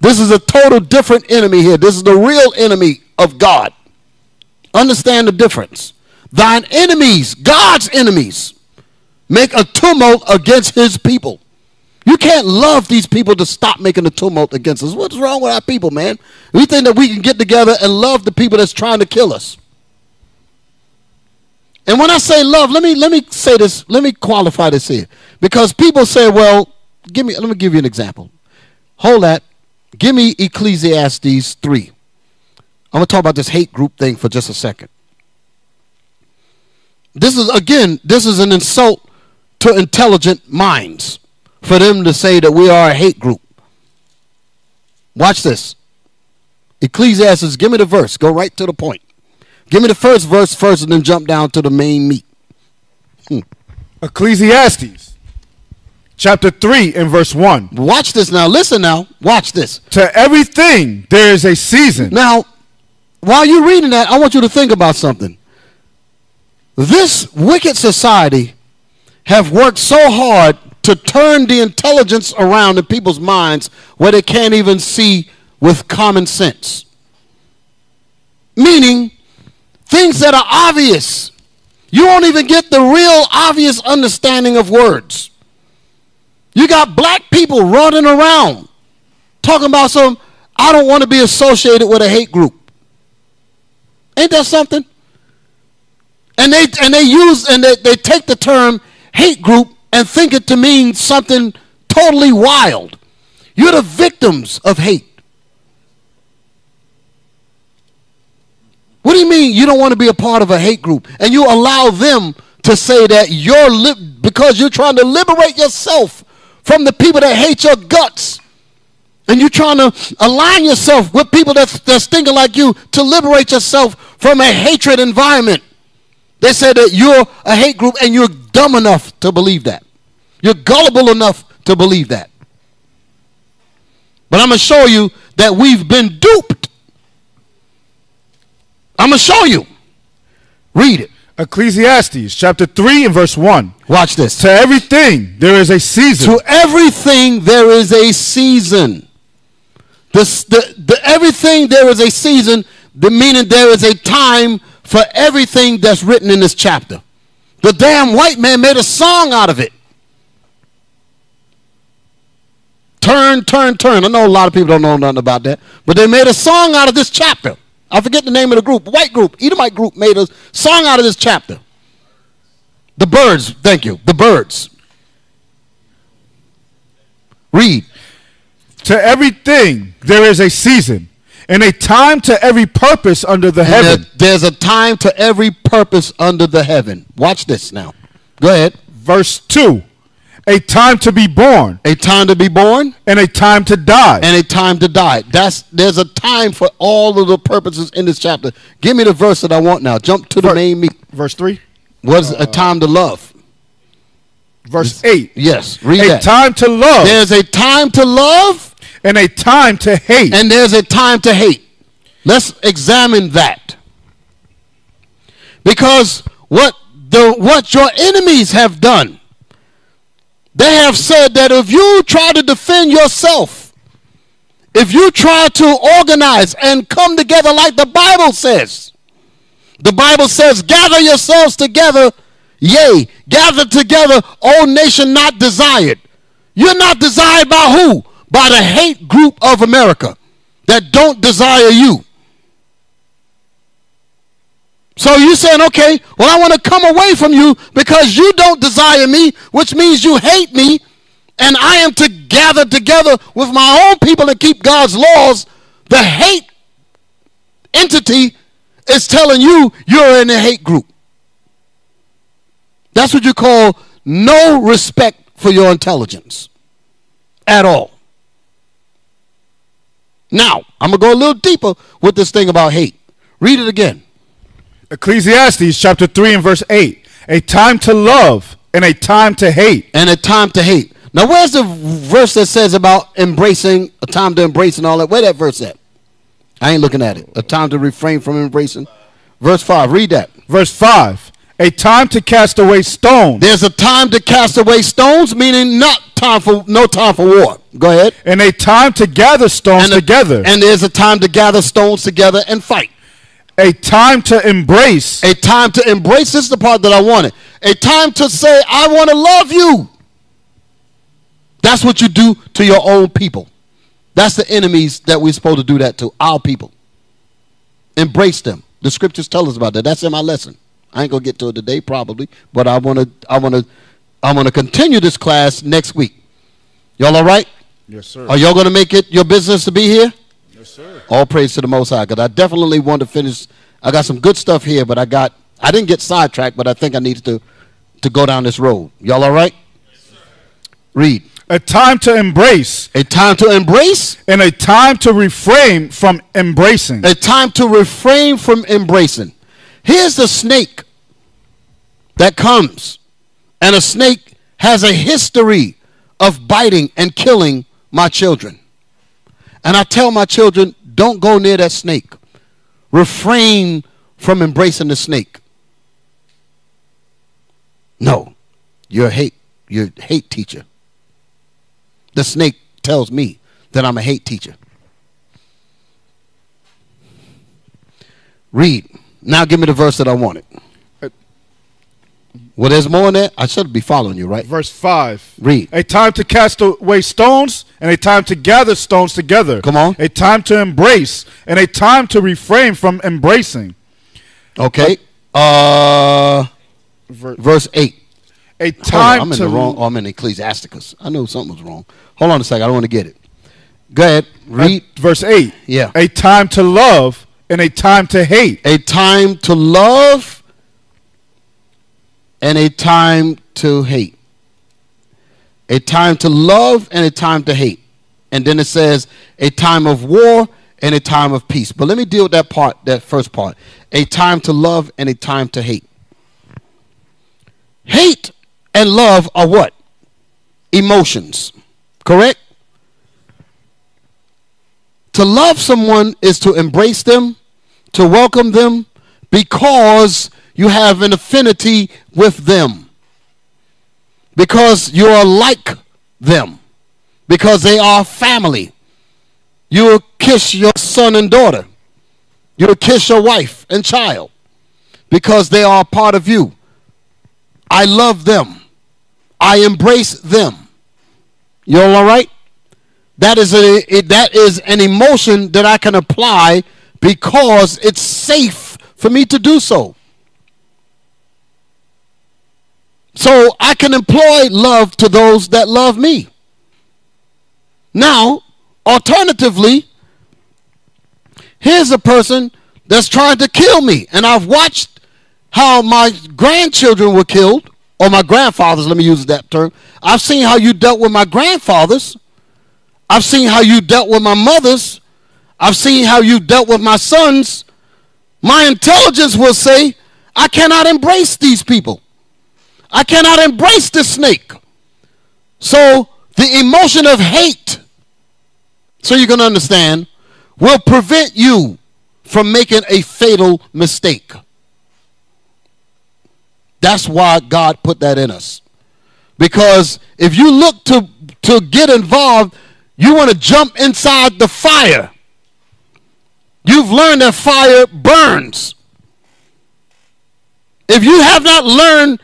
This is a total different enemy here. This is the real enemy of God. Understand the difference. Thine enemies, God's enemies, make a tumult against his people. You can't love these people to stop making a tumult against us. What's wrong with our people, man? We think that we can get together and love the people that's trying to kill us. And when I say love, let me let me say this, let me qualify this here. Because people say, well, give me let me give you an example. Hold that. Give me Ecclesiastes 3. I'm going to talk about this hate group thing for just a second. This is again, this is an insult to intelligent minds for them to say that we are a hate group. Watch this. Ecclesiastes, give me the verse. Go right to the point. Give me the first verse first and then jump down to the main meat. Hmm. Ecclesiastes chapter 3 and verse 1. Watch this now. Listen now. Watch this. To everything there is a season. Now, while you're reading that, I want you to think about something. This wicked society have worked so hard to turn the intelligence around in people's minds where they can't even see with common sense. Meaning, things that are obvious. You won't even get the real obvious understanding of words. You got black people running around talking about some, I don't want to be associated with a hate group. Ain't that something? And they and they use and they, they take the term hate group and think it to mean something totally wild. You're the victims of hate. What do you mean you don't want to be a part of a hate group and you allow them to say that you're li- because you're trying to liberate yourself from the people that hate your guts and you're trying to align yourself with people that's, that's thinking like you to liberate yourself from a hatred environment. They said that you're a hate group and you're dumb enough to believe that. You're gullible enough to believe that. But I'm going to show you that we've been duped. I'm going to show you. Read it. Ecclesiastes chapter 3 and verse 1. Watch this. To everything there is a season. To everything there is a season. The, the, the everything there is a season, the meaning there is a time for everything that's written in this chapter. The damn white man made a song out of it. Turn, turn, turn. I know a lot of people don't know nothing about that, but they made a song out of this chapter. I forget the name of the group. White group, Edomite group made a song out of this chapter. The Byrds, thank you. The Byrds. Read. To everything there is a season, and a time to every purpose under the And heaven. there- there's a time to every purpose under the heaven. Watch this now. Go ahead. Verse 2. A time to be born, A time to be born and a time to die. and a time to die. That's there's a time for all of the purposes in this chapter. Give me the verse that I want now. Jump to the Ver- main meat. verse 3. What's a time to love? Verse 8. Yes, read A that. time to love There's a time to love and a time to hate. and there's a time to hate. Let's examine that. Because what the what your enemies have done, they have said that if you try to defend yourself, if you try to organize and come together like the Bible says, the Bible says, gather yourselves together, yea, gather together, O nation not desired. You're not desired by who? By the hate group of America. that don't desire you. So you saying, okay, well, I want to come away from you because you don't desire me, which means you hate me, and I am to gather together with my own people and keep God's laws. The hate entity is telling you you're in a hate group. That's what you call no respect for your intelligence at all. Now, I'm going to go a little deeper with this thing about hate. Read it again. Ecclesiastes chapter 3 and verse 8. A time to love and a time to hate. And a time to hate. Now, where's the verse that says about embracing, a time to embrace and all that? Where that verse at? I ain't looking at it. A time to refrain from embracing. Verse 5. Read that. Verse 5. A time to cast away stones There's a time to cast away stones, meaning not time for no time for war. Go ahead. and a time to gather stones And a- together. and there's a time to gather stones together and fight. A time to embrace A time to embrace this is the part that I wanted. A time to say, I want to love you. That's what you do to your own people. That's the enemies that we're supposed to do that to, our people. Embrace them. The scriptures tell us about that. That's in my lesson. I ain't gonna get to it today, probably, but I wanna I wanna I wanna continue this class next week. Y'all all right? Yes, sir. Are y'all gonna make it your business to be here? Yes, sir. All praise to the Most High, because I definitely want to finish. I got some good stuff here, but I got I didn't get sidetracked, but I think I needed to to go down this road. Y'all all right? Yes. Read. a time to embrace A time to embrace, and a time to refrain from embracing. a time to refrain from embracing. Here's the snake that comes, and a snake has a history of biting and killing my children. And I tell my children, don't go near that snake. Refrain from embracing the snake. No, you're a hate, you're a hate teacher. The snake tells me that I'm a hate teacher. Read. Now give me the verse that I wanted. Well, there's more in there. I should be following you, right? Verse 5. Read. A time to cast away stones and a time to gather stones together. Come on. A time to embrace and a time to refrain from embracing. Okay. Uh, Ver- verse 8. A Hold on, time I'm in the wrong. Oh, I'm in Ecclesiasticus. I know something was wrong. Hold on a second. I don't want to get it. Go ahead. Read. Verse 8. Yeah. A time to love and a time to hate. A time to love and a time to hate. A time to love and a time to hate. And then it says a time of war and a time of peace. But let me deal with that part, that first part. A time to love and a time to hate. Hate and love are what? Emotions. Correct? To love someone is to embrace them, to welcome them, because you have an affinity with them. Because you are like them. Because they are family. You will kiss your son and daughter. You will kiss your wife and child. Because they are part of you. I love them. I embrace them. You all right? That is a it, that is an emotion that I can apply because it's safe for me to do so. So I can employ love to those that love me. Now, alternatively, here's a person that's trying to kill me, and I've watched how my grandchildren were killed, or my grandfathers, let me use that term. I've seen how you dealt with my grandfathers. I've seen how you dealt with my mothers. I've seen how you dealt with my sons. My intelligence will say, I cannot embrace these people. I cannot embrace the snake. So the emotion of hate, so you can understand, will prevent you from making a fatal mistake. That's why God put that in us. Because if you look to, to get involved, you want to jump inside the fire. You've learned that fire burns. If you have not learned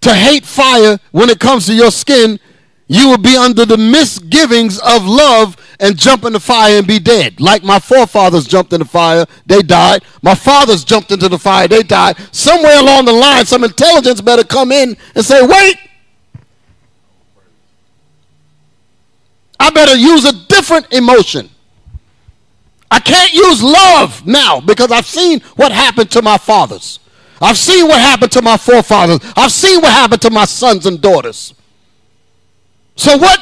to hate fire when it comes to your skin, you will be under the misgivings of love and jump in the fire and be dead. Like my forefathers jumped in the fire, they died. My fathers jumped into the fire, they died. Somewhere along the line, some intelligence better come in and say, wait, I better use a different emotion. I can't use love now because I've seen what happened to my fathers. I've seen what happened to my forefathers. I've seen what happened to my sons and daughters. So, what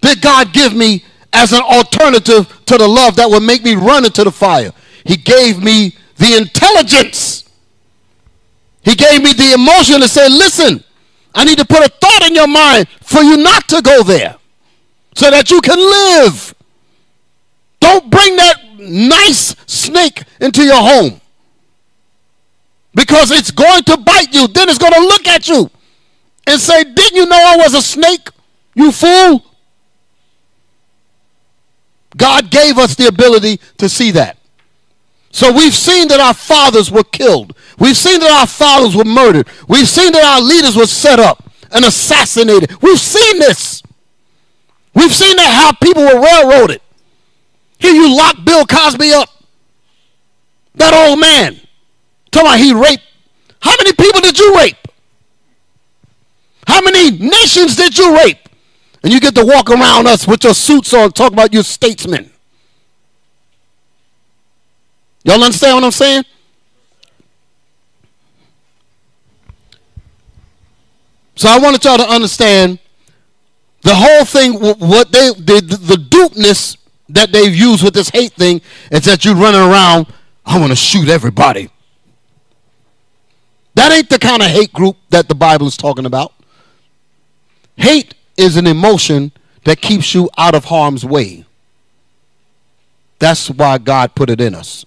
did God give me as an alternative to the love that would make me run into the fire? He gave me the intelligence. He gave me the emotion to say, listen, I need to put a thought in your mind for you not to go there so that you can live. Don't bring that nice snake into your home because it's going to bite you. Then it's going to look at you and say, Didn't you know I was a snake? You fool. God gave us the ability to see that. So we've seen that our fathers were killed. We've seen that our fathers were murdered. We've seen that our leaders were set up and assassinated. We've seen this. We've seen that how people were railroaded. Here you lock Bill Cosby up. That old man. Talking about he raped. How many people did you rape? How many nations did you rape? And you get to walk around us with your suits on, talk about you statesmen. Y'all understand what I'm saying? So I wanted y'all to understand the whole thing, what they, the, the dupeness that they've used with this hate thing is that you're running around, I want to shoot everybody. That ain't the kind of hate group that the Bible is talking about. Hate is an emotion that keeps you out of harm's way. That's why God put it in us.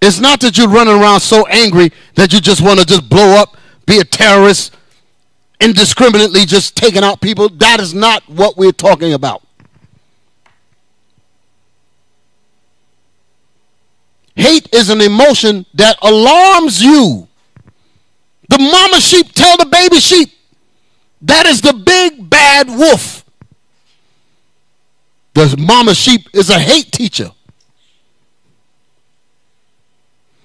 It's not that you're running around so angry that you just want to just blow up, be a terrorist, indiscriminately just taking out people. That is not what we're talking about. Hate is an emotion that alarms you. The mama sheep tell the baby sheep. That is the big bad wolf. The mama sheep is a hate teacher.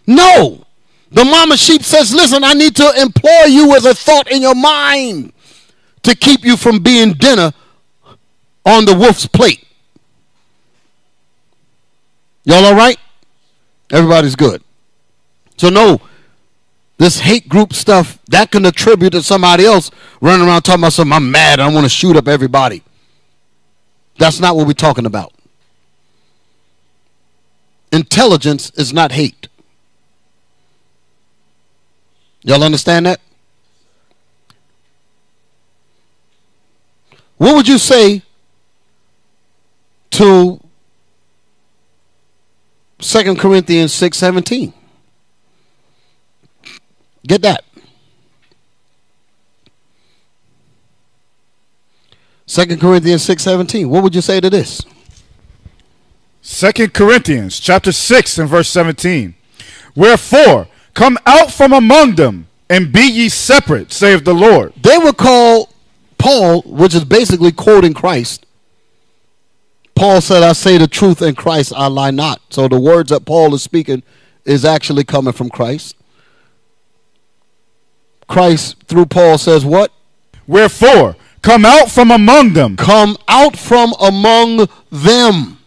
No. The mama sheep says, Listen, I need to employ you with a thought in your mind to keep you from being dinner on the wolf's plate. Y'all all right? Everybody's good. So, no, this hate group stuff that can attribute to somebody else running around talking about something. I'm mad. I want to shoot up everybody. That's not what we're talking about. Intelligence is not hate. Y'all understand that? What would you say to 2 Corinthians 6 17? Get that. 2 Corinthians 6 17. What would you say to this? Second Corinthians chapter 6 and verse 17. Wherefore, come out from among them, and be ye separate, saith the Lord. They would call Paul, which is basically quoting Christ. Paul said, I say the truth in Christ, I lie not. So the words that Paul is speaking is actually coming from Christ. Christ, through Paul, says, What? Wherefore, come out from among them, Come out from among them.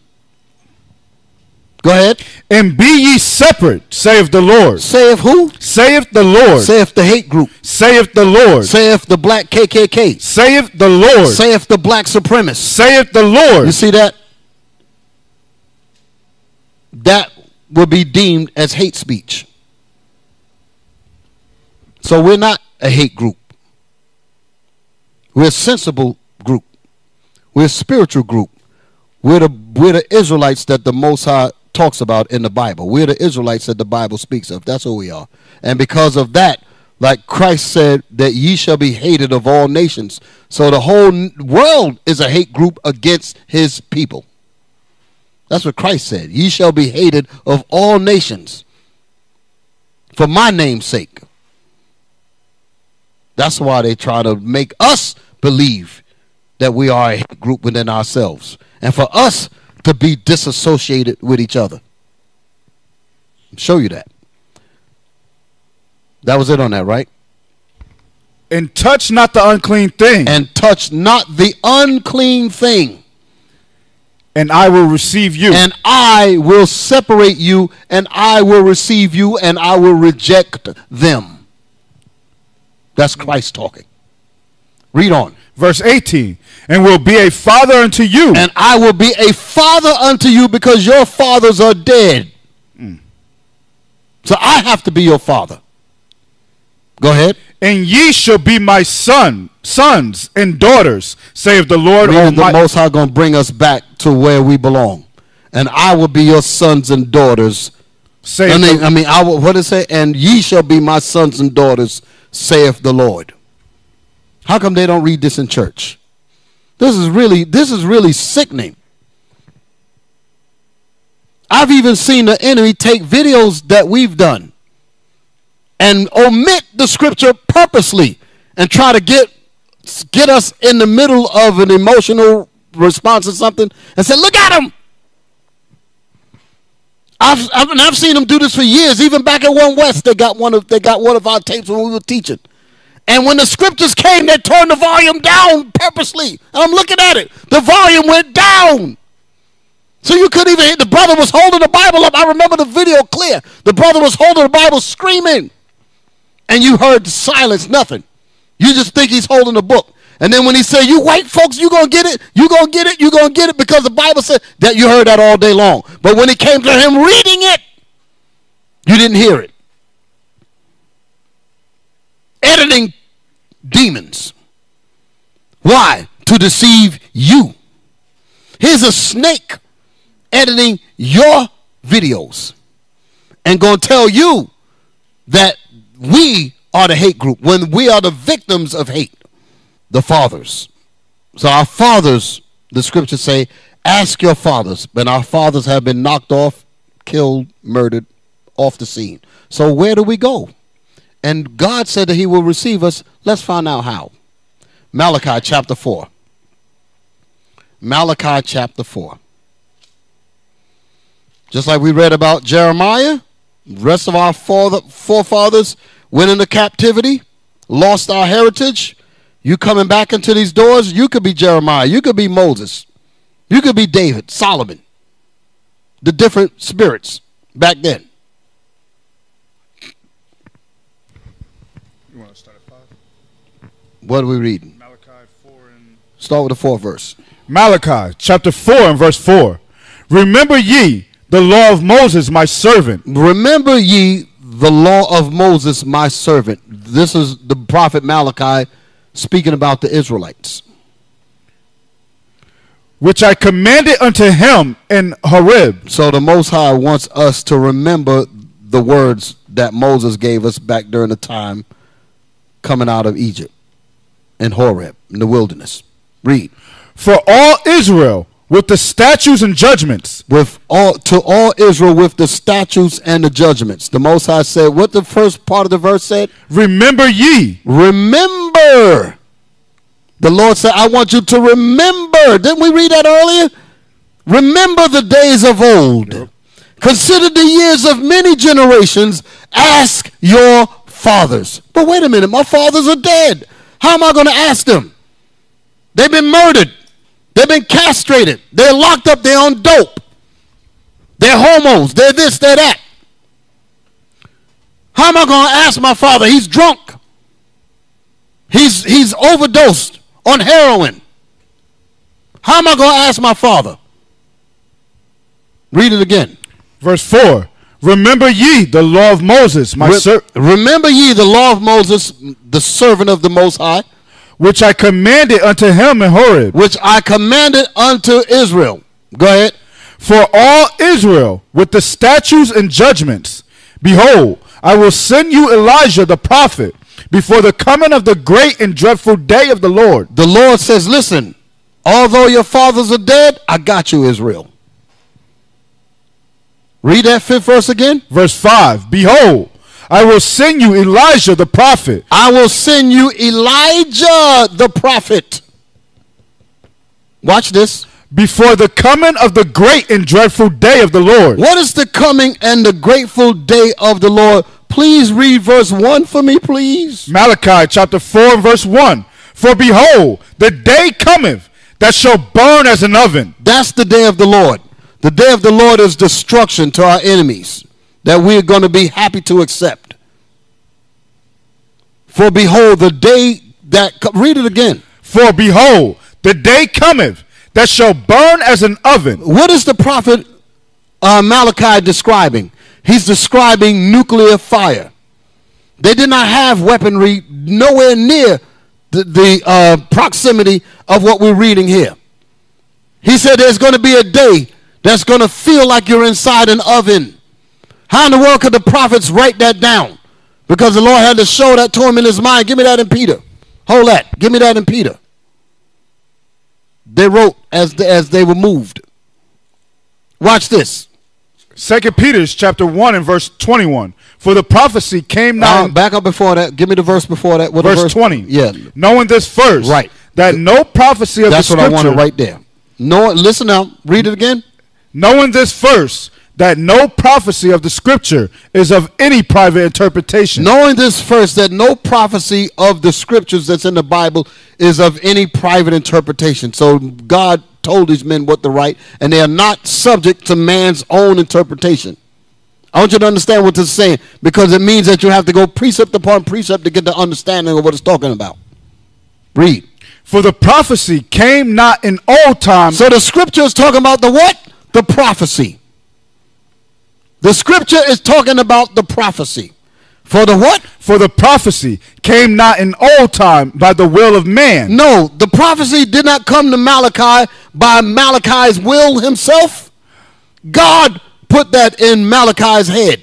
Go ahead. and be ye separate, saith the Lord. Saith who? Saith the Lord. Saith the hate group. Saith the Lord. Saith the black KKK. Saith the Lord. Saith the black supremacists. Saith the Lord. You see that? That will be deemed as hate speech. So we're not a hate group. We're a sensible group. We're a spiritual group. We're the, we're the Israelites that the Most High talks about in the Bible. We're the Israelites that the Bible speaks of. That's who we are. And because of that, like Christ said, that ye shall be hated of all nations. So the whole world is a hate group against his people. That's what Christ said. Ye shall be hated of all nations for my name's sake. That's why they try to make us believe that we are a group within ourselves and for us to be disassociated with each other. Show you that. That was it on that, right? And touch not the unclean thing, And touch not the unclean thing, I will receive you. and I will separate you, and I will receive you, and I will reject them. That's Christ talking. Read on. Verse 18. And will be a father unto you. And I will be a father unto you because your fathers are dead. Mm. So I have to be your father. Go ahead. And ye shall be my son, sons and daughters, saith the Lord Reading the Most High going to bring us back to where we belong. And I will be your sons and daughters. saith I mean, the- I mean, I will, what did it say? And ye shall be my sons and daughters, saith the Lord. How come they don't read this in church? This is really, this is really sickening. I've even seen the enemy take videos that we've done and omit the scripture purposely and try to get get us in the middle of an emotional response or something and say, "Look at him." I've, I've and I've seen them do this for years. Even back at One West, they got one of they got one of our tapes when we were teaching. And when the scriptures came, they turned the volume down purposely. And I'm looking at it. The volume went down. So you couldn't even the brother was holding the Bible up. I remember the video clear. The brother was holding the Bible screaming. And you heard silence, nothing. You just think he's holding a book. And then when he said, You white folks, you gonna get it, you gonna get it, you gonna get it, because the Bible said that you heard that all day long. But when it came to him reading it, you didn't hear it. Editing demons. Why? To deceive you. Here's a snake editing your videos and gonna tell you that we are the hate group. When we are the victims of hate the fathers. So our fathers the scriptures say ask your fathers. But our fathers have been knocked off killed murdered off the scene. So where do we go? And god said that he will receive us. Let's find out how. Malachi chapter 4 malachi chapter 4 just like we read about jeremiah rest of our father, forefathers went into captivity, lost our heritage. You coming back into these doors, you could be Jeremiah, you could be Moses, you could be David, Solomon, the different spirits back then. You want to start at 5? What are we reading? Malachi 4 and... Start with the fourth verse. Malachi chapter 4 and verse 4. Remember ye the law of Moses, my servant, Remember ye the law of Moses, my servant. This is the prophet Malachi speaking about the Israelites. which I commanded unto him in Horeb. So the Most High wants us to remember the words that Moses gave us back during the time coming out of Egypt in Horeb, in the wilderness. Read. For all Israel with the statutes and judgments, With all to all Israel with the statutes and the judgments. The Most High said, what the first part of the verse said? remember ye Remember. The Lord said, I want you to remember. Didn't we read that earlier? Remember the days of old. Consider the years of many generations. Ask your fathers. But wait a minute, my fathers are dead. How am I going to ask them? They've been murdered. They've been castrated. They're locked up. They're on dope. They're homos. They're this, they're that. How am I going to ask my father? He's drunk. He's he's overdosed on heroin. How am I going to ask my father? Read it again. verse 4. Remember ye the law of Moses, my Re- ser- remember ye the law of Moses, the servant of the Most High, which I commanded unto him in Horeb. which I commanded unto Israel. Go ahead. For all Israel with the statutes and judgments, behold, I will send you Elijah the prophet before the coming of the great and dreadful day of the Lord. The Lord says, Listen, although your fathers are dead, I got you, Israel. Read that fifth verse again. Verse 5 Behold, I will send you Elijah the prophet I will send you Elijah the prophet. Watch this. before the coming of the great and dreadful day of the Lord. What is the coming and the grateful day of the Lord? Please read verse 1 for me, please. Malachi chapter 4 verse 1. For behold, the day cometh that shall burn as an oven. That's the day of the Lord. The day of the Lord is destruction to our enemies that we're going to be happy to accept. For behold, the day that, read it again. For behold, the day cometh that shall burn as an oven. What is the prophet uh, Malachi describing? He's describing nuclear fire. They did not have weaponry nowhere near the, the uh, proximity of what we're reading here. He said there's going to be a day that's going to feel like you're inside an oven. How in the world could the prophets write that down? Because the Lord had to show that to him in his mind. Give me that in Peter. Hold that. Give me that in Peter. They wrote as, the, as they were moved. Watch this. Second Peter's chapter 1 and verse 21. For the prophecy came not Uh, back up before that. Give me the verse before that. What the verse 20. Yeah, Knowing this first. Right. That no prophecy of that's what I wanted right there. No, listen now. Read it again. Knowing this first. That no prophecy of the scripture is of any private interpretation. Knowing this first, that no prophecy of the scriptures that's in the Bible is of any private interpretation. So God told these men what to write, and they are not subject to man's own interpretation. I want you to understand what this is saying because it means that you have to go precept upon precept to get the understanding of what it's talking about. Read. For the prophecy came not in old time. So the scripture is talking about the what? The prophecy. The scripture is talking about the prophecy. For the what? For the prophecy came not in old time by the will of man. No, the prophecy did not come to Malachi by Malachi's will himself. God put that in Malachi's head.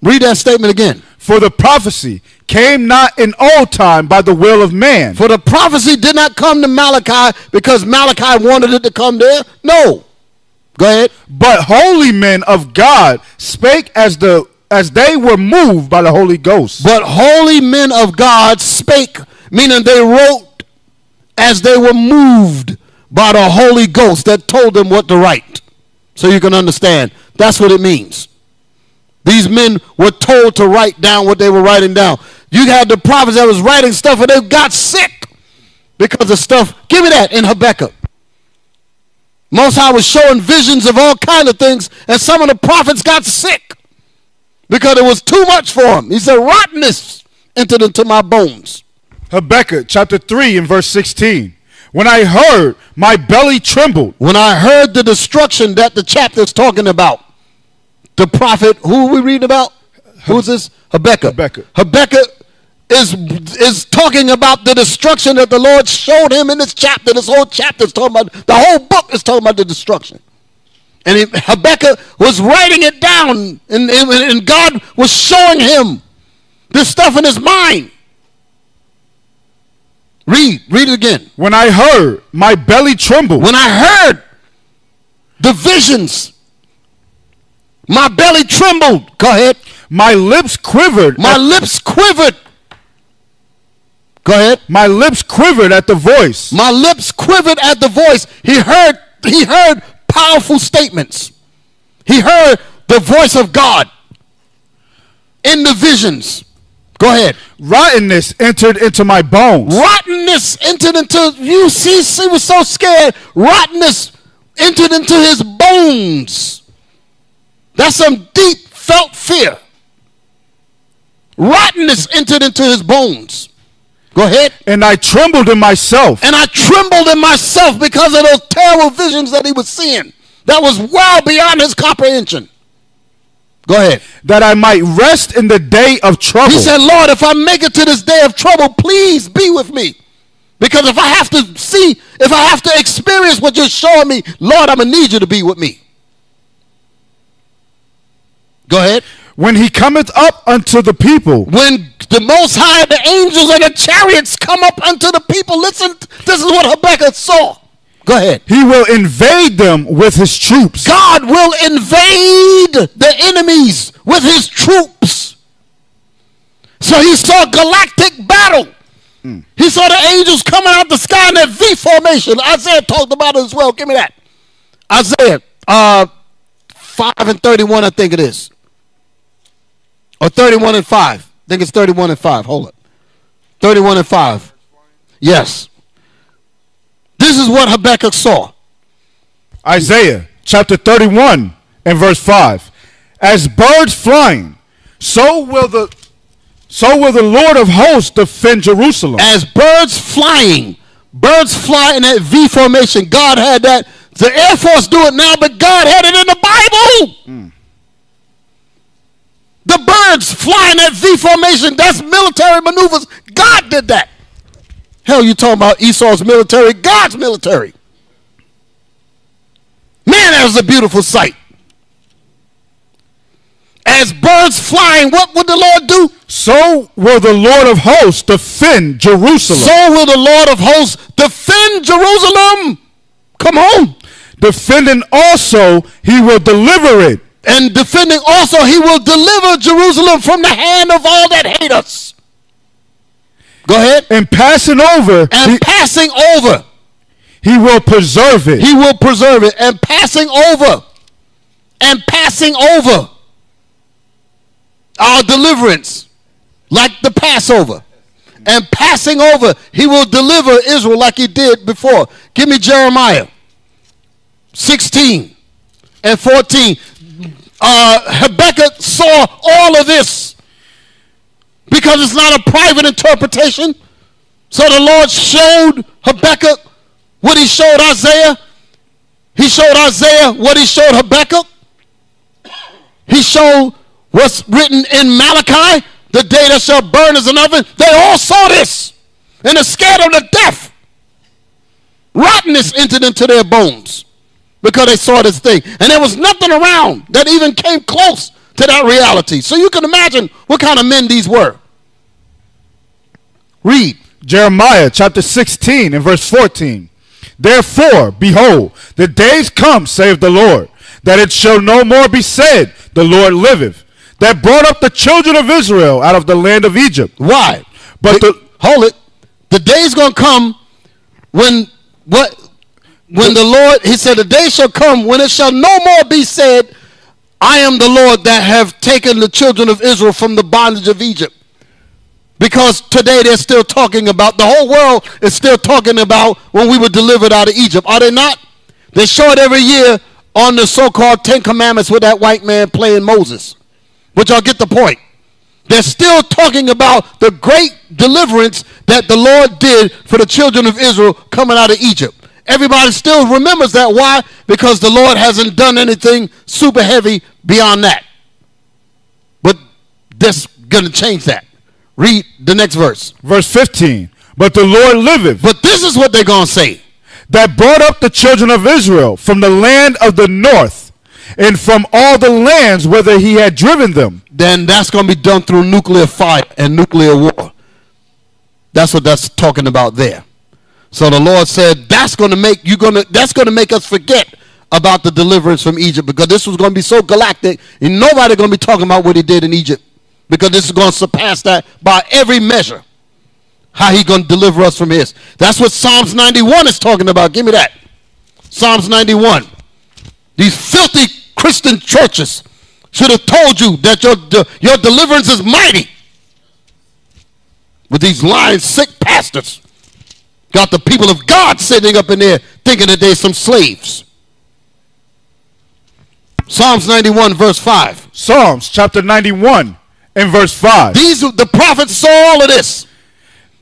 Read that statement again. For the prophecy came not in old time by the will of man. For the prophecy did not come to Malachi because Malachi wanted it to come there. No. Go ahead. But holy men of God spake as the as they were moved by the Holy Ghost. But holy men of God spake, meaning they wrote as they were moved by the Holy Ghost that told them what to write. So you can understand. That's what it means. These men were told to write down what they were writing down. You had the prophets that was writing stuff and they got sick because of stuff. Give me that in Habakkuk. Most High was showing visions of all kind of things, and some of the prophets got sick because it was too much for them. He said, rottenness entered into my bones. Habakkuk chapter 3 and verse 16. When I heard, my belly trembled. When I heard the destruction that the chapter's talking about, the prophet, who are we reading about? Who's this? Habakkuk. Habakkuk. Habakkuk is, is talking about the destruction that the Lord showed him in this chapter. This whole chapter is talking about, the whole book is talking about the destruction. And he, Habakkuk was writing it down, and, and, and God was showing him this stuff in his mind. Read, read it again. When I heard, my belly trembled. When I heard the visions, my belly trembled. Go ahead. my lips quivered. My lips quivered. Go ahead. my lips quivered at the voice. My lips quivered at the voice. He heard he heard powerful statements. He heard the voice of God in the visions. Go ahead. Rottenness entered into my bones. Rottenness entered into you see he was so scared. Rottenness entered into his bones. That's some deep felt fear. Rottenness entered into his bones. Go ahead. And I trembled in myself. And I trembled in myself because of those terrible visions that he was seeing. That was well beyond his comprehension. Go ahead. that I might rest in the day of trouble. He said, Lord, if I make it to this day of trouble, please be with me. Because if I have to see, if I have to experience what you're showing me, Lord, I'm going to need you to be with me. Go ahead. When he cometh up unto the people, When the Most High, the angels and the chariots come up unto the people, listen, this is what Habakkuk saw. Go ahead. He will invade them with his troops. God will invade the enemies with his troops. So he saw galactic battle. He saw the angels coming out the sky in that V formation. Isaiah talked about it as well. Give me that. Isaiah uh, 5 and 31, I think it is. Or 31 and 5. I think it's 31 and 5. Hold it. 31 and 5. Yes. This is what Habakkuk saw. Isaiah chapter 31 and verse 5. As birds flying, so will the so will the Lord of hosts defend Jerusalem. as birds flying. Birds fly in that V formation. God had that. The Air Force do it now, but God had it in the Bible. Hmm. The birds flying that V formation. That's military maneuvers. God did that. Hell, you talking about Esau's military? God's military. Man, that was a beautiful sight. As birds flying, what would the Lord do? so will the Lord of hosts defend Jerusalem. So will the Lord of hosts defend Jerusalem. Come on. Defending also, he will deliver it. And defending also, he will deliver Jerusalem from the hand of all that hate us. Go ahead. And passing over, And he, passing over, he will preserve it. he will preserve it. And passing over, and passing over our deliverance, like the Passover. And passing over, he will deliver Israel like he did before. Give me Jeremiah 16 and 14. Uh, Habakkuk saw all of this because it's not a private interpretation. So the Lord showed Habakkuk what he showed Isaiah. He showed Isaiah what he showed Habakkuk. He showed what's written in Malachi, the day that shall burn as an oven. They all saw this and are scared of the death. Rottenness entered into their bones because they saw this thing. And there was nothing around that even came close to that reality. So you can imagine what kind of men these were. Read. Jeremiah chapter 16 and verse 14. Therefore, behold, the days come, save the Lord, that it shall no more be said, The Lord liveth, that brought up the children of Israel out of the land of Egypt. Why? But the, the- hold it. The day's gonna come when what when the Lord he said the day shall come when it shall no more be said, I am the Lord that have taken the children of Israel from the bondage of Egypt. Because today they're still talking about the whole world is still talking about when we were delivered out of Egypt. Are they not? They show it every year on the so-called Ten Commandments with that white man playing Moses. But y'all get the point. They're still talking about the great deliverance that the Lord did for the children of Israel coming out of Egypt. Everybody still remembers that. Why? Because the Lord hasn't done anything super heavy beyond that. But that's going to change that. Read the next verse. Verse 15. But the Lord liveth, But this is what they're going to say. that brought up the children of Israel from the land of the north, and from all the lands whither he had driven them. Then that's going to be done through nuclear fire and nuclear war. That's what that's talking about there. So the Lord said that's going to make you going to that's going to make us forget about the deliverance from Egypt because this was going to be so galactic and nobody going to be talking about what he did in Egypt because this is going to surpass that by every measure. How he going to deliver us from his. That's what Psalms 91 is talking about. Give me that. Psalms 91. These filthy Christian churches should have told you that your, your deliverance is mighty. With these lying, sick pastors. Got the people of God sitting up in there thinking that they're some slaves. Psalms 91, verse 5. Psalms chapter 91 and verse 5. These the prophets saw all of this.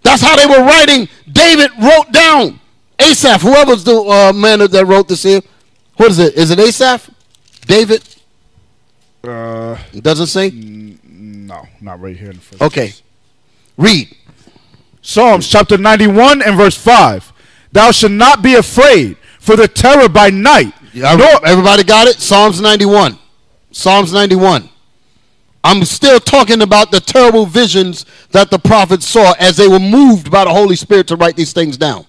That's how they were writing. David wrote down Asaph, whoever's the uh, man that wrote this here. What is it? Is it Asaph? David? Uh, It doesn't say. no, not right here in the first. Okay. Read. Psalms chapter 91 and verse 5. Thou shalt not be afraid for the terror by night, Yeah, nor, everybody got it? Psalms 91. Psalms 91. I'm still talking about the terrible visions that the prophets saw as they were moved by the Holy Spirit to write these things down.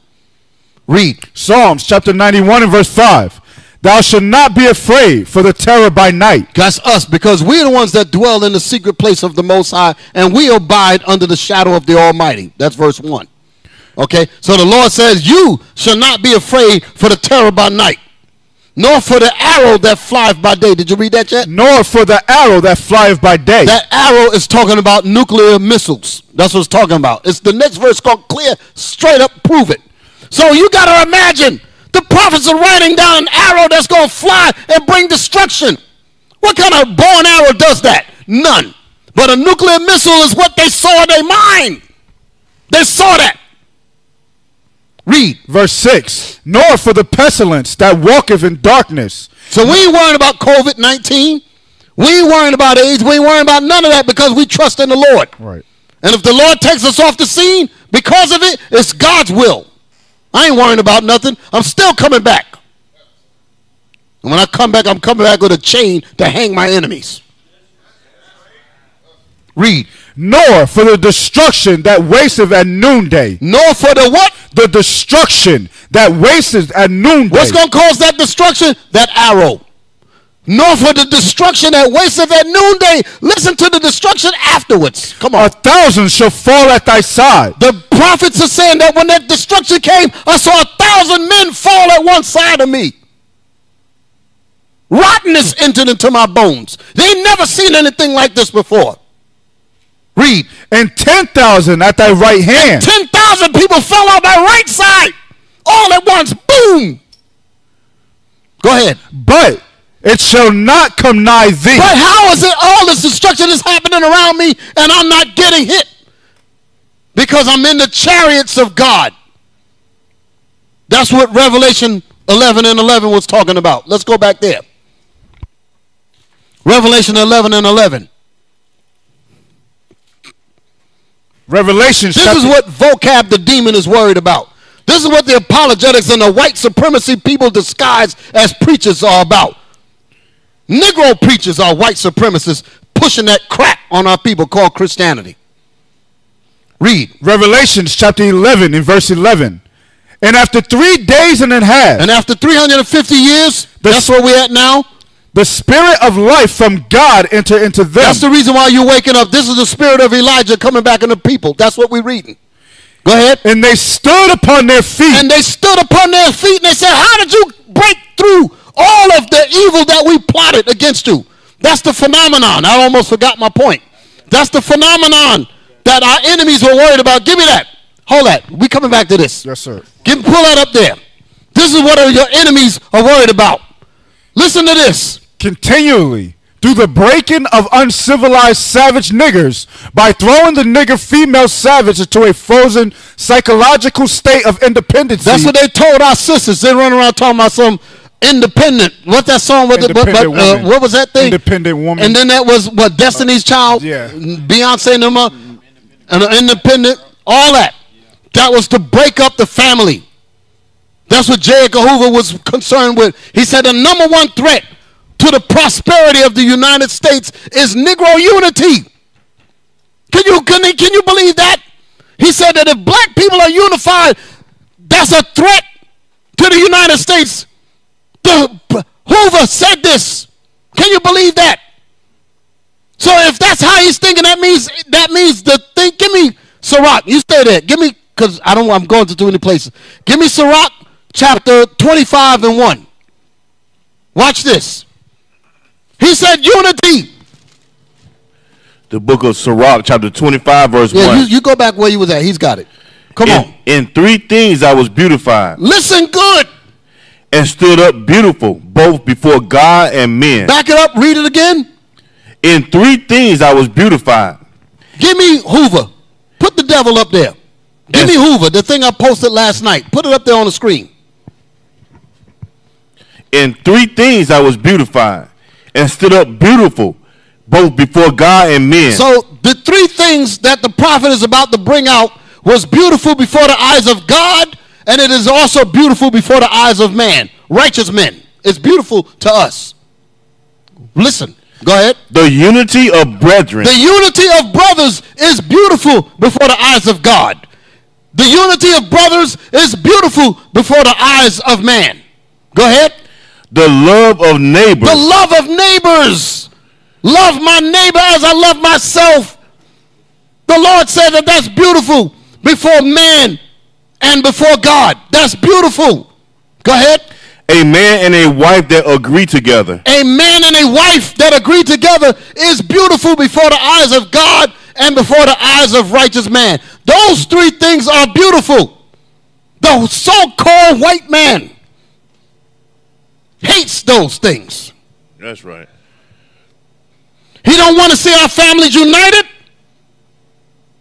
Read. Psalms chapter 91 and verse 5. Thou shalt not be afraid for the terror by night, That's us because we're the ones that dwell in the secret place of the Most High and we abide under the shadow of the Almighty. That's verse 1. Okay, so the Lord says, You shall not be afraid for the terror by night, nor for the arrow that flieth by day. Did you read that yet? nor for the arrow that flieth by day. That arrow is talking about nuclear missiles. That's what it's talking about. It's the next verse called clear, straight up, prove it. So you got to imagine the prophets are writing down an arrow that's going to fly and bring destruction. What kind of bow and arrow does that? None. But a nuclear missile is what they saw in their mind. They saw that. Read. verse 6. Nor for the pestilence that walketh in darkness, So we ain't worrying about COVID 19. We ain't worrying about AIDS. We ain't worrying about none of that because we trust in the Lord. Right. And if the Lord takes us off the scene because of it, it's God's will. I ain't worrying about nothing. I'm still coming back. And when I come back, I'm coming back with a chain to hang my enemies. Read. nor for the destruction that wasteth at noonday. Nor for the what? The destruction that wasteth at noonday. What's going to cause that destruction? That arrow. Nor for the destruction that wasteth at noonday. Listen to the destruction afterwards. Come on. A thousand shall fall at thy side, The prophets are saying that when that destruction came, I saw a thousand men fall at one side of me. Rottenness entered into my bones. They never seen anything like this before. Read. and ten thousand at thy right hand. 10,000 people fell on my right side. All at once. Boom. Go ahead. But it shall not come nigh thee. But how is it all this destruction is happening around me and I'm not getting hit? Because I'm in the chariots of God. That's what Revelation 11 and 11 was talking about. Let's go back there. Revelation 11 and 11. Revelation. This chapter- is what vocab the demon is worried about. This is what the apologetics and the white supremacy people disguised as preachers are about. Negro preachers are white supremacists pushing that crap on our people called Christianity. Read. Revelations chapter 11 in verse 11. And after three days and a half, And after 350 years, that's where we're at now. the spirit of life from God enter into them. That's the reason why you're waking up. This is the spirit of Elijah coming back in the people. That's what we're reading. Go ahead. and they stood upon their feet. And they stood upon their feet and they said, How did you break through all of the evil that we plotted against you? That's the phenomenon. I almost forgot my point. That's the phenomenon that our enemies were worried about. Give me that. Hold that. We coming back to this. yes, sir. Give, pull that up there. This is what your enemies are worried about. Listen to this. Continually through the breaking of uncivilized savage niggers by throwing the nigger female savage into a frozen psychological state of independence. That's what they told our sisters. They run around talking about some independent. What that song? What, what, uh, what was that thing? Independent woman. And then that was what Destiny's Child. yeah. Beyonce and them, uh, and independent. All that. That was to break up the family. That's what J. Edgar Hoover was concerned with. He said the number one threat to the prosperity of the United States is Negro unity. Can you can, you- can you believe that? He said that if black people are unified, that's a threat to the United States. The, Hoover said this. Can you believe that? So if that's how he's thinking, that means that means the thing. Give me Sirach. You stay there. Give me because I don't. I'm going to too many places. Give me Sirach chapter 25 and one. Watch this. He said unity. The book of Sirach, chapter 25, verse Yeah, 1. you, you go back where you was at. He's got it. Come in, on. in three things I was beautified Listen good. And stood up beautiful, both before God and men. Back it up. Read it again. In three things I was beautified Give me Hoover. Put the devil up there. Give me Hoover, the thing I posted last night. Put it up there on the screen. In three things I was beautified and stood up beautiful, both before God and men. So the three things that the prophet is about to bring out was beautiful before the eyes of God, and it is also beautiful before the eyes of man, righteous men. It's beautiful to us. Listen, go ahead. the unity of brethren The unity of brothers is beautiful before the eyes of God. The unity of brothers is beautiful before the eyes of man. Go ahead. The love of neighbors. The love of neighbors. Love my neighbor as I love myself. The Lord said that that's beautiful before man and before God. That's beautiful. Go ahead. a man and a wife that agree together. A man and a wife that agree together is beautiful before the eyes of God and before the eyes of righteous man. Those three things are beautiful. The so-called white man hates those things. That's right. He don't want to see our families united.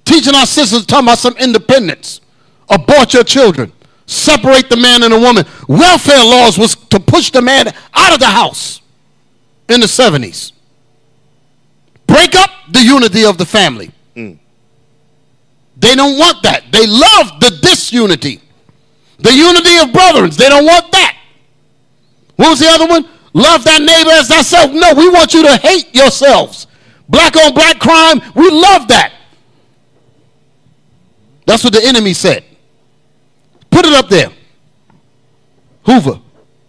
Teaching our sisters, talking about some independence. Abort your children. Separate the man and the woman. Welfare laws was to push the man out of the house in the 70s. Break up the unity of the family. Mm. They don't want that. They love the disunity. The unity of brethren. They don't want that. What was the other one? Love thy neighbor as thyself. No, we want you to hate yourselves. Black on black crime, we love that. That's what the enemy said. Put it up there. Hoover.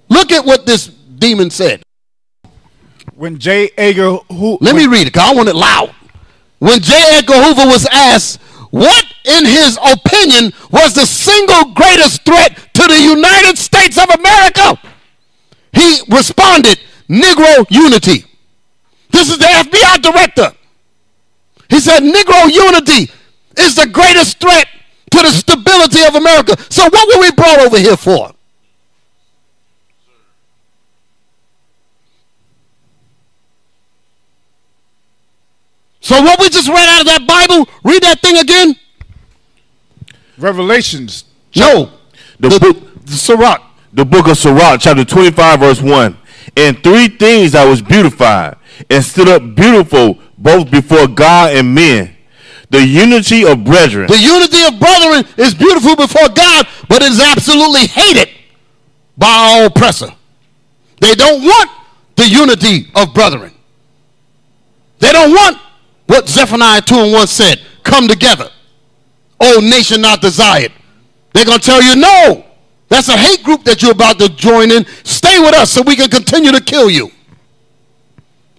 Look at what this demon said. When J. Edgar who Let me read it because I want it loud. When J. Edgar Hoover was asked what, in his opinion, was the single greatest threat to the United States of America, he responded, Negro unity. This is the FBI director. He said, Negro unity is the greatest threat to the stability of America. So, what were we brought over here for? So, what we just read out of that Bible, read that thing again. Revelations No, The, the, book, the Sirach. the book of Sirach, chapter 25, verse 1. And three things I was beautified and stood up beautiful both before God and men. The unity of brethren. The unity of brethren is beautiful before God, but is absolutely hated by our oppressor. They don't want the unity of brethren. They don't want what Zephaniah 2 and 1 said come together. O nation not desired. They're going to tell you, no, that's a hate group that you're about to join in. Stay with us so we can continue to kill you.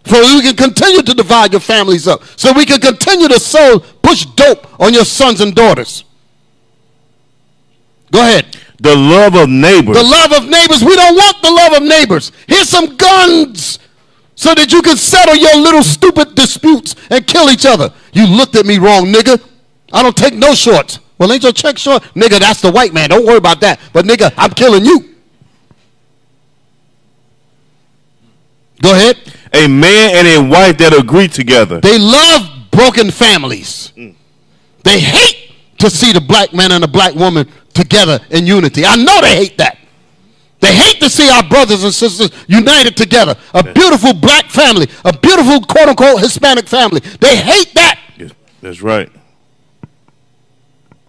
So we can continue to divide your families up. So we can continue to sow, push dope on your sons and daughters. Go ahead. the love of neighbors. The love of neighbors. We don't want the love of neighbors. Here's some guns so that you can settle your little stupid disputes and kill each other. You looked at me wrong, nigga. I don't take no shorts. Well, ain't your check short? Nigga, that's the white man. Don't worry about that. But nigga, I'm killing you. Go ahead. a man and a wife that agree together. They love broken families. Mm. They hate to see the black man and the black woman together in unity. I know they hate that. They hate to see our brothers and sisters united together. A beautiful black family, a beautiful quote unquote Hispanic family. They hate that Yes, That's right.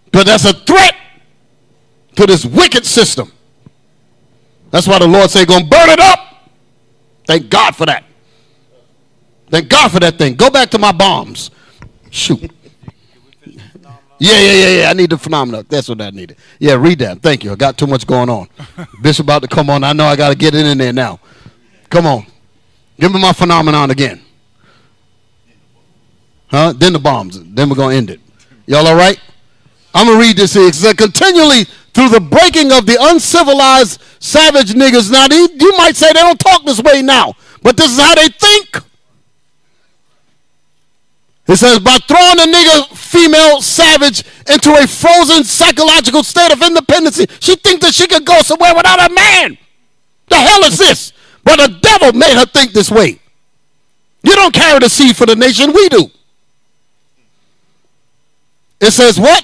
because that's a threat to this wicked system. That's why the Lord say, "Gonna burn it up." Thank God for that. Thank God for that thing. Go back to my bombs. Shoot. Yeah, yeah, yeah, yeah. I need the phenomena. That's what I needed. Yeah, read that. Thank you. I got too much going on. Bishop about to come on. I know I got to get it in there now. Come on. Give me my phenomenon again. Huh? Then the bombs. Then we're going to end it. Y'all all right? I'm going to read this here. It continually through the breaking of the uncivilized savage niggas. Now, they, you might say they don't talk this way now, but this is how they think. It says, by throwing a nigga female savage into a frozen psychological state of independency, she thinks that she could go somewhere without a man. The hell is this? But the devil made her think this way. You don't carry the seed for the nation, we do. It says what?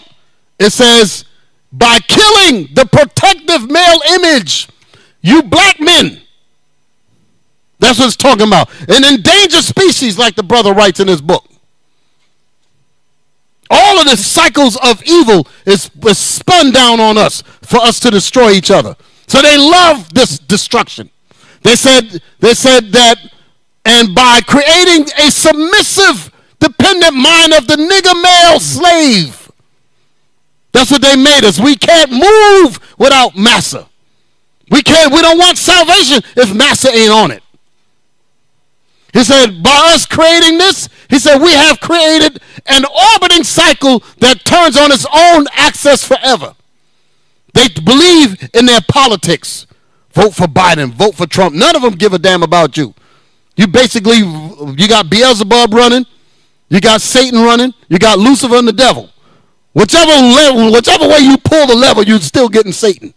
It says, by killing the protective male image, you black men. That's what it's talking about. An endangered species, like the brother writes in his book. All of the cycles of evil is, is spun down on us for us to destroy each other. So they love this destruction. They said, they said that, and by creating a submissive, dependent mind of the nigger male slave, That's what they made us. We can't move without massa. We can't. We don't want salvation if massa ain't on it. He said, by us creating this, he said, we have created an orbiting cycle that turns on its own axis forever. They believe in their politics. Vote for Biden, vote for Trump. None of them give a damn about you. You basically, you got Beelzebub running, you got Satan running, you got Lucifer and the devil. Whichever level, whichever way you pull the lever, you're still getting Satan.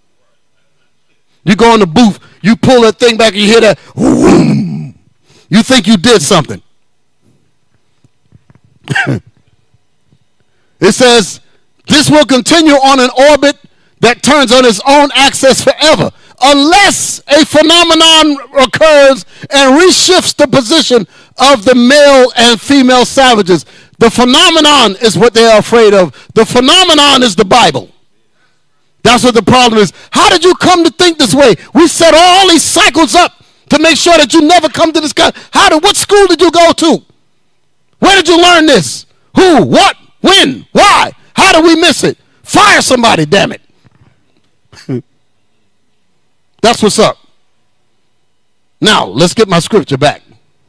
You go in the booth, you pull that thing back, you hear that. Whoom. You think you did something. it says this will continue on an orbit that turns on its own axis forever, unless a phenomenon occurs and reshifts the position of the male and female savages. The phenomenon is what they're afraid of. The phenomenon is the Bible. That's what the problem is. How did you come to think this way? We set all these cycles up to make sure that you never come to this guy. How did what school did you go to? Where did you learn this? Who? What? When? Why? How did we miss it? Fire somebody, damn it. That's what's up. Now, let's get my scripture back.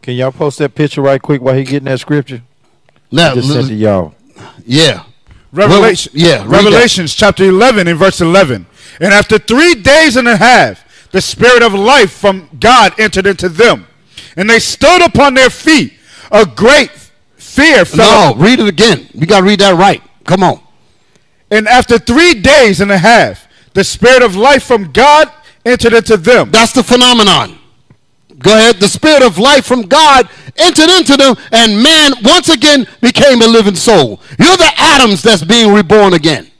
Can y'all post that picture right quick while he getting that scripture? Now, Just sent to y'all. yeah. Revelation, Well, yeah. Revelations chapter 11 and verse 11. And after three days and a half, the spirit of life from God entered into them. And they stood upon their feet. A great fear fell. No, read it again. You got to read that right. Come on. And after three days and a half, the spirit of life from God entered into them. That's the phenomenon. Go ahead. The spirit of life from God entered into them, and man once again became a living soul. You're the atoms that's being reborn again.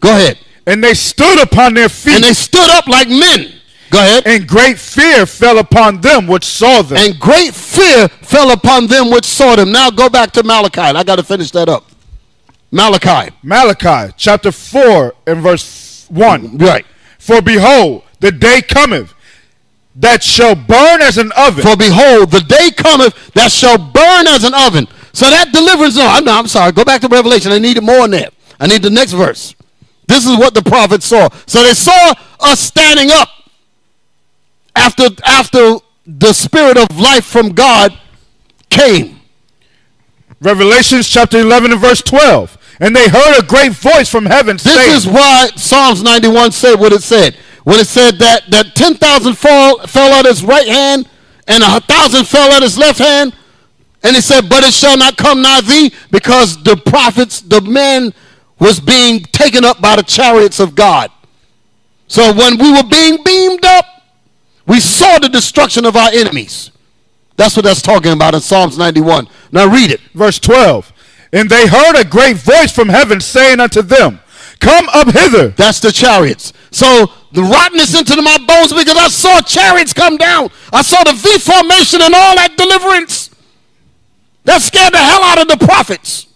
Go ahead. And they stood upon their feet. And they stood up like men. Go ahead. and great fear fell upon them which saw them. And great fear fell upon them which saw them. Now go back to Malachi. I got to finish that up. Malachi. Malachi chapter 4 and verse 1. Right. For behold, the day cometh that shall burn as an oven. For behold, the day cometh that shall burn as an oven. So that deliverance, no, I'm, no, I'm sorry. Go back to Revelation. I needed more in that. I need the next verse. This is what the prophets saw. So they saw us standing up after, after the spirit of life from God came. Revelations chapter 11 and verse 12. And they heard a great voice from heaven This saying, is why Psalms 91 said what it said. When it said that, that 10,000 fall, fell at his right hand and a thousand fell at his left hand. And he said, but it shall not come nigh thee because the prophets, the men was being taken up by the chariots of God. So when we were being beamed up, we saw the destruction of our enemies. That's what that's talking about in Psalms 91. Now read it. verse 12. And they heard a great voice from heaven saying unto them, Come up hither. That's the chariots. So the rottenness into my bones because I saw chariots come down. I saw the V formation and all that deliverance. That scared the hell out of the prophets.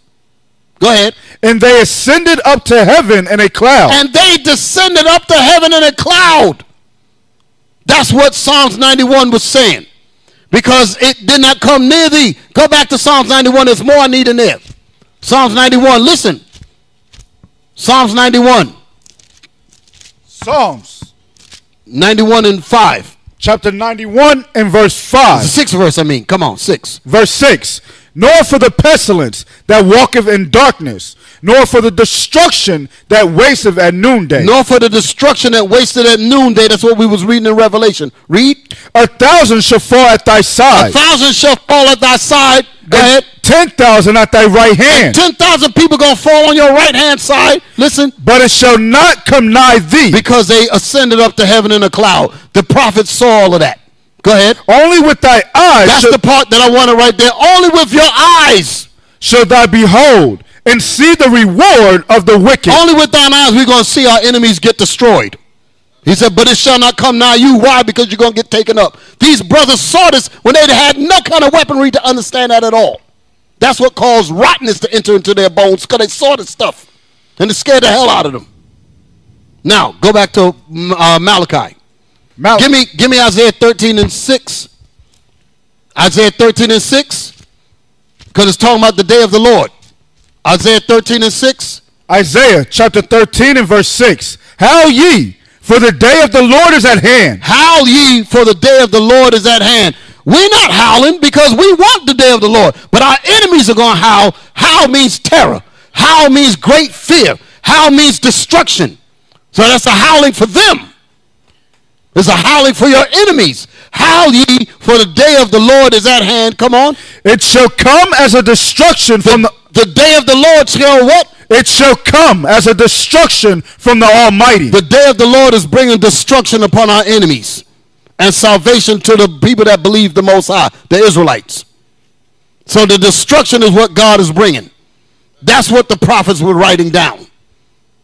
Go ahead. And they ascended up to heaven in a cloud. And they descended up to heaven in a cloud. That's what Psalms 91 was saying. Because it did not come near thee. Go back to Psalms 91. There's more I need in there. Psalms 91. Listen. Psalms 91. Psalms 91 and 5. chapter 91 and verse 5. Six verse, I mean. Come on, six. Verse 6 Nor for the pestilence that walketh in darkness, nor for the destruction that wasteth at noonday. nor for the destruction that wasted at noonday. That's what we was reading in Revelation. Read. A thousand shall fall at thy side. A thousand shall fall at thy side. Go ahead. ten thousand at thy right hand. Ten thousand people gonna fall on your right hand side. Listen, But it shall not come nigh thee. because they ascended up to heaven in a cloud. The prophets saw all of that. Go ahead. Only with thy eyes That's shall, the part that I wanted right there. Only with your eyes. shall thou behold and see the reward of the wicked. Only with thine eyes we're gonna see our enemies get destroyed. He said, but it shall not come nigh you. Why? Because you're going to get taken up. These brothers saw this when they had no kind of weaponry to understand that at all. That's what caused rottenness to enter into their bones because they saw this stuff. And it scared the hell out of them. Now, go back to mm, uh, Malachi. Give me, give me Isaiah 13 and 6. Isaiah 13 and 6. Because it's talking about the day of the Lord. Isaiah 13 and 6. Isaiah chapter 13 and verse 6. Howl ye, for the day of the Lord is at hand. Howl ye, for the day of the Lord is at hand. We're not howling because we want the day of the Lord, but our enemies are going to howl. Howl means terror. Howl means great fear. Howl means destruction. So that's a howling for them. It's a howling for your enemies. Howl ye, for the day of the Lord is at hand. Come on. It shall come as a destruction from the The day of the Lord shall what? it shall come as a destruction from the Almighty. The day of the Lord is bringing destruction upon our enemies and salvation to the people that believe the Most High, the Israelites. So the destruction is what God is bringing. That's what the prophets were writing down.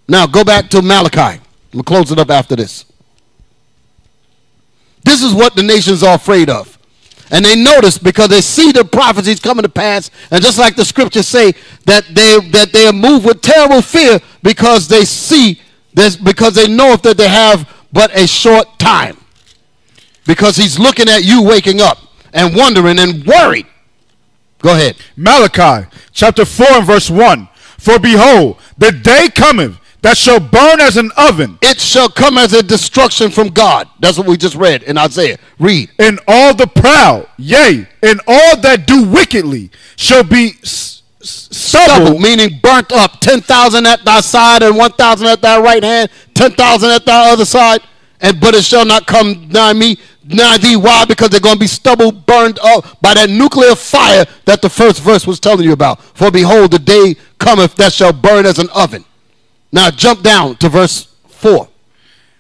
Now go back to Malachi. I'm going to close it up after this. This is what the nations are afraid of. And they notice because they see the prophecies coming to pass, and just like the scriptures say, that they that they are moved with terrible fear because they see this because they know that they have but a short time. Because he's looking at you waking up and wondering and worried. Go ahead. Malachi chapter 4 and verse 1. For behold, the day cometh that shall burn as an oven, It shall come as a destruction from God. That's what we just read in Isaiah. Read. and all the proud, yea, and all that do wickedly shall be s- s- Stubble, stubble, meaning burnt up. 10,000 at thy side and 1,000 at thy right hand, 10,000 at thy other side. And but it shall not come nigh me, nigh thee. Why? Because they're going to be stubble burned up by that nuclear fire that the first verse was telling you about. For behold, the day cometh that shall burn as an oven. Now jump down to verse 4.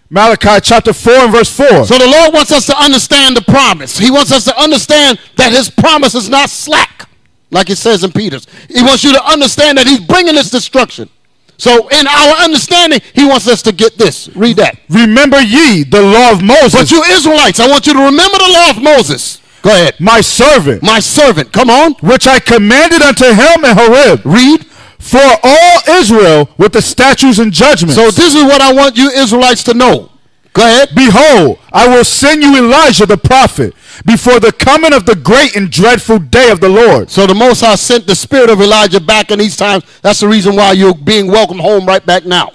Malachi chapter 4 and verse 4. So the Lord wants us to understand the promise. He wants us to understand that his promise is not slack, like it says in Peter's. He wants you to understand that he's bringing this destruction. So in our understanding, he wants us to get this. Read that. Remember ye the law of Moses, But you Israelites, I want you to remember the law of Moses. Go ahead. my servant, My servant, come on. which I commanded unto him in Horeb, Read. For all Israel with the statutes and judgments. So this is what I want you Israelites to know. Go ahead. Behold, I will send you Elijah the prophet before the coming of the great and dreadful day of the Lord. So the Most High sent the spirit of Elijah back in these times. That's the reason why you're being welcomed home right back now.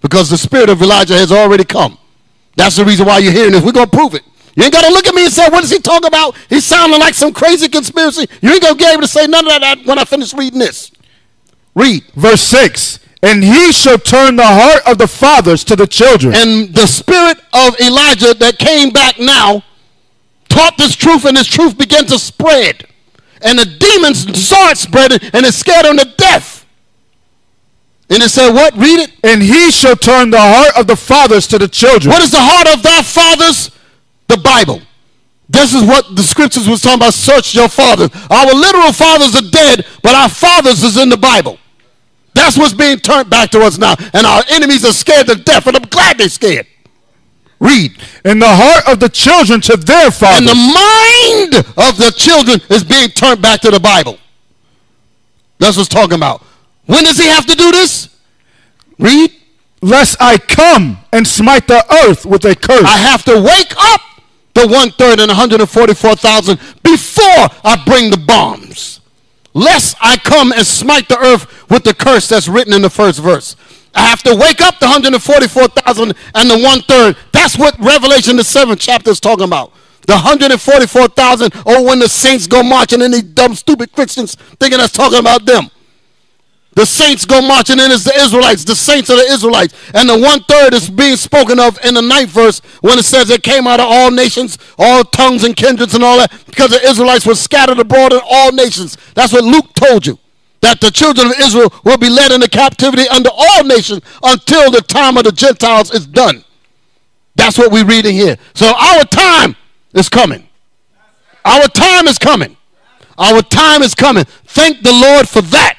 Because the spirit of Elijah has already come. That's the reason why you're hearing this. We're going to prove it. You ain't got to look at me and say, what is he talking about? He's sounding like some crazy conspiracy. You ain't going to be able to say none of that when I finish reading this. Read. Verse 6 And he shall turn the heart of the fathers to the children, And the spirit of Elijah that came back now taught this truth, and this truth began to spread. And the demons saw it spreading, and it scared them to death. And it said, What? Read it. and he shall turn the heart of the fathers to the children. What is the heart of thy fathers? The Bible. This is what the scriptures was talking about. Search your fathers. Our literal fathers are dead, but our fathers is in the Bible. That's what's being turned back to us now. And our enemies are scared to death, and I'm glad they're scared. Read. In the heart of the children to their father. And the mind of the children is being turned back to the Bible. That's what's talking about. When does he have to do this? Read. lest I come and smite the earth with a curse. I have to wake up the one third and 144,000 before I bring the bombs. Lest I come and smite the earth with the curse that's written in the first verse. I have to wake up the 144,000 and the one third. That's what Revelation, the seventh chapter, is talking about. The 144,000, oh, when the saints go marching in these dumb, stupid Christians thinking that's talking about them. The saints go marching in as the Israelites, the saints of the Israelites. And the one third is being spoken of in the ninth verse when it says it came out of all nations, all tongues and kindreds and all that, because the Israelites were scattered abroad in all nations. That's what Luke told you. That the children of Israel will be led into captivity under all nations until the time of the Gentiles is done. That's what we're reading here. So our time is coming. Our time is coming. Our time is coming. Thank the Lord for that.